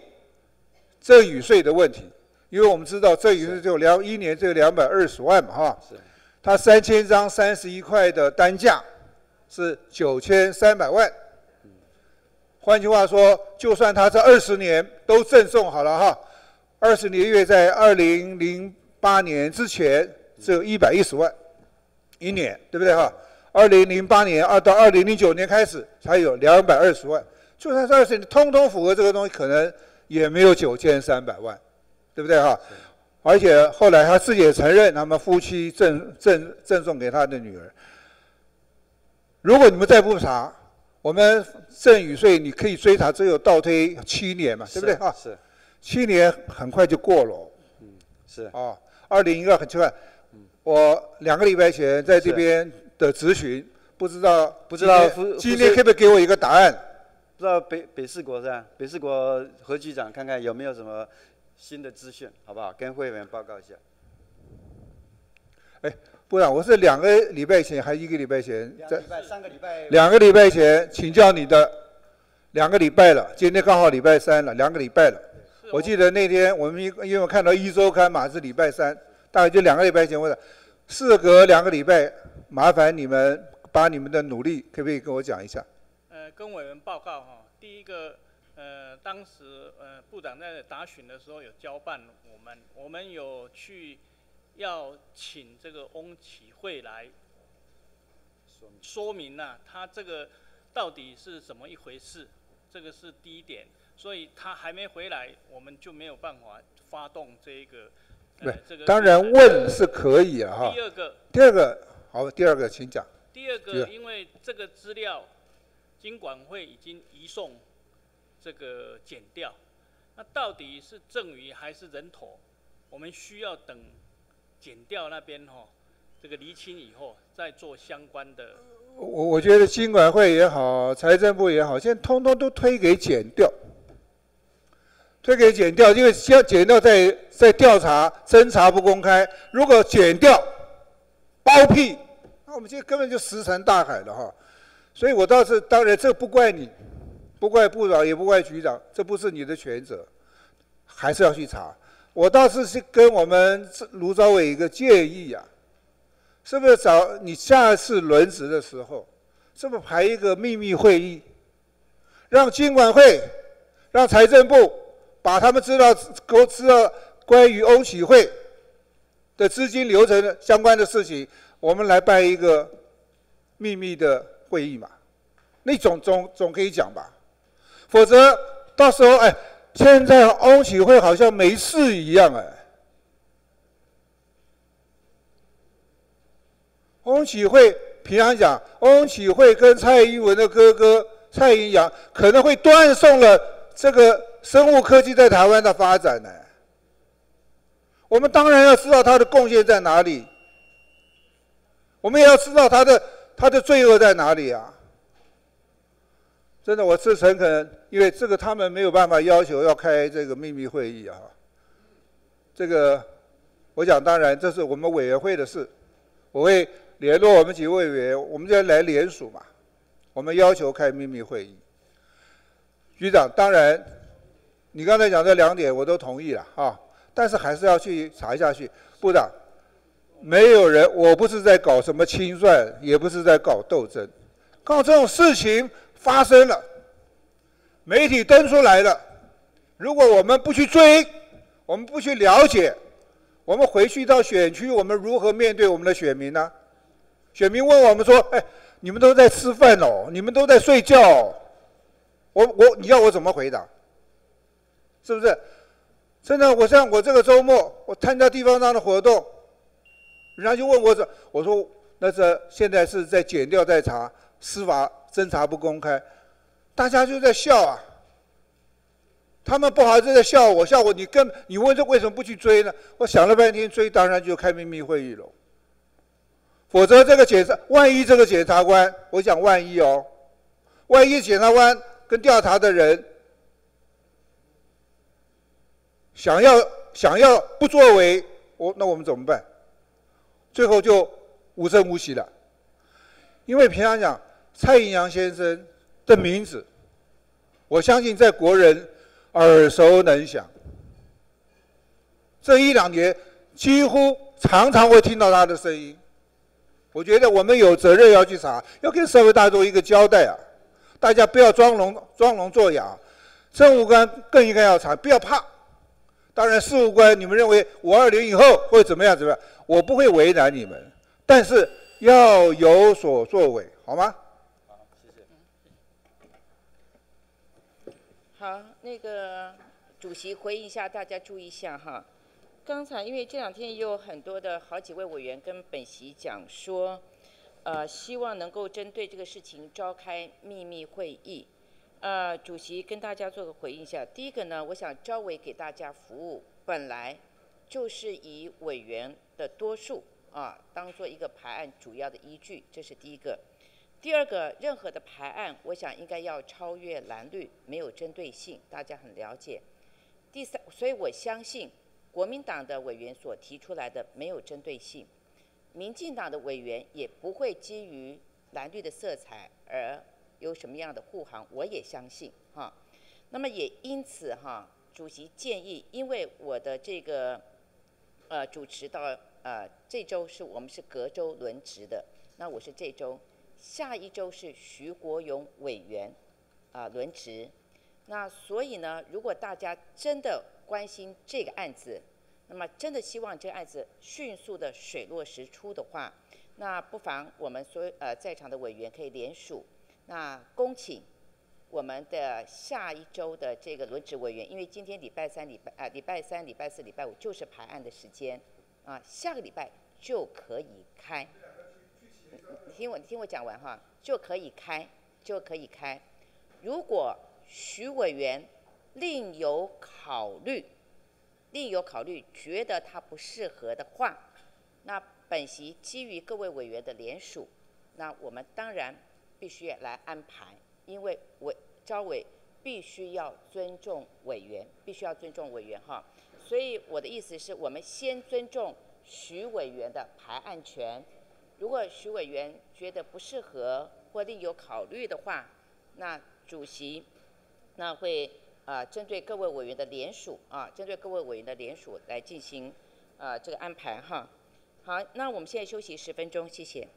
赠与税的问题？因为我们知道赠与税就两一年就两百二十万嘛，哈。他三千张三十一块的单价是九千三百万。换句话说，就算他这二十年都赠送好了哈，二十年月在二零零八年之前只有一百一十万一年，对不对哈？二零零八年二到二零零九年开始才有两百二十万，就算是二十年通通符合这个东西，可能也没有九千三百万，对不对哈？而且后来他自己也承认，他们夫妻赠赠赠送给他的女儿。如果你们再不查，我们赠与税你可以追查，只有倒推七年嘛，对不对啊？是，七年很快就过了。嗯，是。啊，二零一二很奇怪。我两个礼拜前在这边。的咨询，不知道不知道今天可不可以给我一个答案？不知道北北四国是吧？北四国何局长看看有没有什么新的资讯，好不好？跟会员报告一下。哎，部长，我是两个礼拜前还是一个礼拜前？两个礼拜，三个礼拜。两个礼拜前请教你的，两个礼拜了，今天刚好礼拜三了，两个礼拜了。我记得那天我们因因为我看到一周刊嘛是礼拜三，大概就两个礼拜前问的，事隔两个礼拜。麻烦你们把你们的努力，可不可以跟我讲一下？呃，跟委员报告哈，第一个，呃，当时呃部长在答询的时候有交办我们，我们有去要请这个翁启慧来说明呐，他这个到底是怎么一回事？这个是第一点，所以他还没回来，我们就没有办法发动这个。对，当然问是可以啊哈。第二个。第二个。好，第二个请讲。第二个，因为这个资料，经管会已经移送这个剪掉，那到底是赠与还是人头？我们需要等剪掉那边哈，这个厘清以后再做相关的。我我觉得经管会也好，财政部也好，现在通通都推给剪掉，推给检调，因为检检调在在调查侦查不公开，如果检调。包庇，那我们现在根本就石沉大海了哈，所以我倒是当然这不怪你，不怪部长也不怪局长，这不是你的全责，还是要去查。我倒是是跟我们卢昭伟一个建议啊，是不是找你下次轮值的时候，是不是排一个秘密会议，让经管会、让财政部把他们知道都知道关于欧企会。的资金流程相关的事情，我们来办一个秘密的会议嘛？那总总总可以讲吧？否则到时候哎，现在翁启慧好像没事一样哎。翁启慧平常讲，翁启慧跟蔡英文的哥哥蔡英阳可能会断送了这个生物科技在台湾的发展呢。我们当然要知道他的贡献在哪里，我们也要知道他的他的罪恶在哪里啊！真的，我是诚恳，因为这个他们没有办法要求要开这个秘密会议啊。这个，我讲当然这是我们委员会的事，我会联络我们几位委员，我们就来联署嘛。我们要求开秘密会议。局长，当然，你刚才讲这两点我都同意了啊。但是还是要去查下去，部长，没有人，我不是在搞什么清算，也不是在搞斗争，搞这种事情发生了，媒体登出来了，如果我们不去追，我们不去了解，我们回去到选区，我们如何面对我们的选民呢？选民问我们说：“哎，你们都在吃饭哦，你们都在睡觉哦。”我我你要我怎么回答？是不是？真的，我像我这个周末我参加地方上的活动，人家就问我说：“我说那是现在是在检调在查，司法侦查不公开。”大家就在笑啊。他们不好意思在笑我，笑我。你跟你问这为什么不去追呢？我想了半天，追当然就开秘密会议了。否则这个检察，万一这个检察官，我讲万一哦，万一检察官跟调查的人想要想要不作为，我那我们怎么办？最后就无声无息了。因为平常讲蔡英阳先生的名字，我相信在国人。耳熟能详，这一两年几乎常常会听到他的声音。我觉得我们有责任要去查，要给社会大众一个交代啊！大家不要装聋装聋作哑，政务官更应该要查，不要怕。当然，事务官你们认为五二零以后会怎么样？怎么样？我不会为难你们，但是要有所作为，好吗？好，那个主席回应一下，大家注意一下哈。刚才因为这两天也有很多的好几位委员跟本席讲说，呃，希望能够针对这个事情召开秘密会议。呃，主席跟大家做个回应一下。第一个呢，我想招委给大家服务，本来就是以委员的多数啊，当做一个排案主要的依据，这是第一个。第二个，任何的排案，我想应该要超越蓝绿，没有针对性，大家很了解。第三，所以我相信国民党的委员所提出来的没有针对性，民进党的委员也不会基于蓝绿的色彩而有什么样的护航，我也相信哈。那么也因此哈，主席建议，因为我的这个呃主持到呃这周是我们是隔周轮值的，那我是这周。下一周是徐国勇委员啊轮值，那所以呢，如果大家真的关心这个案子，那么真的希望这个案子迅速的水落石出的话，那不妨我们所呃在场的委员可以联署，那恭请我们的下一周的这个轮值委员，因为今天礼拜三、礼拜啊礼拜三、礼拜四、礼拜五就是排案的时间，啊下个礼拜就可以开。你听我，你听我讲完哈，就可以开，就可以开。如果徐委员另有考虑，另有考虑，觉得他不适合的话，那本席基于各位委员的联署，那我们当然必须来安排，因为委招委必须要尊重委员，必须要尊重委员哈。所以我的意思是我们先尊重徐委员的排案权。如果徐委员觉得不适合或另有考虑的话，那主席那会啊针对各位委员的联署啊，针对各位委员的联署来进行啊这个安排哈。好，那我们现在休息十分钟，谢谢。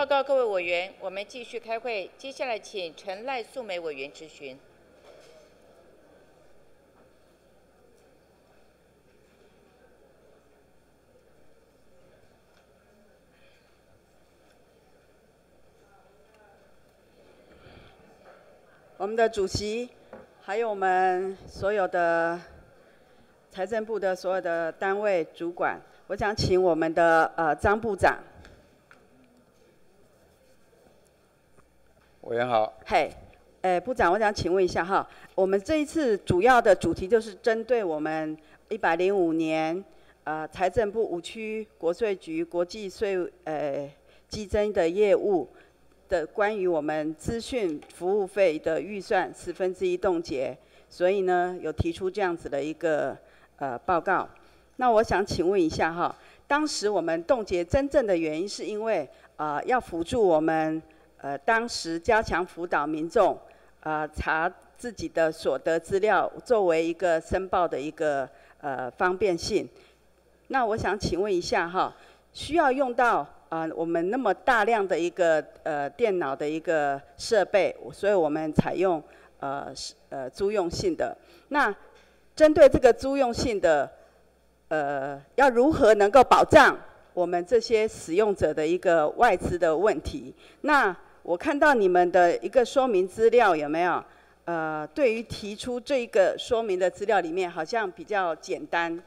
报告各位委员，我们继续开会。接下来请陈赖素梅委员质询。我们的主席，还有我们所有的财政部的所有的单位主管，我想请我们的呃张部长。委员好。嘿，呃，部长，我想请问一下哈，我们这一次主要的主题就是针对我们一百零五年呃财政部五区国税局国际税呃激增的业务。的关于我们资讯服务费的预算四分之一冻结，所以呢有提出这样子的一个呃报告。那我想请问一下哈，当时我们冻结真正的原因是因为呃要辅助我们呃当时加强辅导民众呃查自己的所得资料，作为一个申报的一个呃方便性。那我想请问一下哈，需要用到？啊，我们那么大量的一个呃电脑的一个设备，所以我们采用呃呃租用性的。那针对这个租用性的，呃，要如何能够保障我们这些使用者的一个外资的问题？那我看到你们的一个说明资料有没有？呃，对于提出这个说明的资料里面，好像比较简单。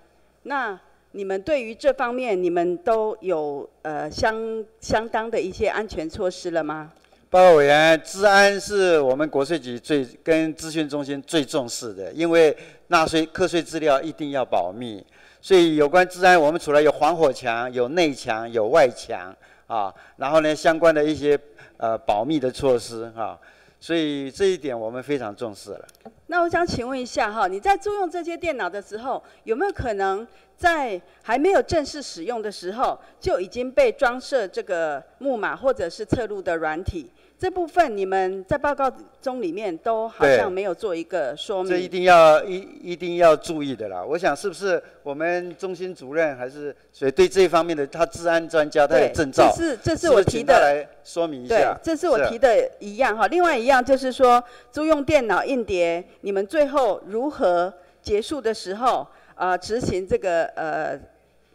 那你们对于这方面，你们都有呃相相当的一些安全措施了吗？报告委员，治安是我们国税局最跟资讯中心最重视的，因为纳税课税资料一定要保密，所以有关治安，我们除了有防火墙、有内墙、有外墙啊，然后呢相关的一些呃保密的措施啊，所以这一点我们非常重视了。那我想请问一下哈，你在租用这些电脑的时候，有没有可能？在还没有正式使用的时候，就已经被装设这个木马或者是侧录的软体。这部分你们在报告中里面都好像没有做一个说明。这一定要一一定要注意的啦。我想是不是我们中心主任还是谁对这方面的他治安专家他有证照？这是这是我提的。来说明一下。对，这是我提的一样哈。另外一样就是说，租用电脑硬碟，你们最后如何结束的时候？啊，执行这个呃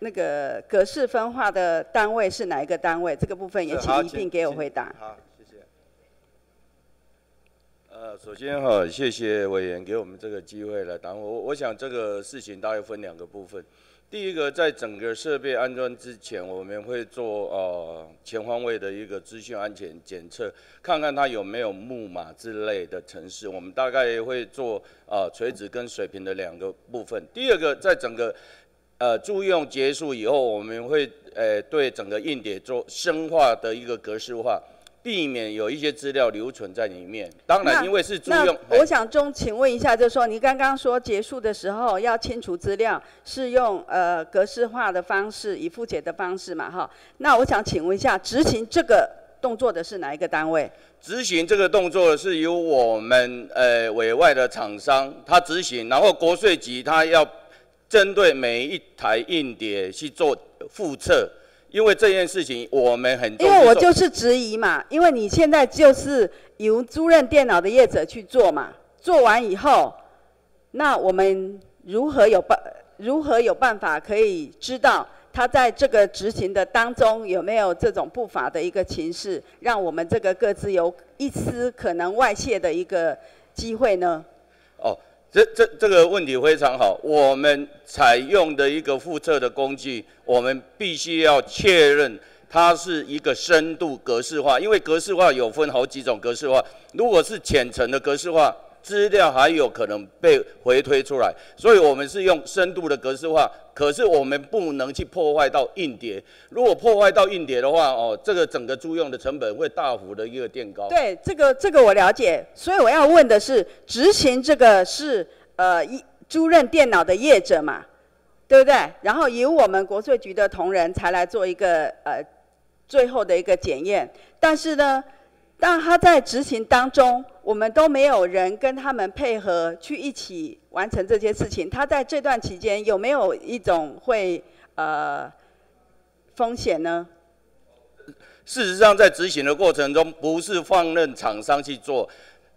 那个格式分化的单位是哪一个单位？这个部分也请一并给我回答。呃，首先哈，谢谢委员给我们这个机会来答我。我想这个事情大概分两个部分。第一个，在整个设备安装之前，我们会做呃全方位的一个资讯安全检测，看看它有没有木马之类的城市。我们大概会做呃垂直跟水平的两个部分。第二个，在整个呃租用结束以后，我们会呃对整个硬碟做深化的一个格式化。避免有一些资料留存在里面。当然，因为是租用。我想中，请问一下，就是说，你刚刚说结束的时候要清除资料，是用呃格式化的方式，以复解的方式嘛？哈。那我想请问一下，执行这个动作的是哪一个单位？执行这个动作是由我们呃委外的厂商他执行，然后国税局他要针对每一台硬碟去做复测。因为这件事情，我们很因为我就是质疑嘛，因为你现在就是由租赁电脑的业者去做嘛，做完以后，那我们如何有办如何有办法可以知道他在这个执行的当中有没有这种不法的一个情势，让我们这个各自有一丝可能外泄的一个机会呢？这这这个问题非常好，我们采用的一个复测的工具，我们必须要确认它是一个深度格式化，因为格式化有分好几种格式化，如果是浅层的格式化。资料还有可能被回推出来，所以我们是用深度的格式化。可是我们不能去破坏到硬碟，如果破坏到硬碟的话，哦，这个整个租用的成本会大幅的一个垫高。对，这个这个我了解。所以我要问的是，执行这个是呃一租任电脑的业者嘛，对不对？然后由我们国税局的同仁才来做一个呃最后的一个检验。但是呢？但他在执行当中，我们都没有人跟他们配合去一起完成这些事情。他在这段期间有没有一种会呃风险呢？事实上，在执行的过程中，不是放任厂商去做，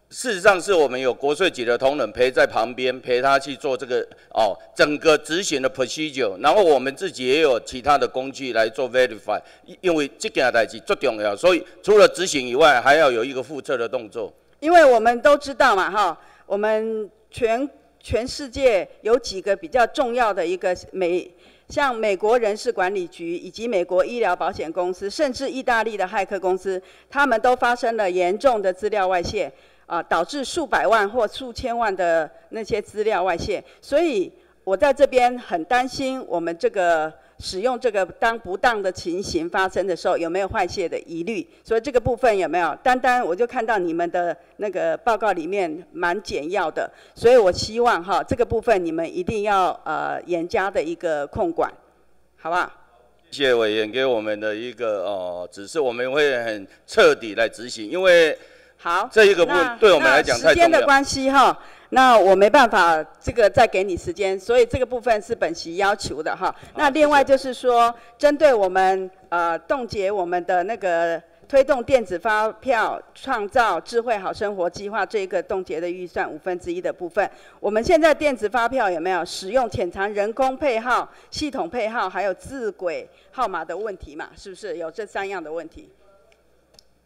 事实上是我们有国税局的同仁陪在旁边，陪他去做这个哦，整个执行的 procedure。然后我们自己也有其他的工具来做 verify，因为这件代志最重要，所以除了执行以外，还要有一个复测的动作。因为我们都知道嘛，哈，我们全全世界有几个比较重要的一个美。像美国人事管理局以及美国医疗保险公司，甚至意大利的骇客公司，他们都发生了严重的资料外泄，啊，导致数百万或数千万的那些资料外泄。所以我在这边很担心，我们这个。使用这个当不当的情形发生的时候，有没有坏泄的疑虑？所以这个部分有没有？单单我就看到你们的那个报告里面蛮简要的，所以我希望哈这个部分你们一定要呃严加的一个控管，好不好？谢谢委员给我们的一个哦指示，我们会很彻底来执行，因为好这一个部分对我们来讲太重要。时间的关系哈。那我没办法，这个再给你时间，所以这个部分是本席要求的哈。那另外就是说，针对我们呃冻结我们的那个推动电子发票、创造智慧好生活计划这一个冻结的预算五分之一的部分，我们现在电子发票有没有使用潜藏人工配号、系统配号还有字轨号码的问题嘛？是不是有这三样的问题？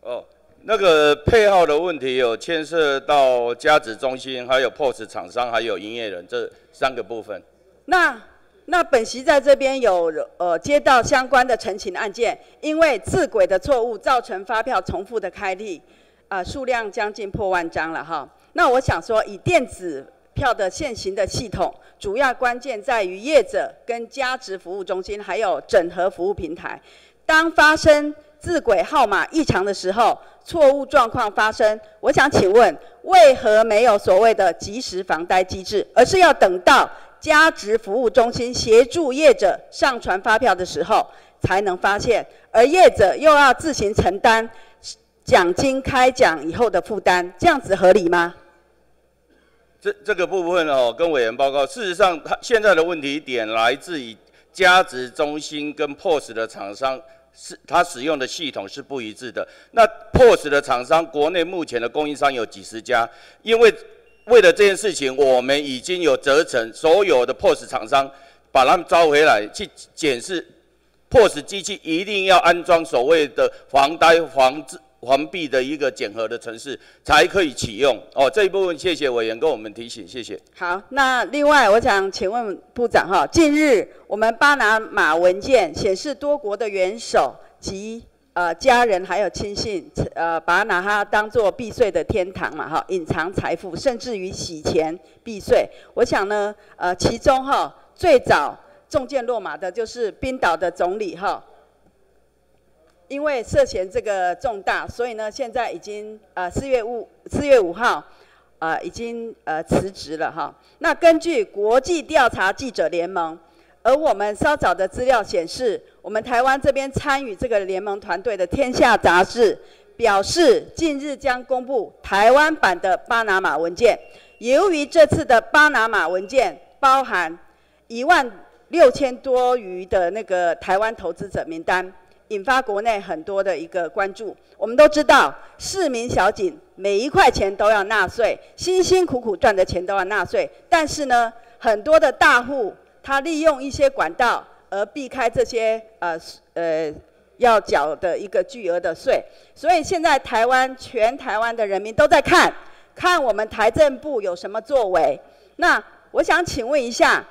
哦。那个配号的问题有牵涉到加值中心，还有 POS 厂商，还有营业人这三个部分。那那本席在这边有呃接到相关的陈情案件，因为字轨的错误造成发票重复的开立，啊数量将近破万张了哈。那我想说，以电子票的现行的系统，主要关键在于业者跟加值服务中心还有整合服务平台，当发生字轨号码异常的时候。错误状况发生，我想请问，为何没有所谓的及时防呆机制，而是要等到加值服务中心协助业者上传发票的时候才能发现，而业者又要自行承担奖金开奖以后的负担，这样子合理吗？这这个部分哦，跟委员报告，事实上，他现在的问题点来自于加值中心跟 POS 的厂商。是它使用的系统是不一致的。那 POS 的厂商，国内目前的供应商有几十家，因为为了这件事情，我们已经有责成所有的 POS 厂商把他们招回来去检视 POS 机器，一定要安装所谓的防呆防治。环币的一个检核的城市才可以启用哦，这一部分谢谢委员跟我们提醒，谢谢。好，那另外我想请问部长哈，近日我们巴拿马文件显示多国的元首及呃家人还有亲信呃把拿它当做避税的天堂嘛哈，隐藏财富甚至于洗钱避税。我想呢呃其中哈最早中箭落马的就是冰岛的总理哈。因为涉嫌这个重大，所以呢，现在已经呃四月五四月五号，呃已经呃辞职了哈。那根据国际调查记者联盟，而我们稍早的资料显示，我们台湾这边参与这个联盟团队的《天下》杂志表示，近日将公布台湾版的巴拿马文件。由于这次的巴拿马文件包含一万六千多余的那个台湾投资者名单。引发国内很多的一个关注。我们都知道，市民小景每一块钱都要纳税，辛辛苦苦赚的钱都要纳税。但是呢，很多的大户他利用一些管道而避开这些呃呃要缴的一个巨额的税。所以现在台湾全台湾的人民都在看，看我们财政部有什么作为。那我想请问一下，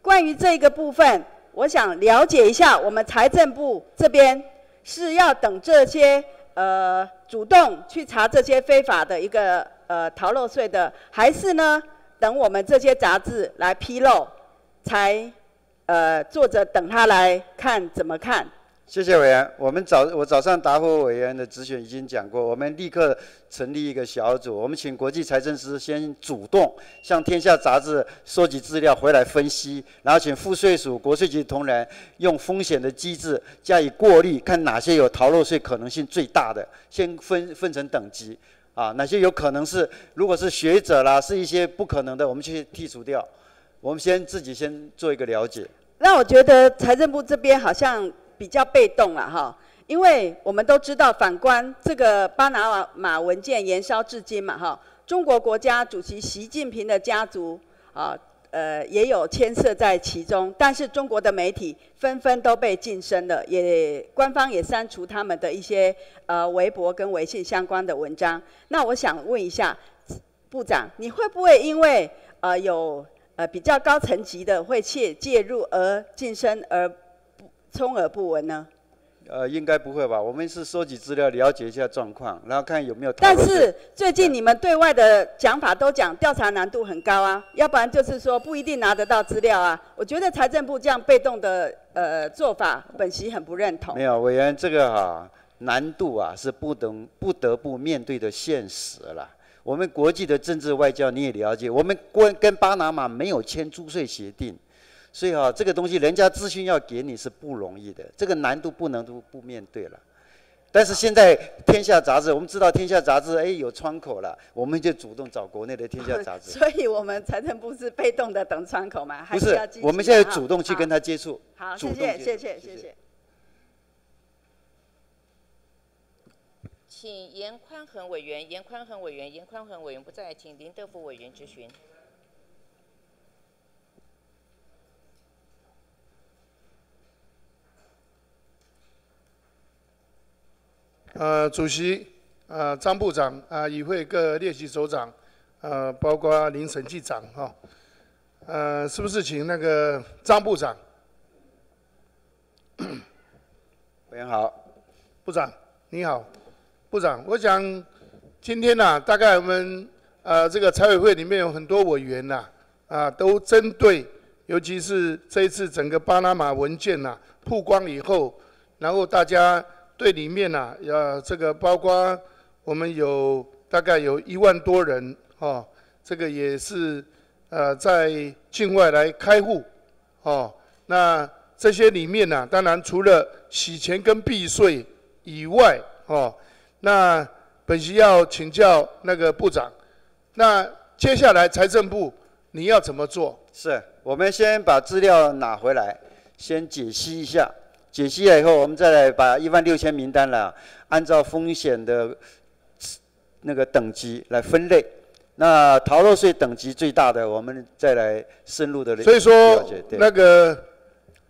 关于这个部分。我想了解一下，我们财政部这边是要等这些呃主动去查这些非法的一个呃逃漏税的，还是呢等我们这些杂志来披露，才呃坐着等他来看怎么看？谢谢委员。我们早我早上答复委员的咨询已经讲过，我们立刻成立一个小组，我们请国际财政司先主动向《天下》杂志收集资料回来分析，然后请赋税署、国税局同仁用风险的机制加以过滤，看哪些有逃漏税可能性最大的，先分分成等级啊，哪些有可能是如果是学者啦，是一些不可能的，我们去剔除掉。我们先自己先做一个了解。那我觉得财政部这边好像。比较被动了哈，因为我们都知道，反观这个巴拿马文件延烧至今嘛，哈，中国国家主席习近平的家族啊，呃，也有牵涉在其中。但是中国的媒体纷纷都被晋升了，也官方也删除他们的一些呃微博跟微信相关的文章。那我想问一下部长，你会不会因为呃有呃比较高层级的会介介入而晋升而充耳不闻呢？呃，应该不会吧？我们是收集资料，了解一下状况，然后看有没有。但是最近你们对外的讲法都讲调查难度很高啊，要不然就是说不一定拿得到资料啊。我觉得财政部这样被动的呃做法，本席很不认同。没有委员，这个哈难度啊是不能不得不面对的现实了。我们国际的政治外交你也了解，我们跟跟巴拿马没有签租税协定。所以哈，这个东西人家资讯要给你是不容易的，这个难度不能都不面对了。但是现在《天下》杂志，我们知道《天下》杂志哎有窗口了，我们就主动找国内的《天下》杂志。[laughs] 所以我们财政部是被动的等窗口吗？不是，我们现在主动去跟他接触。好，谢谢，谢谢，谢谢。请严宽恒委员，严宽恒委员，严宽恒委员不在，请林德福委员质询。呃，主席，呃，张部长，啊，与会各列席首长，呃，包括林审计长，哈，呃，是不是请那个张部长？[coughs] 委员好，部长你好，部长，我想今天呢，大概我们呃这个财委会里面有很多委员呐，啊，都针对，尤其是这一次整个巴拿马文件呐曝光以后，然后大家。队里面呐，要这个包括我们有大概有一万多人哦，这个也是呃在境外来开户哦。那这些里面呢，当然除了洗钱跟避税以外哦，那本席要请教那个部长，那接下来财政部你要怎么做？是我们先把资料拿回来，先解析一下。解析了以后，我们再来把一万六千名单了，按照风险的那个等级来分类。那逃漏税等级最大的，我们再来深入的所以说，那个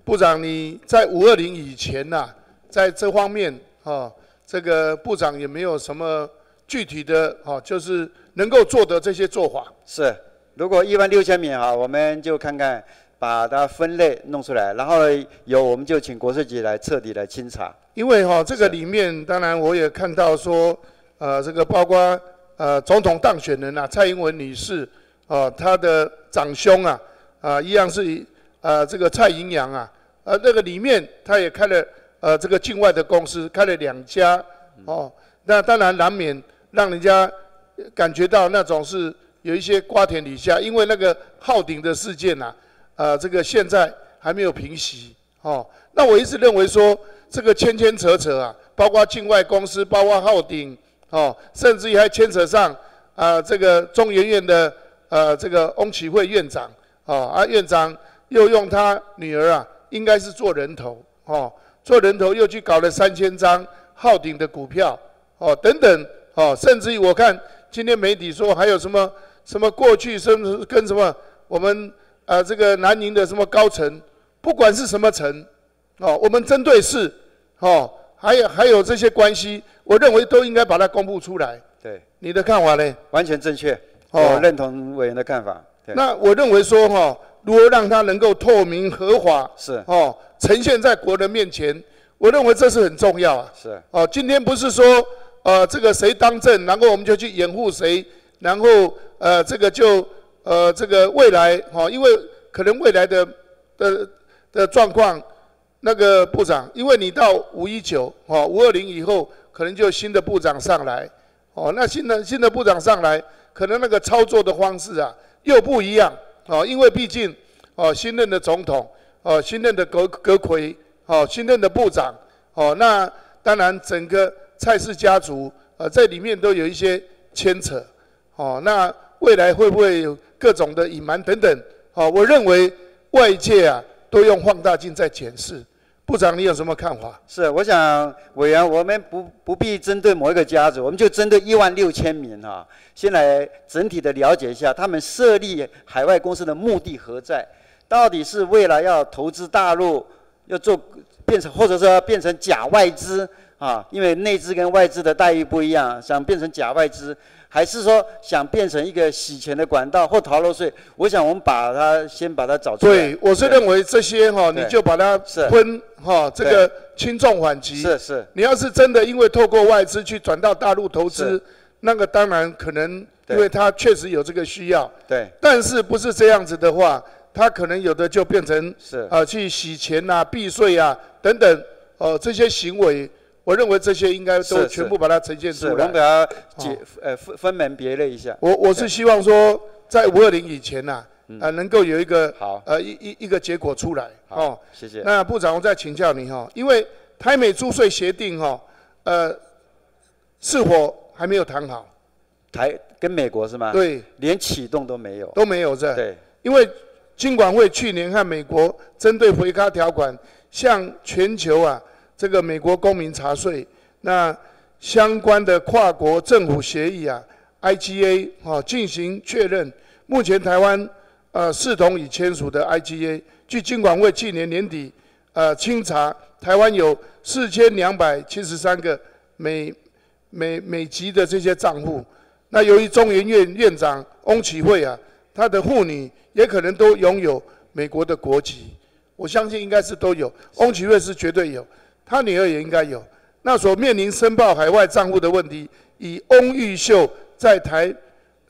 部长你在五二零以前呐，在这方面啊，这个部长有没有什么具体的啊，就是能够做的这些做法？是，如果一万六千名啊，我们就看看。把它分类弄出来，然后有我们就请国税局来彻底来清查。因为哈，这个里面当然我也看到说，呃，这个包括呃总统当选人啊，蔡英文女士，啊，她的长兄啊，啊，一样是呃这个蔡英阳啊，呃，那个里面他也开了呃这个境外的公司，开了两家，哦，那当然难免让人家感觉到那种是有一些瓜田李下，因为那个浩鼎的事件呐。呃，这个现在还没有平息，哦，那我一直认为说，这个牵牵扯扯啊，包括境外公司，包括浩鼎，哦，甚至于还牵扯上啊，这个中研院的呃这个翁启惠院长，哦，啊院长又用他女儿啊，应该是做人头，哦，做人头又去搞了三千张浩鼎的股票，哦，等等，哦，甚至于我看今天媒体说还有什么什么过去什么跟什么我们。啊，这个南宁的什么高层，不管是什么层，哦，我们针对是，哦，还有还有这些关系，我认为都应该把它公布出来。对，你的看法呢？完全正确，我认同委员的看法。那我认为说哈，如何让它能够透明合法，是哦，呈现在国人面前，我认为这是很重要啊。是哦，今天不是说呃这个谁当政，然后我们就去掩护谁，然后呃这个就。呃，这个未来哈，因为可能未来的的的状况，那个部长，因为你到五一九哦，五二零以后，可能就新的部长上来，哦，那新的新的部长上来，可能那个操作的方式啊又不一样哦，因为毕竟哦，新任的总统哦，新任的阁阁魁哦，新任的部长哦，那当然整个蔡氏家族呃在里面都有一些牵扯哦，那未来会不会有？各种的隐瞒等等，好，我认为外界啊都用放大镜在检视，部长你有什么看法？是，我想委员，我们不不必针对某一个家族，我们就针对一万六千名哈，先来整体的了解一下他们设立海外公司的目的何在？到底是为了要投资大陆，要做变成，或者说变成假外资啊？因为内资跟外资的待遇不一样，想变成假外资，还是说想变成一个洗钱的管道或逃漏税？我想我们把它先把它找出来。对，我是认为这些哈，你就把它分哈，这个轻重缓急。是是。你要是真的因为透过外资去转到大陆投资，那个当然可能，因为它确实有这个需要。对。但是不是这样子的话？他可能有的就变成是啊，去洗钱啊、避税啊等等，哦，这些行为，我认为这些应该都全部把它呈现出来。我们把它解呃分分门别类一下。我我是希望说，在五二零以前呐，啊，能够有一个好呃一一一个结果出来。哦，谢谢。那部长，我再请教你哈，因为台美租税协定哈，呃，是否还没有谈好？台跟美国是吗？对，连启动都没有。都没有这。对，因为。金管会去年和美国针对回卡条款向全球啊这个美国公民查税，那相关的跨国政府协议啊 IGA 啊进行确认。目前台湾呃视同已签署的 IGA，据金管会去年年底呃清查，台湾有四千两百七十三个美美美籍的这些账户。那由于中研院院长翁启惠啊，他的妇女。也可能都拥有美国的国籍，我相信应该是都有。翁启惠是绝对有，他女儿也应该有。那所面临申报海外账户的问题，以翁玉秀在台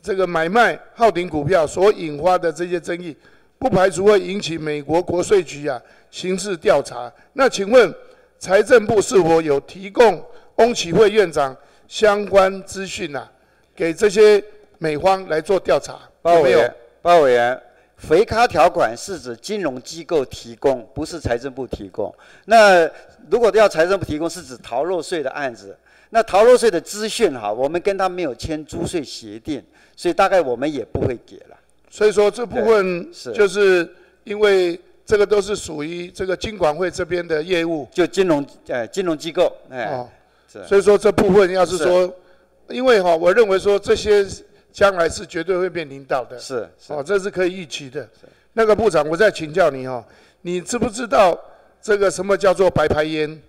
这个买卖浩鼎股票所引发的这些争议，不排除会引起美国国税局啊刑事调查。那请问财政部是否有提供翁启惠院长相关资讯啊，给这些美方来做调查？有没有？包委员。回卡条款是指金融机构提供，不是财政部提供。那如果要财政部提供，是指逃漏税的案子。那逃漏税的资讯哈，我们跟他没有签租税协定，所以大概我们也不会给了。所以说这部分就是因为这个都是属于这个金管会这边的业务，就金融呃金融机构哎，所以说这部分要是说，因为哈，我认为说这些。将来是绝对会面临到的，是，哦，这是可以预期的。那个部长，我再请教你哦，你知不知道这个什么叫做白牌烟？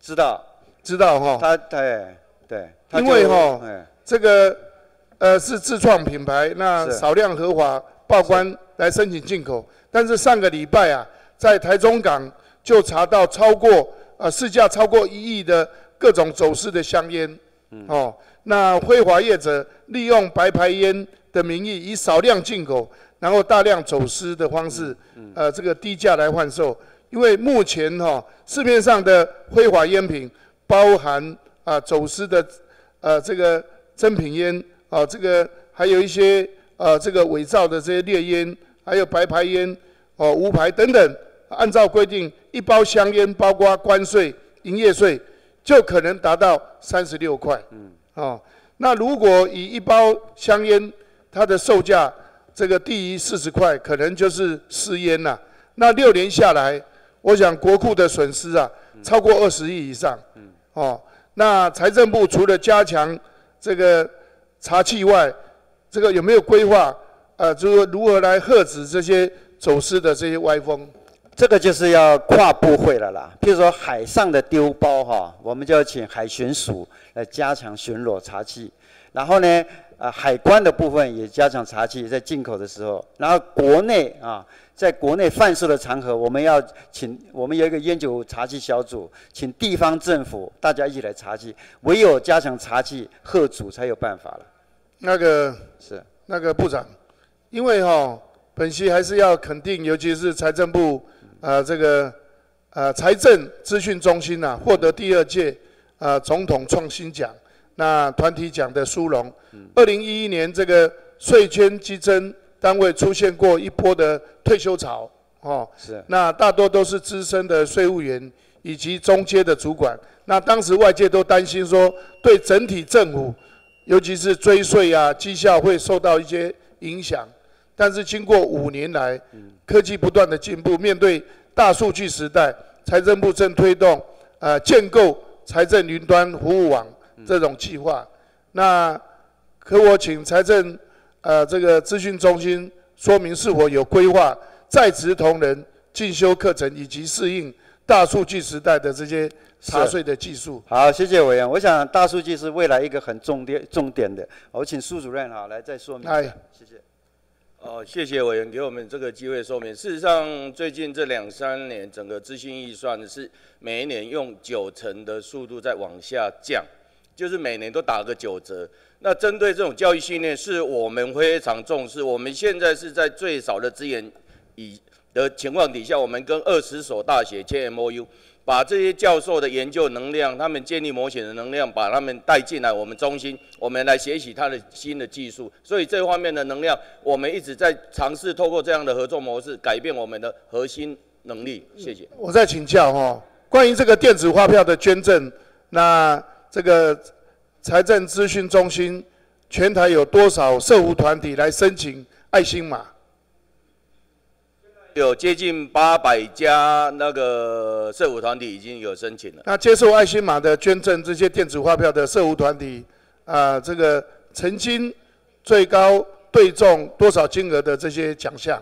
知道，知道哈。他对对，因为哈，这个呃是自创品牌，那少量合法报关来申请进口，但是上个礼拜啊，在台中港就查到超过呃市价超过一亿的各种走私的香烟，哦。那辉华业者利用白牌烟的名义，以少量进口，然后大量走私的方式，呃，这个低价来换售。因为目前哈市面上的非法烟品，包含啊走私的呃这个真品烟啊，这个还有一些呃这个伪造的这些劣烟，还有白牌烟哦无牌等等。按照规定，一包香烟包括关税、营业税，就可能达到三十六块。嗯哦，那如果以一包香烟，它的售价这个低于四十块，可能就是私烟呐。那六年下来，我想国库的损失啊，超过二十亿以上。哦，那财政部除了加强这个查气外，这个有没有规划？呃，就是说如何来遏止这些走私的这些歪风？这个就是要跨部会了啦。譬如说海上的丢包哈，我们就要请海巡署来加强巡逻查缉。然后呢，呃，海关的部分也加强查缉，在进口的时候。然后国内啊，在国内贩售的场合，我们要请我们有一个烟酒查缉小组，请地方政府大家一起来查缉。唯有加强查缉，贺主才有办法了。那个是那个部长，因为哈，本席还是要肯定，尤其是财政部。呃，这个呃财政资讯中心呐，获得第二届呃总统创新奖，那团体奖的殊荣。二零一一年这个税捐激增单位出现过一波的退休潮，哦，是。那大多都是资深的税务员以及中阶的主管。那当时外界都担心说，对整体政府，尤其是追税啊绩效会受到一些影响。但是经过五年来，科技不断的进步，面对大数据时代，财政部正推动呃建构财政云端服务网这种计划。那可我请财政呃这个资讯中心说明是否有规划在职同仁进修课程以及适应大数据时代的这些查税的技术。好，谢谢委员。我想大数据是未来一个很重点重点的，我请苏主任哈来再说明一下。谢谢。哦，谢谢委员给我们这个机会说明。事实上，最近这两三年，整个资讯预算是每一年用九成的速度在往下降，就是每年都打个九折。那针对这种教育训练，是我们非常重视。我们现在是在最少的资源以的情况底下，我们跟二十所大学签 MOU。把这些教授的研究能量，他们建立模型的能量，把他们带进来我们中心，我们来学习他的新的技术。所以这方面的能量，我们一直在尝试透过这样的合作模式，改变我们的核心能力。谢谢。我再请教哈，关于这个电子发票的捐赠，那这个财政资讯中心全台有多少社福团体来申请爱心码？有接近八百家那个社福团体已经有申请了。那接受爱心码的捐赠，这些电子发票的社福团体，啊，这个曾经最高对中多少金额的这些奖项？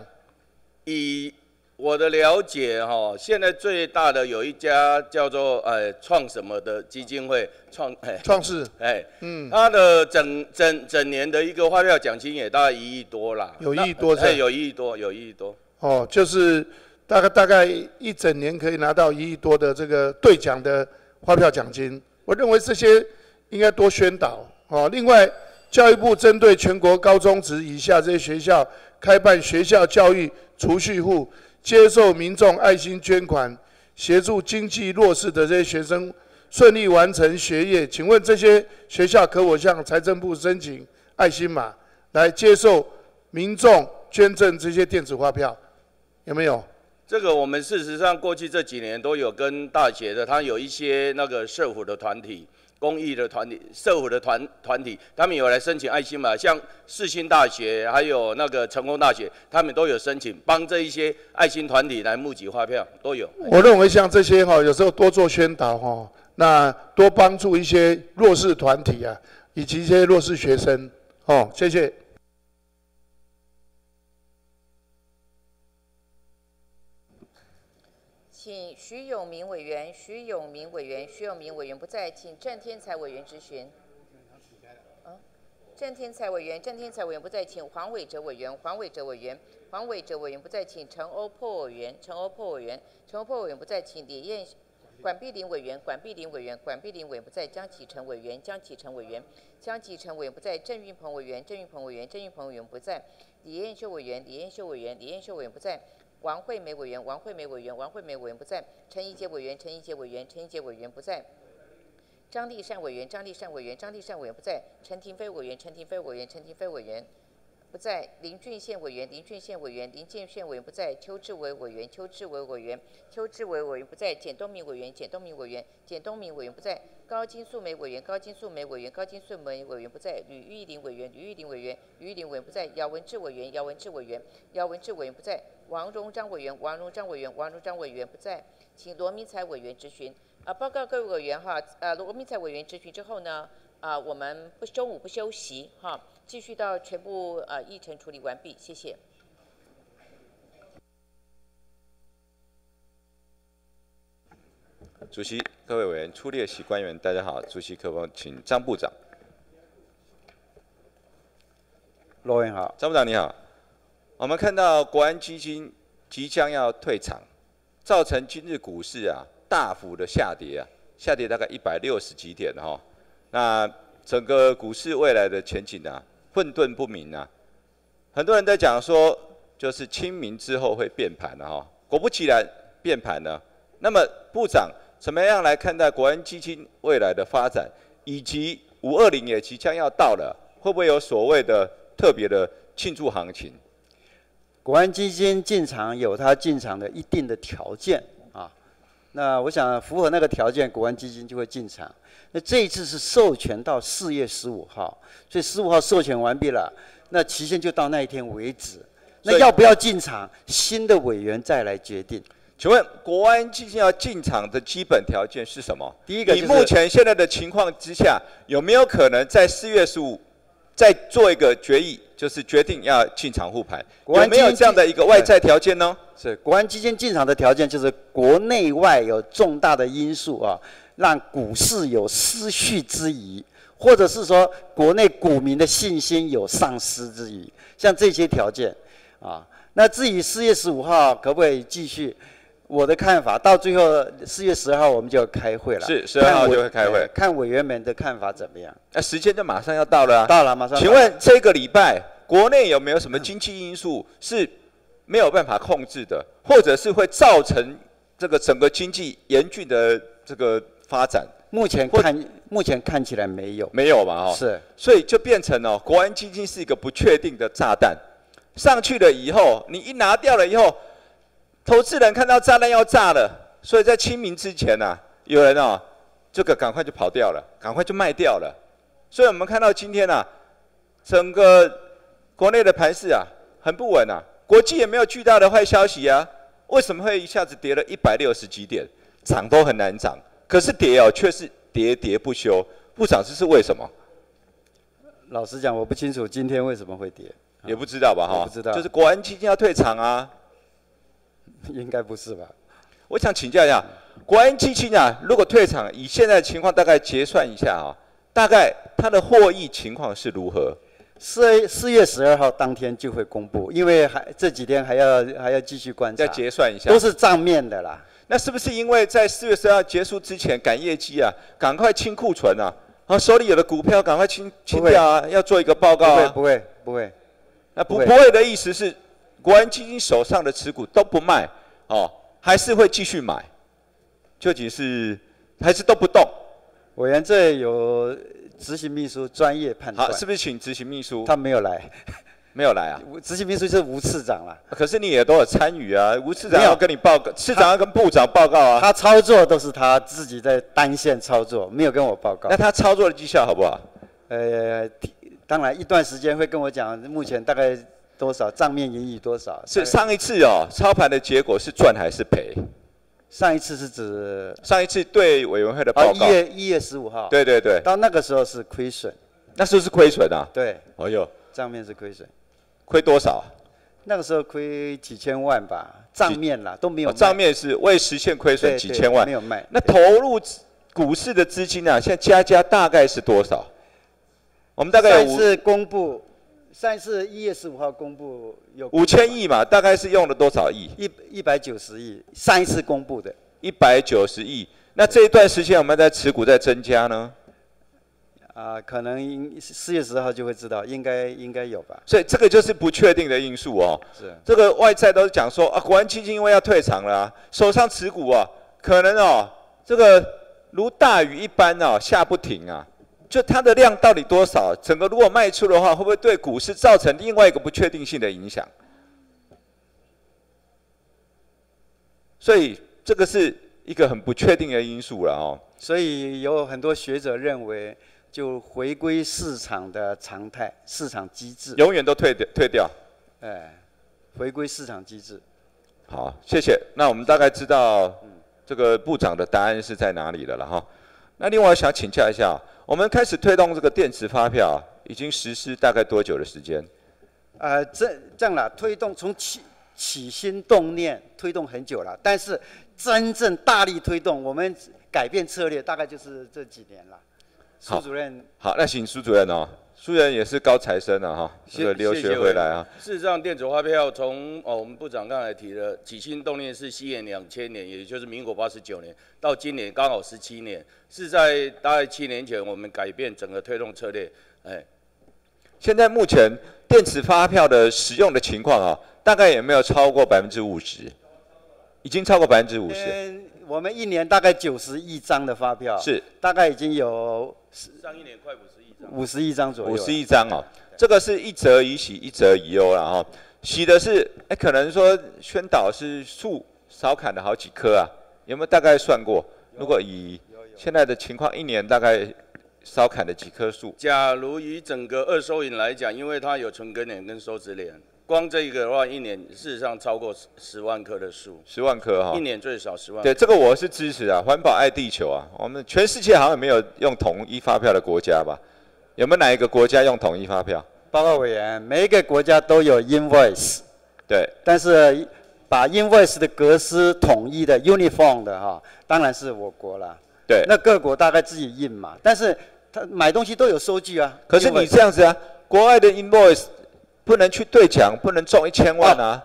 以我的了解，哈，现在最大的有一家叫做呃创什么的基金会，创创世，哎，嗯，他的整整整年的一个发票奖金也大概一亿多啦，有一亿多，哎，有一亿多，有一亿多。哦，就是大概大概一整年可以拿到一亿多的这个兑奖的发票奖金。我认为这些应该多宣导。哦，另外，教育部针对全国高中职以下这些学校开办学校教育储蓄户，接受民众爱心捐款，协助经济弱势的这些学生顺利完成学业。请问这些学校可否向财政部申请爱心码，来接受民众捐赠这些电子发票？有没有？这个我们事实上过去这几年都有跟大学的，他有一些那个社福的团体、公益的团体、社会的团团体，他们有来申请爱心嘛，像世新大学还有那个成功大学，他们都有申请帮这一些爱心团体来募集发票，都有。我认为像这些哈，有时候多做宣导哈，那多帮助一些弱势团体啊，以及一些弱势学生哦，谢谢。徐永明委员，徐永明委员，徐永明委员不在，请郑天才委员质询。郑天才委员，郑天才委员不在，请黄伟哲委员，黄伟哲委员，黄伟哲委员不在，请陈欧破委员，陈欧破委员，陈欧破委员不在，请李彦管碧林委员，管碧林委员，管碧林委员不在，江启成委员，江启成委员，江启成委员不在，郑运鹏委员，郑运鹏委员，郑运鹏委员不在，李彦秀委员，李彦秀委员，李彦秀委员不在。王惠美委员，王惠美委员，王惠美委员不在；陈怡杰委员，陈怡杰委员，陈怡杰委员不在；张立善委员，张立善委员，张立善委员不在；陈廷飞委员，陈廷飞委员，陈廷飞委员不在；林俊宪委员，林俊宪委员，林建宪委员不在；邱志伟委员，邱志伟委员，邱志伟委员不在；简东明委员，简东明委员，简东明委员不在；高金素梅委员，高金素梅委员，高金素梅委员不在；吕玉玲委员，吕玉玲委员，吕玉玲委员不在；姚文智委员，姚文智委员，姚文智委员不在。王荣章委员，王荣章委员，王荣章委员不在，请罗明才委员质询。啊，报告各位委员哈，呃，罗明才委员质询之后呢，啊，我们不中午不休息哈，继续到全部呃议程处理完毕，谢谢。主席、各位委员、出列席官员，大家好。主席，可否请张部长？罗员好，张部长你好。我们看到国安基金即将要退场，造成今日股市啊大幅的下跌啊，下跌大概一百六十几点哈。那整个股市未来的前景啊混沌不明啊，很多人在讲说就是清明之后会变盘了哈。果不其然变盘了。那么部长怎么样来看待国安基金未来的发展，以及五二零也即将要到了，会不会有所谓的特别的庆祝行情？国安基金进场有它进场的一定的条件啊，那我想符合那个条件，国安基金就会进场。那这一次是授权到四月十五号，所以十五号授权完毕了，那期限就到那一天为止。那要不要进场，新的委员再来决定。请问国安基金要进场的基本条件是什么？第一个就是以目前现在的情况之下，有没有可能在四月十五再做一个决议，就是决定要进场护盘？有没有这样的一个外在条件呢？是国安基金进场的条件，就是国内外有重大的因素啊，让股市有失序之疑，或者是说国内股民的信心有丧失之疑，像这些条件啊。那至于四月十五号可不可以继续？我的看法，到最后四月十二号我们就要开会了。是十二号就会开会对看委员们的看法怎么样。那时间就马上要到了啊！到了，马上。请问这个礼拜国内有没有什么经济因素是没有办法控制的，或者是会造成这个整个经济严峻的这个发展？目前看，目前看起来没有。没有嘛？哦，是。所以就变成哦，国安基金是一个不确定的炸弹，上去了以后，你一拿掉了以后，投资人看到炸弹要炸了，所以在清明之前呐、有人哦，这个赶快就跑掉了，赶快就卖掉了。所以我们看到今天呐、整个国内的盘势啊很不稳啊，国际也没有巨大的坏消息啊，为什么会一下子跌了一百六十几点，涨都很难涨，可是跌哦却是喋喋不休，不涨这是为什么？老实讲，我不清楚今天为什么会跌，也不知道吧哈，也不知道。就是国安基金要退场啊，[laughs] 应该不是吧？我想请教一下，国安基金啊，如果退场，以现在的情况大概结算一下啊，大概它的获益情况是如何？四四月十二号当天就会公布，因为还这几天还要还要继续观察，再结算一下，都是账面的啦。那是不是因为在四月十号结束之前赶业绩啊，赶快清库存啊？啊，手里有的股票赶快清清掉啊，要做一个报告啊。不会不会，那不不会不会的意思是，国安基金手上的持股都不卖哦，还是会继续买？究竟是还是都不动？委员这有执行秘书专业判断。好，是不是请执行秘书？他没有来，没有来啊？[laughs] 执行秘书是吴次长啦。可是你也都有参与啊，吴次长要跟你报告，次长要跟部长报告啊。他操作都是他自己在单线操作，没有跟我报告。那他操作的绩效好不好？呃，当然一段时间会跟我讲，目前大概多少账面盈余多少。是上一次哦，操盘的结果是赚还是赔？上一次是指上一次对委员会的报哦，告，一月一月十五号。对对对，到那个时候是亏损。那时候是亏损啊。对。哎呦，账面是亏损。亏多少？那个时候亏几千万吧，账面啦都没有账面是未实现亏损几千万，没有卖。那投入股市的资金啊，现在加加大概是多少？我们大概有五上次公布，上一次一月十五号公布有五千亿嘛，大概是用了多少亿？一一百九十亿，上一次公布的。一百九十亿。那这一段时间我们在持股在增加呢，啊、可能四月十号就会知道，应该应该有吧。所以这个就是不确定的因素哦。是。这个外在都是讲说啊，国安基金因为要退场了、啊，手上持股啊，可能哦，这个如大雨一般哦下不停啊。就它的量到底多少？整个如果卖出的话，会不会对股市造成另外一个不确定性的影响？所以这个是一个很不确定的因素了哦。所以有很多学者认为，就回归市场的常态，市场机制。永远都退掉退掉。哎，回归市场机制。好，谢谢。那我们大概知道这个部长的答案是在哪里了了哈。那另外想请教一下，我们开始推动这个电子发票，已经实施大概多久的时间？呃，这这样啦，推动从起起心动念推动很久了，但是真正大力推动，我们改变策略，大概就是这几年了。苏主任，好，那请苏主任哦，苏主任也是高材生啊哈，这个留学回来啊。事实上，电子发票从哦，我们部长刚才提的，起心动念是西元两千年，也就是民国八十九年，到今年刚好十七年，是在大概七年前我们改变整个推动策略，哎，现在目前电子发票的使用的情况啊，大概有没有超过百分之五十？已经超过百分之五十。嗯，我们一年大概九十亿张的发票，是大概已经有上一年快五十五十一张左右。五十一张哦，这个是一则以喜，一则以忧了哈。喜的是，哎，可能说宣导是树少砍了好几棵啊，有没有大概算过？如果以现在的情况，一年大概少砍了几棵树？假如以整个二收银来讲，因为它有纯根连跟收支连，光这个的话，一年事实上超过十十万棵的树，十万棵哈，一年最少十万。对，这个我是支持啊，环保爱地球啊。我们全世界好像没有用统一发票的国家吧？有没有哪一个国家用统一发票？报告委员，每一个国家都有 invoice，对，但是把 invoice 的格式统一的 uniform 的哈，当然是我国了。对，那各国大概自己印嘛，但是他买东西都有收据啊。可是你这样子啊，国外的 invoice 不能去兑奖，不能中一千万啊。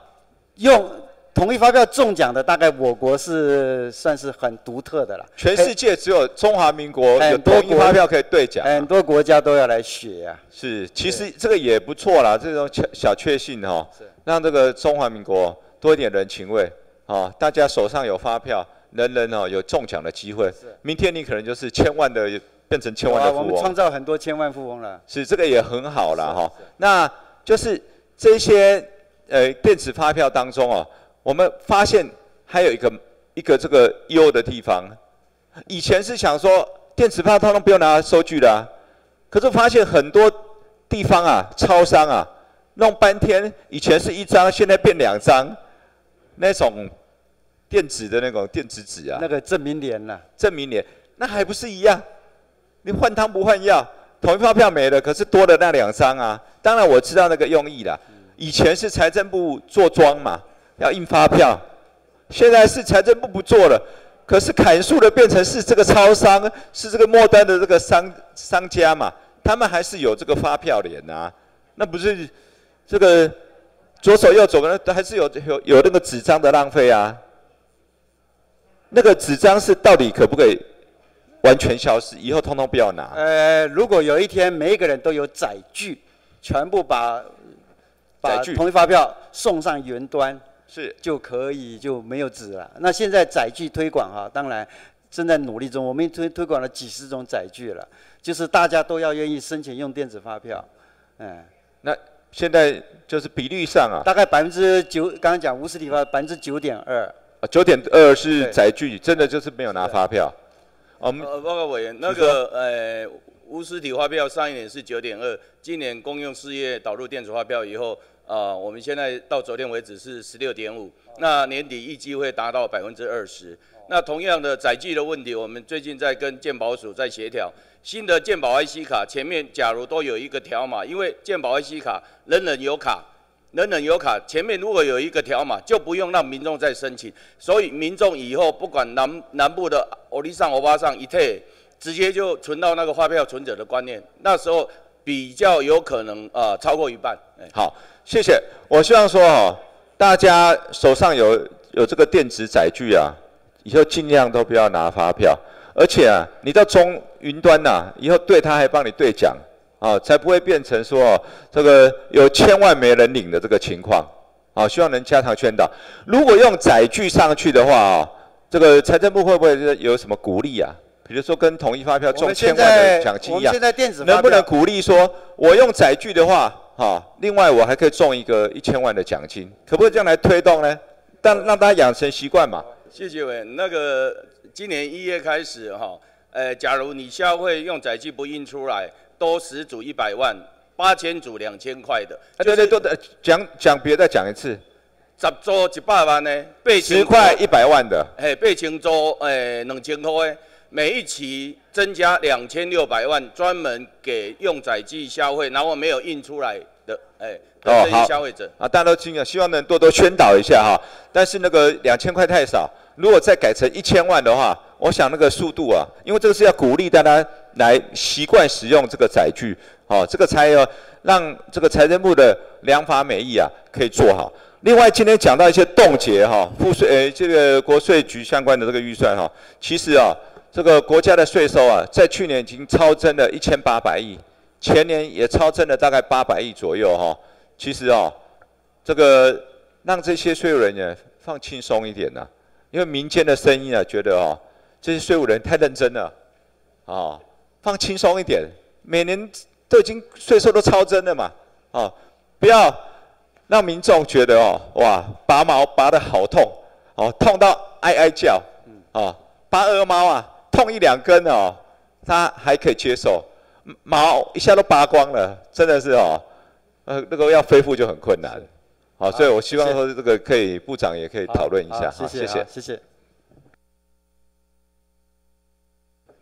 用统一发票中奖的，大概我国是算是很独特的了。全世界只有中华民国有统一发票可以兑奖、很多国家都要来学呀、是，其实这个也不错啦，这种小小确幸哈、让这个中华民国多一点人情味啊、大家手上有发票，人人哦有中奖的机会。明天你可能就是千万的变成千万的富翁。我们创造很多千万富翁了。是这个也很好啦哈。那就是这些呃电子发票当中哦，我们发现还有一个一个这个优的地方。以前是想说电子票通通不用拿收据的、啊，可是发现很多地方啊，超商啊，弄半天，以前是一张，现在变两张，那种电子的那种电子纸啊，那个证明联呐、证明联，那还不是一样？你换汤不换药，统一发票没了，可是多了那两张啊。当然我知道那个用意啦，以前是财政部做庄嘛，要印发票，现在是财政部不做了，可是砍树的变成是这个超商，是这个末端的这个商商家嘛，他们还是有这个发票联啊，那不是这个左手右手呢，还是有有有那个纸张的浪费啊。那个纸张是到底可不可以完全消失？以后通通不要拿。呃，如果有一天每一个人都有载具，全部把把统一发票送上云端，是就可以就没有纸了。那现在载具推广哈，当然正在努力中，我们推推广了几十种载具了，就是大家都要愿意申请用电子发票，嗯。那现在就是比率上啊，大概百分之九，刚刚讲无实体发百分之九点二。九点二是载具，真的就是没有拿发票。我们呃，报告委员，那个呃，无实体发票上一年是九点二，今年公用事业导入电子发票以后，啊、我们现在到昨天为止是十六点五，那年底预计会达到百分之二十。那同样的载具的问题，我们最近在跟健保署在协调，新的健保 IC 卡前面假如都有一个条码，因为健保 IC 卡人人有卡。人人有卡，前面如果有一个条码，就不用让民众再申请。所以民众以后不管南南部的欧利上、欧巴上一退，直接就存到那个发票存者的观念，那时候比较有可能啊、呃超过一半。哎好，谢谢。我希望说哦，大家手上有有这个电子载具啊，以后尽量都不要拿发票，而且啊，你到中云端呐、以后对他还帮你兑奖。啊，才不会变成说哦这个有千万没人领的这个情况。啊，希望能加强宣导。如果用载具上去的话啊，这个财政部会不会有什么鼓励啊？比如说跟统一发票中千万的在奖金一样，能不能鼓励说，我用载具的话，哈、另外我还可以中一个一千万的奖金，可不可以这样来推动呢？但让大家养成习惯嘛。谢谢委员。那个今年一月开始哈，呃，假如你消费用载具不印出来，多十组一百万，八千组两千块的。啊，对对对对，讲讲别再讲一次，十组一百万呢，八千十块一百万的，嘿，八千组诶两千块的，每一期增加两千六百万，专门给用载具消费，然后没有印出来的，哎，的这些消费者。啊，大家都听了，希望能多多宣导一下哈。但是那个两千块太少，如果再改成一千万的话，我想那个速度啊，因为这个是要鼓励大家来习惯使用这个载具，哦，这个才有让这个财政部的良法美意啊可以做好。另外，今天讲到一些冻结哈，赋税呃这个国税局相关的这个预算哈，其实啊，这个国家的税收啊，在去年已经超增了一千八百亿，前年也超增了大概八百亿左右哈。其实啊，这个让这些税务人员放轻松一点呐、因为民间的声音啊，觉得哦，这些税务人太认真了，啊，放轻松一点，每年都已经税收都超增了嘛，啊，不要让民众觉得哦，哇，拔毛拔得好痛，哦，痛到哀哀叫，啊，拔鹅毛啊，痛一两根哦，他还可以接受，毛一下都拔光了，真的是哦，呃，那个要恢复就很困难，好，所以我希望说这个可以部长也可以讨论一下，好，谢谢，谢谢。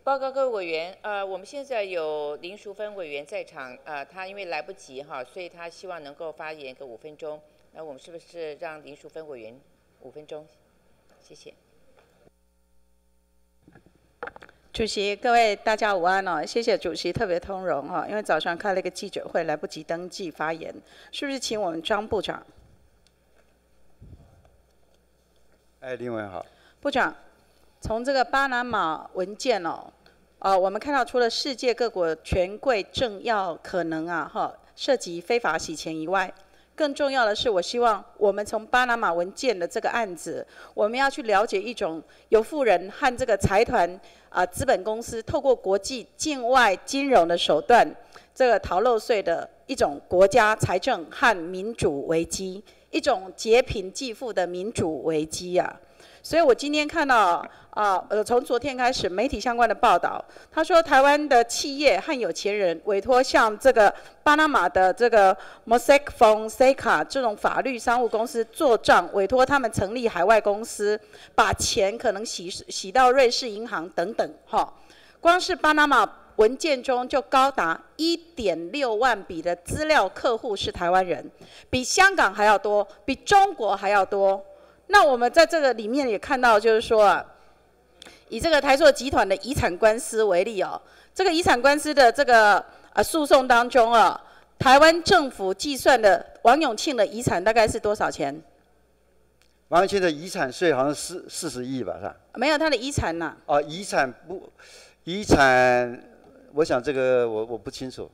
报告各位委员，呃，我们现在有林淑芬委员在场，呃，他因为来不及哈，所以他希望能够发言个五分钟。那我们是不是让林淑芬委员五分钟？谢谢。主席，各位大家午安哦，谢谢主席特别通融哈，因为早上开了一个记者会，来不及登记发言，是不是请我们张部长？哎，林委员好。部长。从这个巴拿马文件哦，呃，我们看到除了世界各国权贵政要可能啊哈涉及非法洗钱以外，更重要的是，我希望我们从巴拿马文件的这个案子，我们要去了解一种由富人和这个财团啊资本公司透过国际境外金融的手段，这个逃漏税的一种国家财政和民主危机，一种劫贫济富的民主危机呀。所以我今天看到啊，呃，从昨天开始，媒体相关的报道，他说台湾的企业和有钱人委托像这个巴拿马的这个 Mossack Fonseca 这种法律商务公司做账，委托他们成立海外公司，把钱可能洗洗到瑞士银行等等，哈。光是巴拿马文件中就高达一点六万笔的资料客户是台湾人，比香港还要多，比中国还要多。那我们在这个里面也看到，就是说啊，以这个台塑集团的遗产官司为例哦，这个遗产官司的这个啊诉讼当中啊，台湾政府计算的王永庆的遗产大概是多少钱？王永庆的遗产税好像四四十亿吧，是吧？没有他的遗产呐。哦，遗产不，遗产，我想这个我我不清楚。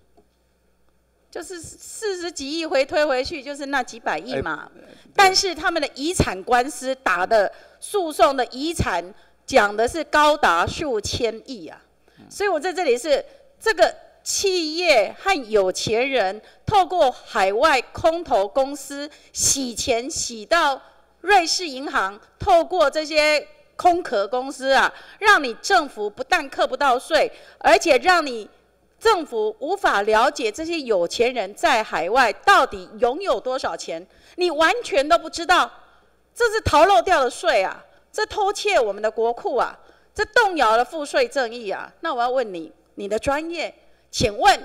就是四十几亿回推回去，就是那几百亿嘛。但是他们的遗产官司打的诉讼的遗产，讲的是高达数千亿啊。所以我在这里是这个企业和有钱人透过海外空投公司洗钱洗到瑞士银行，透过这些空壳公司啊，让你政府不但扣不到税，而且让你。政府无法了解这些有钱人在海外到底拥有多少钱，你完全都不知道，这是逃漏掉的税啊！这偷窃我们的国库啊！这动摇了赋税正义啊！那我要问你，你的专业，请问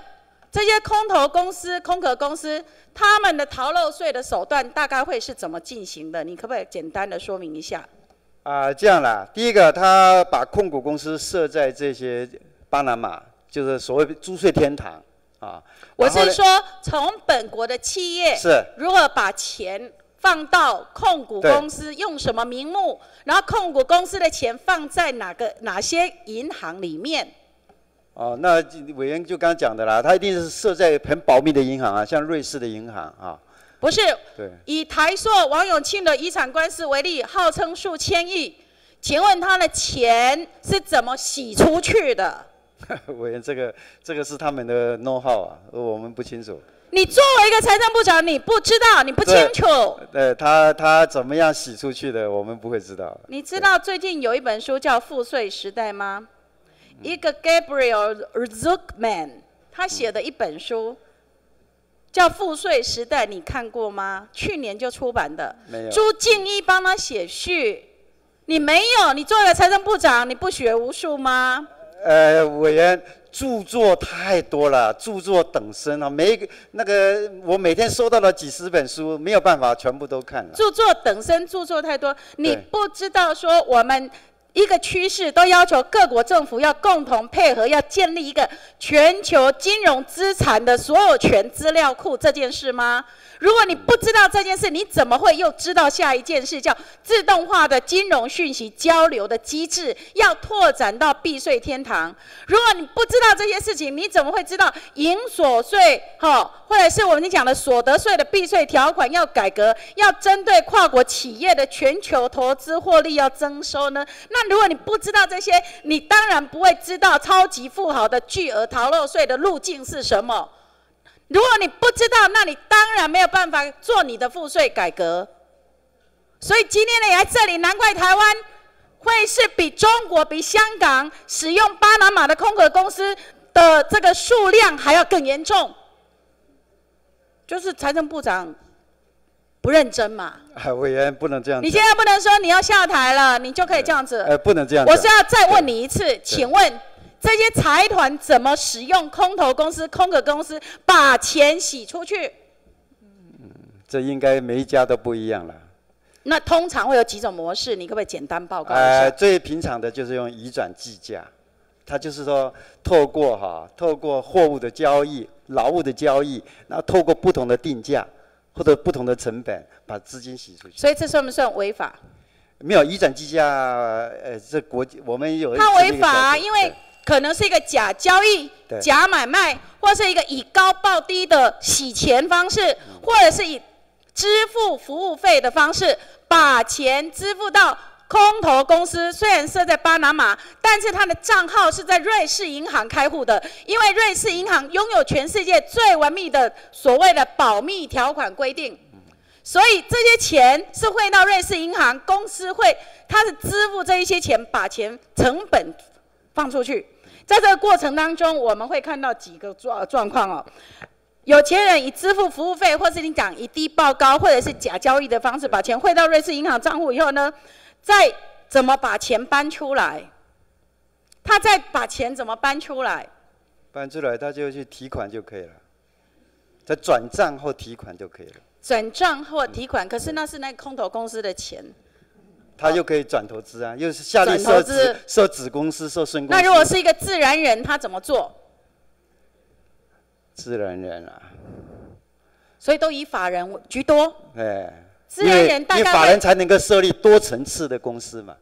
这些空投公司、空壳公司，他们的逃漏税的手段大概会是怎么进行的？你可不可以简单的说明一下？啊，这样啦，第一个，他把控股公司设在这些巴拿马。就是所谓租税天堂啊！我是说，从本国的企业是如何把钱放到控股公司，用什么名目，然后控股公司的钱放在哪个哪些银行里面？哦，那委员就刚刚讲的啦，他一定是设在很保密的银行啊，像瑞士的银行啊。不是，对，以台硕王永庆的遗产官司为例，号称数千亿，请问他的钱是怎么洗出去的？委员，这个这个是他们的 know how 啊，我们不清楚。你作为一个财政部长，你不知道，你不清楚。呃他他怎么样洗出去的，我们不会知道。你知道最近有一本书叫《赋税时代》吗？一个 Gabriel Zuckman 他写的一本书叫《赋税时代》，你看过吗？去年就出版的。没有。朱静一帮他写序，你没有？你作为财政部长，你不学无术吗？呃，委员著作太多了，著作等身啊！每一个那个，我每天收到了几十本书，没有办法全部都看了。著作等身，著作太多，你不知道说我们一个趋势都要求各国政府要共同配合，要建立一个全球金融资产的所有权资料库这件事吗？如果你不知道这件事，你怎么会又知道下一件事？叫自动化的金融讯息交流的机制要拓展到避税天堂。如果你不知道这些事情，你怎么会知道营所税？哈，或者是我们讲的所得税的避税条款要改革，要针对跨国企业的全球投资获利要征收呢？那如果你不知道这些，你当然不会知道超级富豪的巨额逃漏税的路径是什么。如果你不知道，那你当然没有办法做你的赋税改革。所以今天你来这里，难怪台湾会是比中国、比香港使用巴拿马的空壳公司的这个数量还要更严重。就是财政部长，不认真嘛。哎，委员不能这样。你现在不能说你要下台了，你就可以这样子。呃，不能这样。我是要再问你一次，请问这些财团怎么使用空头公司、空壳公司把钱洗出去？嗯这应该每一家都不一样了。那通常会有几种模式？你可不可以简单报告一下？呃，最平常的就是用移转计价，它就是说透过哈，透过货物的交易、劳务的交易，然后透过不同的定价或者不同的成本，把资金洗出去。所以这算不算违法？没有移转计价，呃，这国际我们有。它违法，因为可能是一个假交易、假买卖，或是一个以高报低的洗钱方式，或者是以支付服务费的方式。把钱支付到空投公司，虽然设在巴拿马，但是他的账号是在瑞士银行开户的，因为瑞士银行拥有全世界最完密的所谓的保密条款规定，所以这些钱是汇到瑞士银行，公司会他是支付这一些钱，把钱成本放出去，在这个过程当中，我们会看到几个状状况哦。有钱人以支付服务费，或是你讲以低报高，或者是假交易的方式，把钱汇到瑞士银行账户以后呢，再怎么把钱搬出来？他再把钱怎么搬出来？搬出来他就去提款就可以了，再转账或提款就可以了。转账或提款，可是那是那空头公司的钱。他又可以转投资啊，又是下列设子设子公司设孙公司。那如果是一个自然人，他怎么做？自然人啊，所以都以法人居多。哎，自然人大概因为法人才能够设立多层次的公司嘛，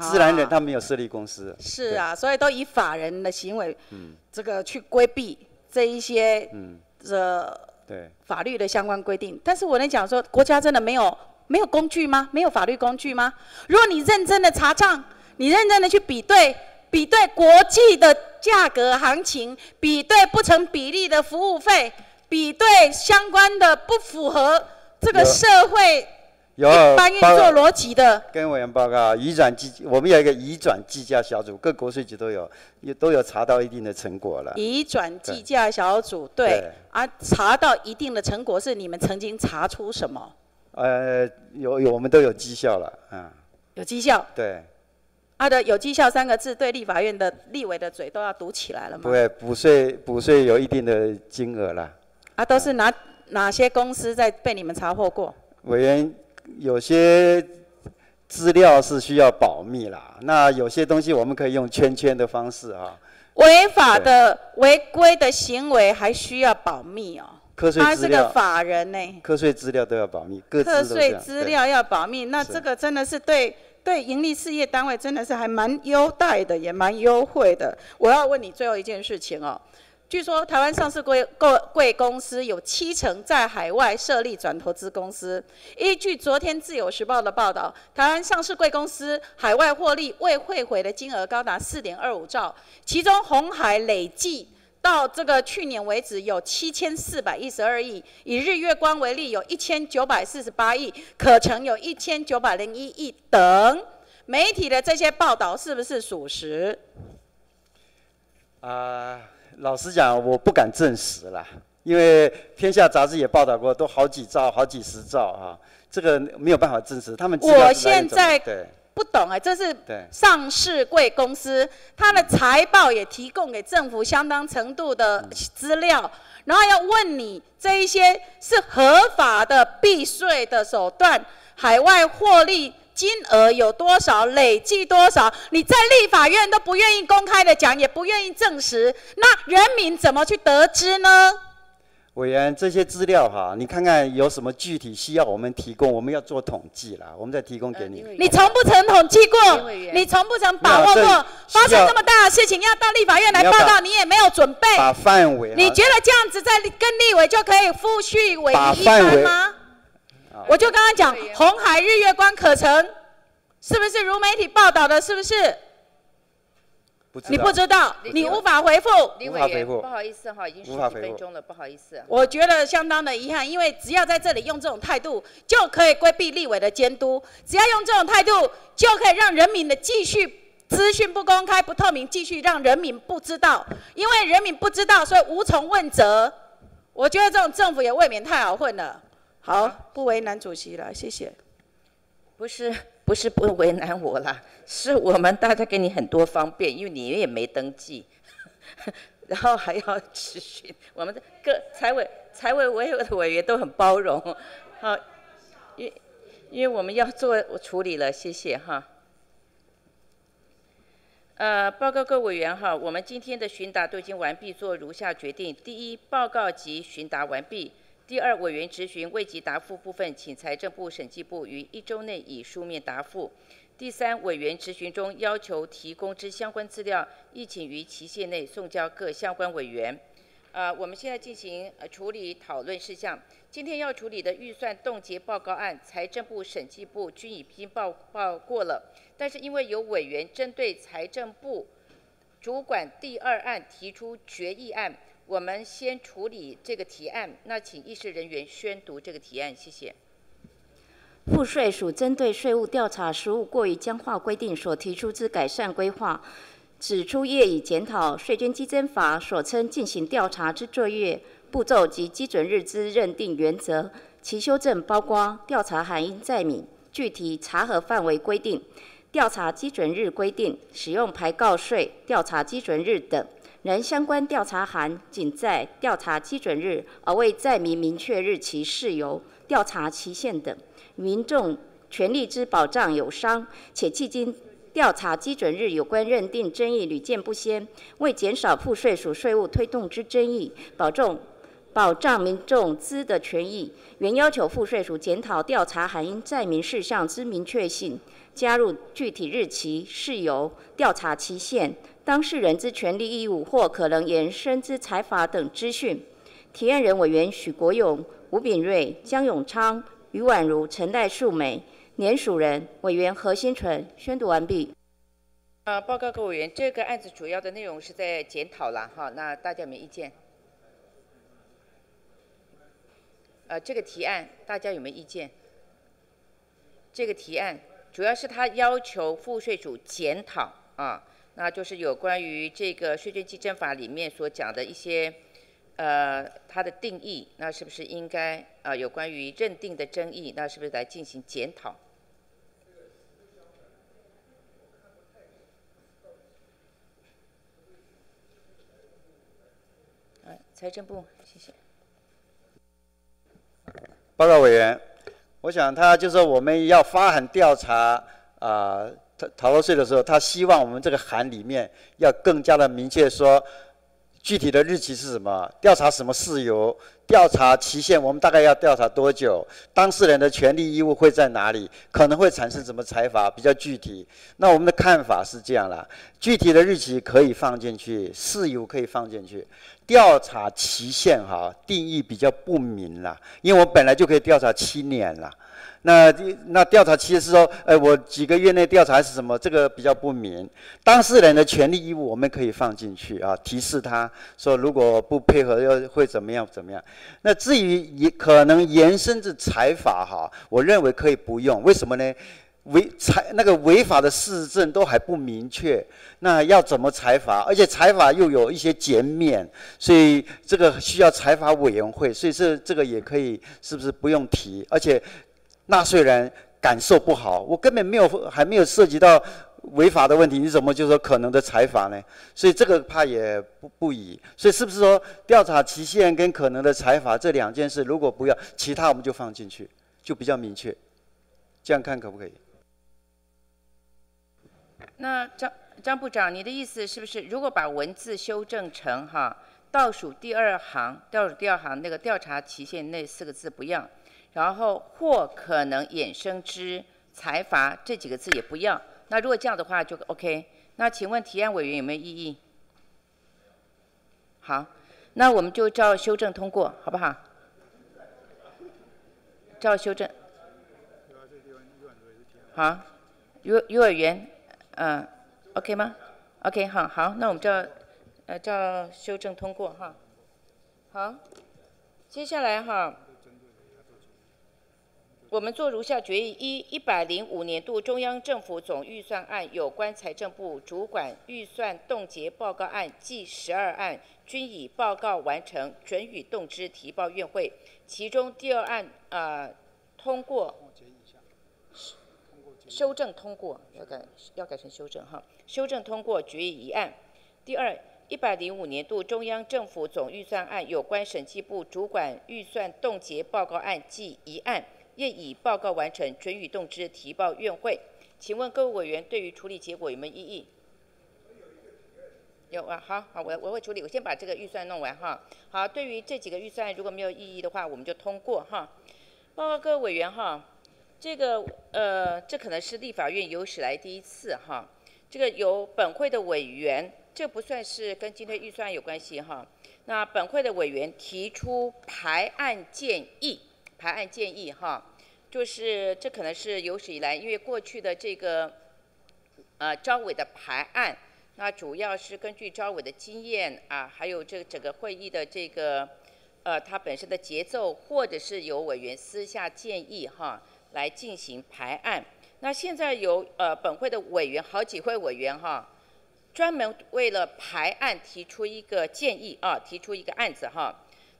自然人他没有设立公司。是啊，所以都以法人的行为，嗯这个去规避这一些，嗯这对法律的相关规定。但是我能讲说，国家真的没有没有工具吗？没有法律工具吗？如果你认真的查账，你认真的去比对。比对国际的价格行情，比对不成比例的服务费，比对相关的不符合这个社会一般运作逻辑的。跟委员报告，移转计，我们有一个移转计价小组，各国税局都有，也都有查到一定的成果了。移转计价小组，对，啊，查到一定的成果是你们曾经查出什么？呃，有有，我们都有绩效了，嗯。有绩效。对。他的有绩效三个字，对立法院的立委的嘴都要堵起来了吗？不会，补税补税有一定的金额了。啊，都是哪哪些公司在被你们查获过？委员，有些资料是需要保密啦，那有些东西我们可以用圈圈的方式啊。违法的违规的行为还需要保密哦。他是个法人呢。课税资料都要保密，课税资料要保密，那这个真的是对。对盈利事业单位真的是还蛮优待的，也蛮优惠的。我要问你最后一件事情哦，据说台湾上市贵贵贵公司有七成在海外设立转投资公司。依据昨天自由时报的报道，台湾上市贵公司海外获利未汇回的金额高达四点二五兆，其中红海累计。到这个去年为止，有七千四百一十二亿，以日月光为例，有一千九百四十八亿，可成有一千九百零一亿等。媒体的这些报道是不是属实？啊，老实讲，我不敢证实啦，因为天下杂志也报道过，都好几兆、好几十兆啊，这个没有办法证实。他们我现在对。不懂哎，这是上市贵公司，它的财报也提供给政府相当程度的资料，然后要问你这一些是合法的避税的手段，海外获利金额有多少，累计多少，你在立法院都不愿意公开的讲，也不愿意证实，那人民怎么去得知呢？委员，这些资料哈，你看看有什么具体需要我们提供，我们要做统计啦，我们再提供给你。你从不曾统计过，你从不曾把握过，发生这么大的事情要到立法院来报告，你也没有准备。把范围。你觉得这样子在跟立委就可以复续委一般吗？我就刚刚讲红海日月光可成，是不是如媒体报道的？是不是？你不知道，你无法回复。李委员，不好意思哈，已经十几分钟了，不好意思。我觉得相当的遗憾，因为只要在这里用这种态度，就可以规避立委的监督；只要用这种态度，就可以让人民的继续资讯不公开、不透明，继续让人民不知道。因为人民不知道，所以无从问责。我觉得这种政府也未免太好混了。好。不为难主席了，谢谢。不是不是不为难我啦，是我们大家给你很多方便，因为你也没登记，[laughs] 然后还要咨询，我们的各财委财委委的委员都很包容，好，因因为我们要做处理了，谢谢哈。呃，报告各委员哈，我们今天的询答都已经完毕，做如下决定：第一，报告及询答完毕；第二，委员质询未及答复部分，请财政部、审计部于一周内以书面答复；第三，委员质询中要求提供之相关资料，亦请于期限内送交各相关委员。呃，我们现在进行呃处理讨论事项。今天要处理的预算冻结报告案，财政部、审计部均已经报报过了。但是因为有委员针对财政部主管第二案提出决议案，我们先处理这个提案。那请议事人员宣读这个提案，谢谢。赋税署针对税务调查实务过于僵化规定所提出之改善规划，指出业已检讨税捐稽征法所称进行调查之作业。步骤及基准日之认定原则，其修正包括调查函应载明具体查核范围规定、调查基准日规定、使用排告税调查基准日等。然相关调查函仅在调查基准日，而未载明明确日期事由、调查期限等，民众权利之保障有伤，且迄今调查基准日有关认定争议屡见不鲜，为减少赋税属税务推动之争议，保重。保障民众资的权益，原要求赋税署检讨调查函应载明事项之明确性，加入具体日期、事由、调查期限、当事人之权利义务或可能延伸之财法等资讯。提案人委员许国勇、吴炳瑞、江永昌、余婉如、陈代树美，联署人委员何新纯。宣读完毕。啊，报告各委员，这个案子主要的内容是在检讨了哈，那大家没意见？呃，这个提案大家有没有意见？这个提案主要是他要求赋税主检讨啊，那就是有关于这个税捐稽征法里面所讲的一些呃它的定义，那是不是应该啊有关于认定的争议，那是不是来进行检讨？啊，财政部，谢谢。报告委员，我想他就是我们要发函调查啊逃逃漏税的时候，他希望我们这个函里面要更加的明确说具体的日期是什么，调查什么事由，调查期限我们大概要调查多久，当事人的权利义务会在哪里，可能会产生什么财罚，比较具体。那我们的看法是这样啦，具体的日期可以放进去，事由可以放进去。调查期限哈定义比较不明了，因为我本来就可以调查七年了，那那调查期是说，哎，我几个月内调查是什么？这个比较不明。当事人的权利义务我们可以放进去啊，提示他说如果不配合要会怎么样怎么样。那至于也可能延伸至财法哈，我认为可以不用，为什么呢？违裁那个违法的事证都还不明确，那要怎么裁罚？而且裁罚又有一些减免，所以这个需要裁罚委员会，所以这这个也可以是不是不用提？而且纳税人感受不好，我根本没有还没有涉及到违法的问题，你怎么就说可能的裁罚呢？所以这个怕也不不宜。所以是不是说调查期限跟可能的裁罚这两件事，如果不要，其他我们就放进去，就比较明确。这样看可不可以？那张张部长，你的意思是不是，如果把文字修正成哈，倒数第二行，倒数第二行那个调查期限那四个字不要，然后或可能衍生之财阀这几个字也不要。那如果这样的话就 OK。那请问提案委员有没有异议？好，那我们就照修正通过，好不好？照修正。好，幼幼儿园。嗯，OK 吗？OK，好，好，那我们就呃照修正通过哈。好，接下来哈，我们做如下决议：一、一百零五年度中央政府总预算案有关财政部主管预算冻结报告案计十二案均已报告完成，准予动之提报院会。其中第二案呃通过，修正通过，要改要改成修正哈，修正通过决议一案。第二。一百零五年度中央政府总预算案有关审计部主管预算冻结报告案计一案，业已报告完成，准予动之提报院会。请问各位委员对于处理结果有没有异议？有啊，好好，我我会处理，我先把这个预算弄完哈。好，对于这几个预算如果没有异议的话，我们就通过哈。报告各位委员哈，这个呃，这可能是立法院有史来第一次哈，这个由本会的委员。这不算是跟今天预算有关系哈。那本会的委员提出排案建议，排案建议哈，就是这可能是有史以来，因为过去的这个呃招委的排案，那主要是根据招委的经验啊，还有这整个会议的这个呃它本身的节奏，或者是由委员私下建议哈来进行排案。那现在有呃本会的委员好几会委员哈。专门为了排案提出一个建议啊，提出一个案子哈。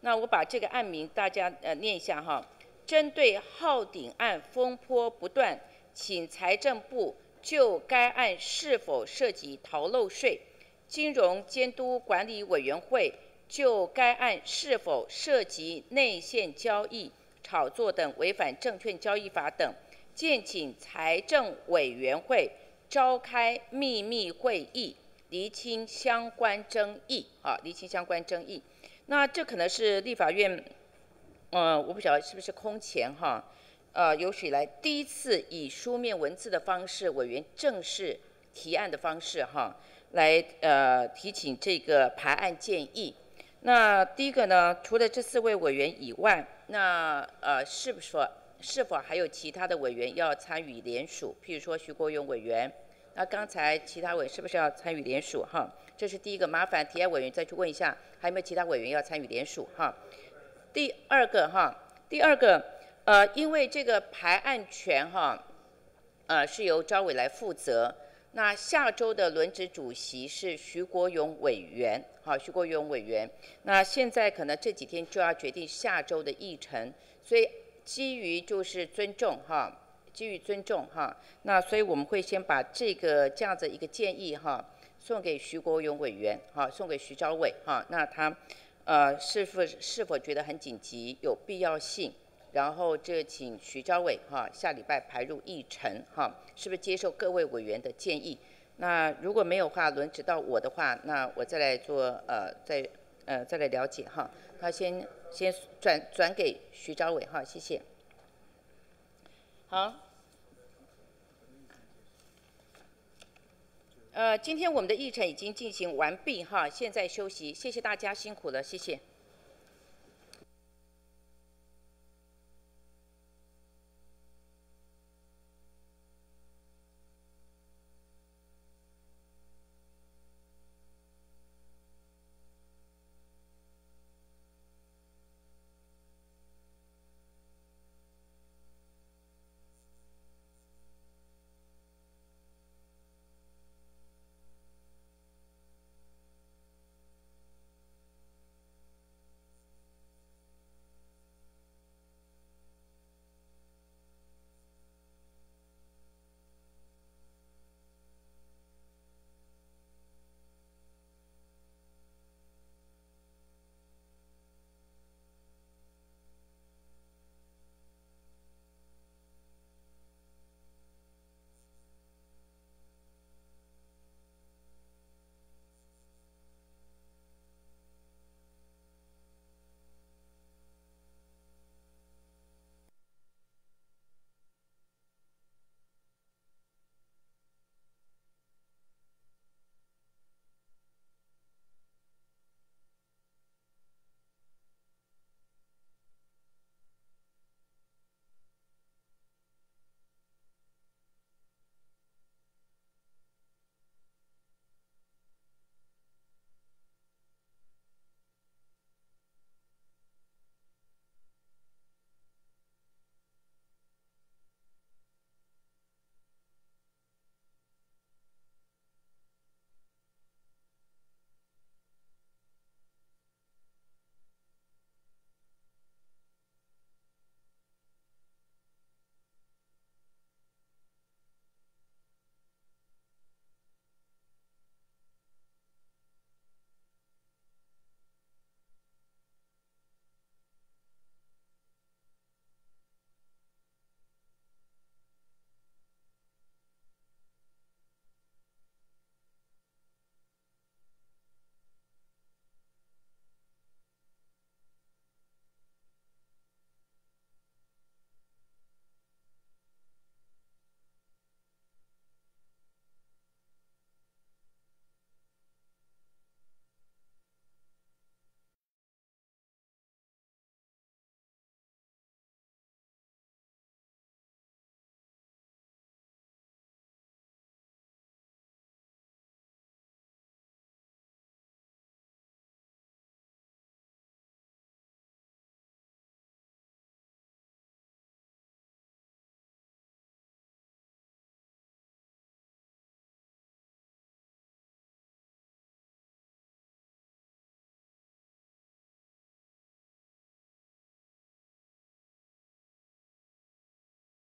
那我把这个案名大家呃念一下哈。针对浩鼎案风波不断，请财政部就该案是否涉及逃漏税，金融监督管理委员会就该案是否涉及内线交易、炒作等违反证券交易法等，建请财政委员会召开秘密会议。厘清相关争议，啊，厘清相关争议。那这可能是立法院，呃，我不晓得是不是空前哈，呃，有史以来第一次以书面文字的方式，委员正式提案的方式哈，来呃提请这个排案建议。那第一个呢，除了这四位委员以外，那呃，是不是说是否还有其他的委员要参与联署？譬如说徐国勇委员。那刚才其他委是不是要参与联署哈？这是第一个，麻烦提案委员再去问一下，还有没有其他委员要参与联署哈？第二个哈，第二个呃，因为这个排案权哈，呃是由招委来负责。那下周的轮值主席是徐国勇委员，好，徐国勇委员。那现在可能这几天就要决定下周的议程，所以基于就是尊重哈。基于尊重哈，那所以我们会先把这个这样子一个建议哈，送给徐国勇委员哈，送给徐昭伟哈，那他呃是否是否觉得很紧急，有必要性？然后这请徐昭伟哈下礼拜排入议程哈，是不是接受各位委员的建议？那如果没有话轮值到我的话，那我再来做呃再呃再来了解哈。那先先转转给徐昭伟哈，谢谢。好，呃，今天我们的议程已经进行完毕哈，现在休息，谢谢大家辛苦了，谢谢。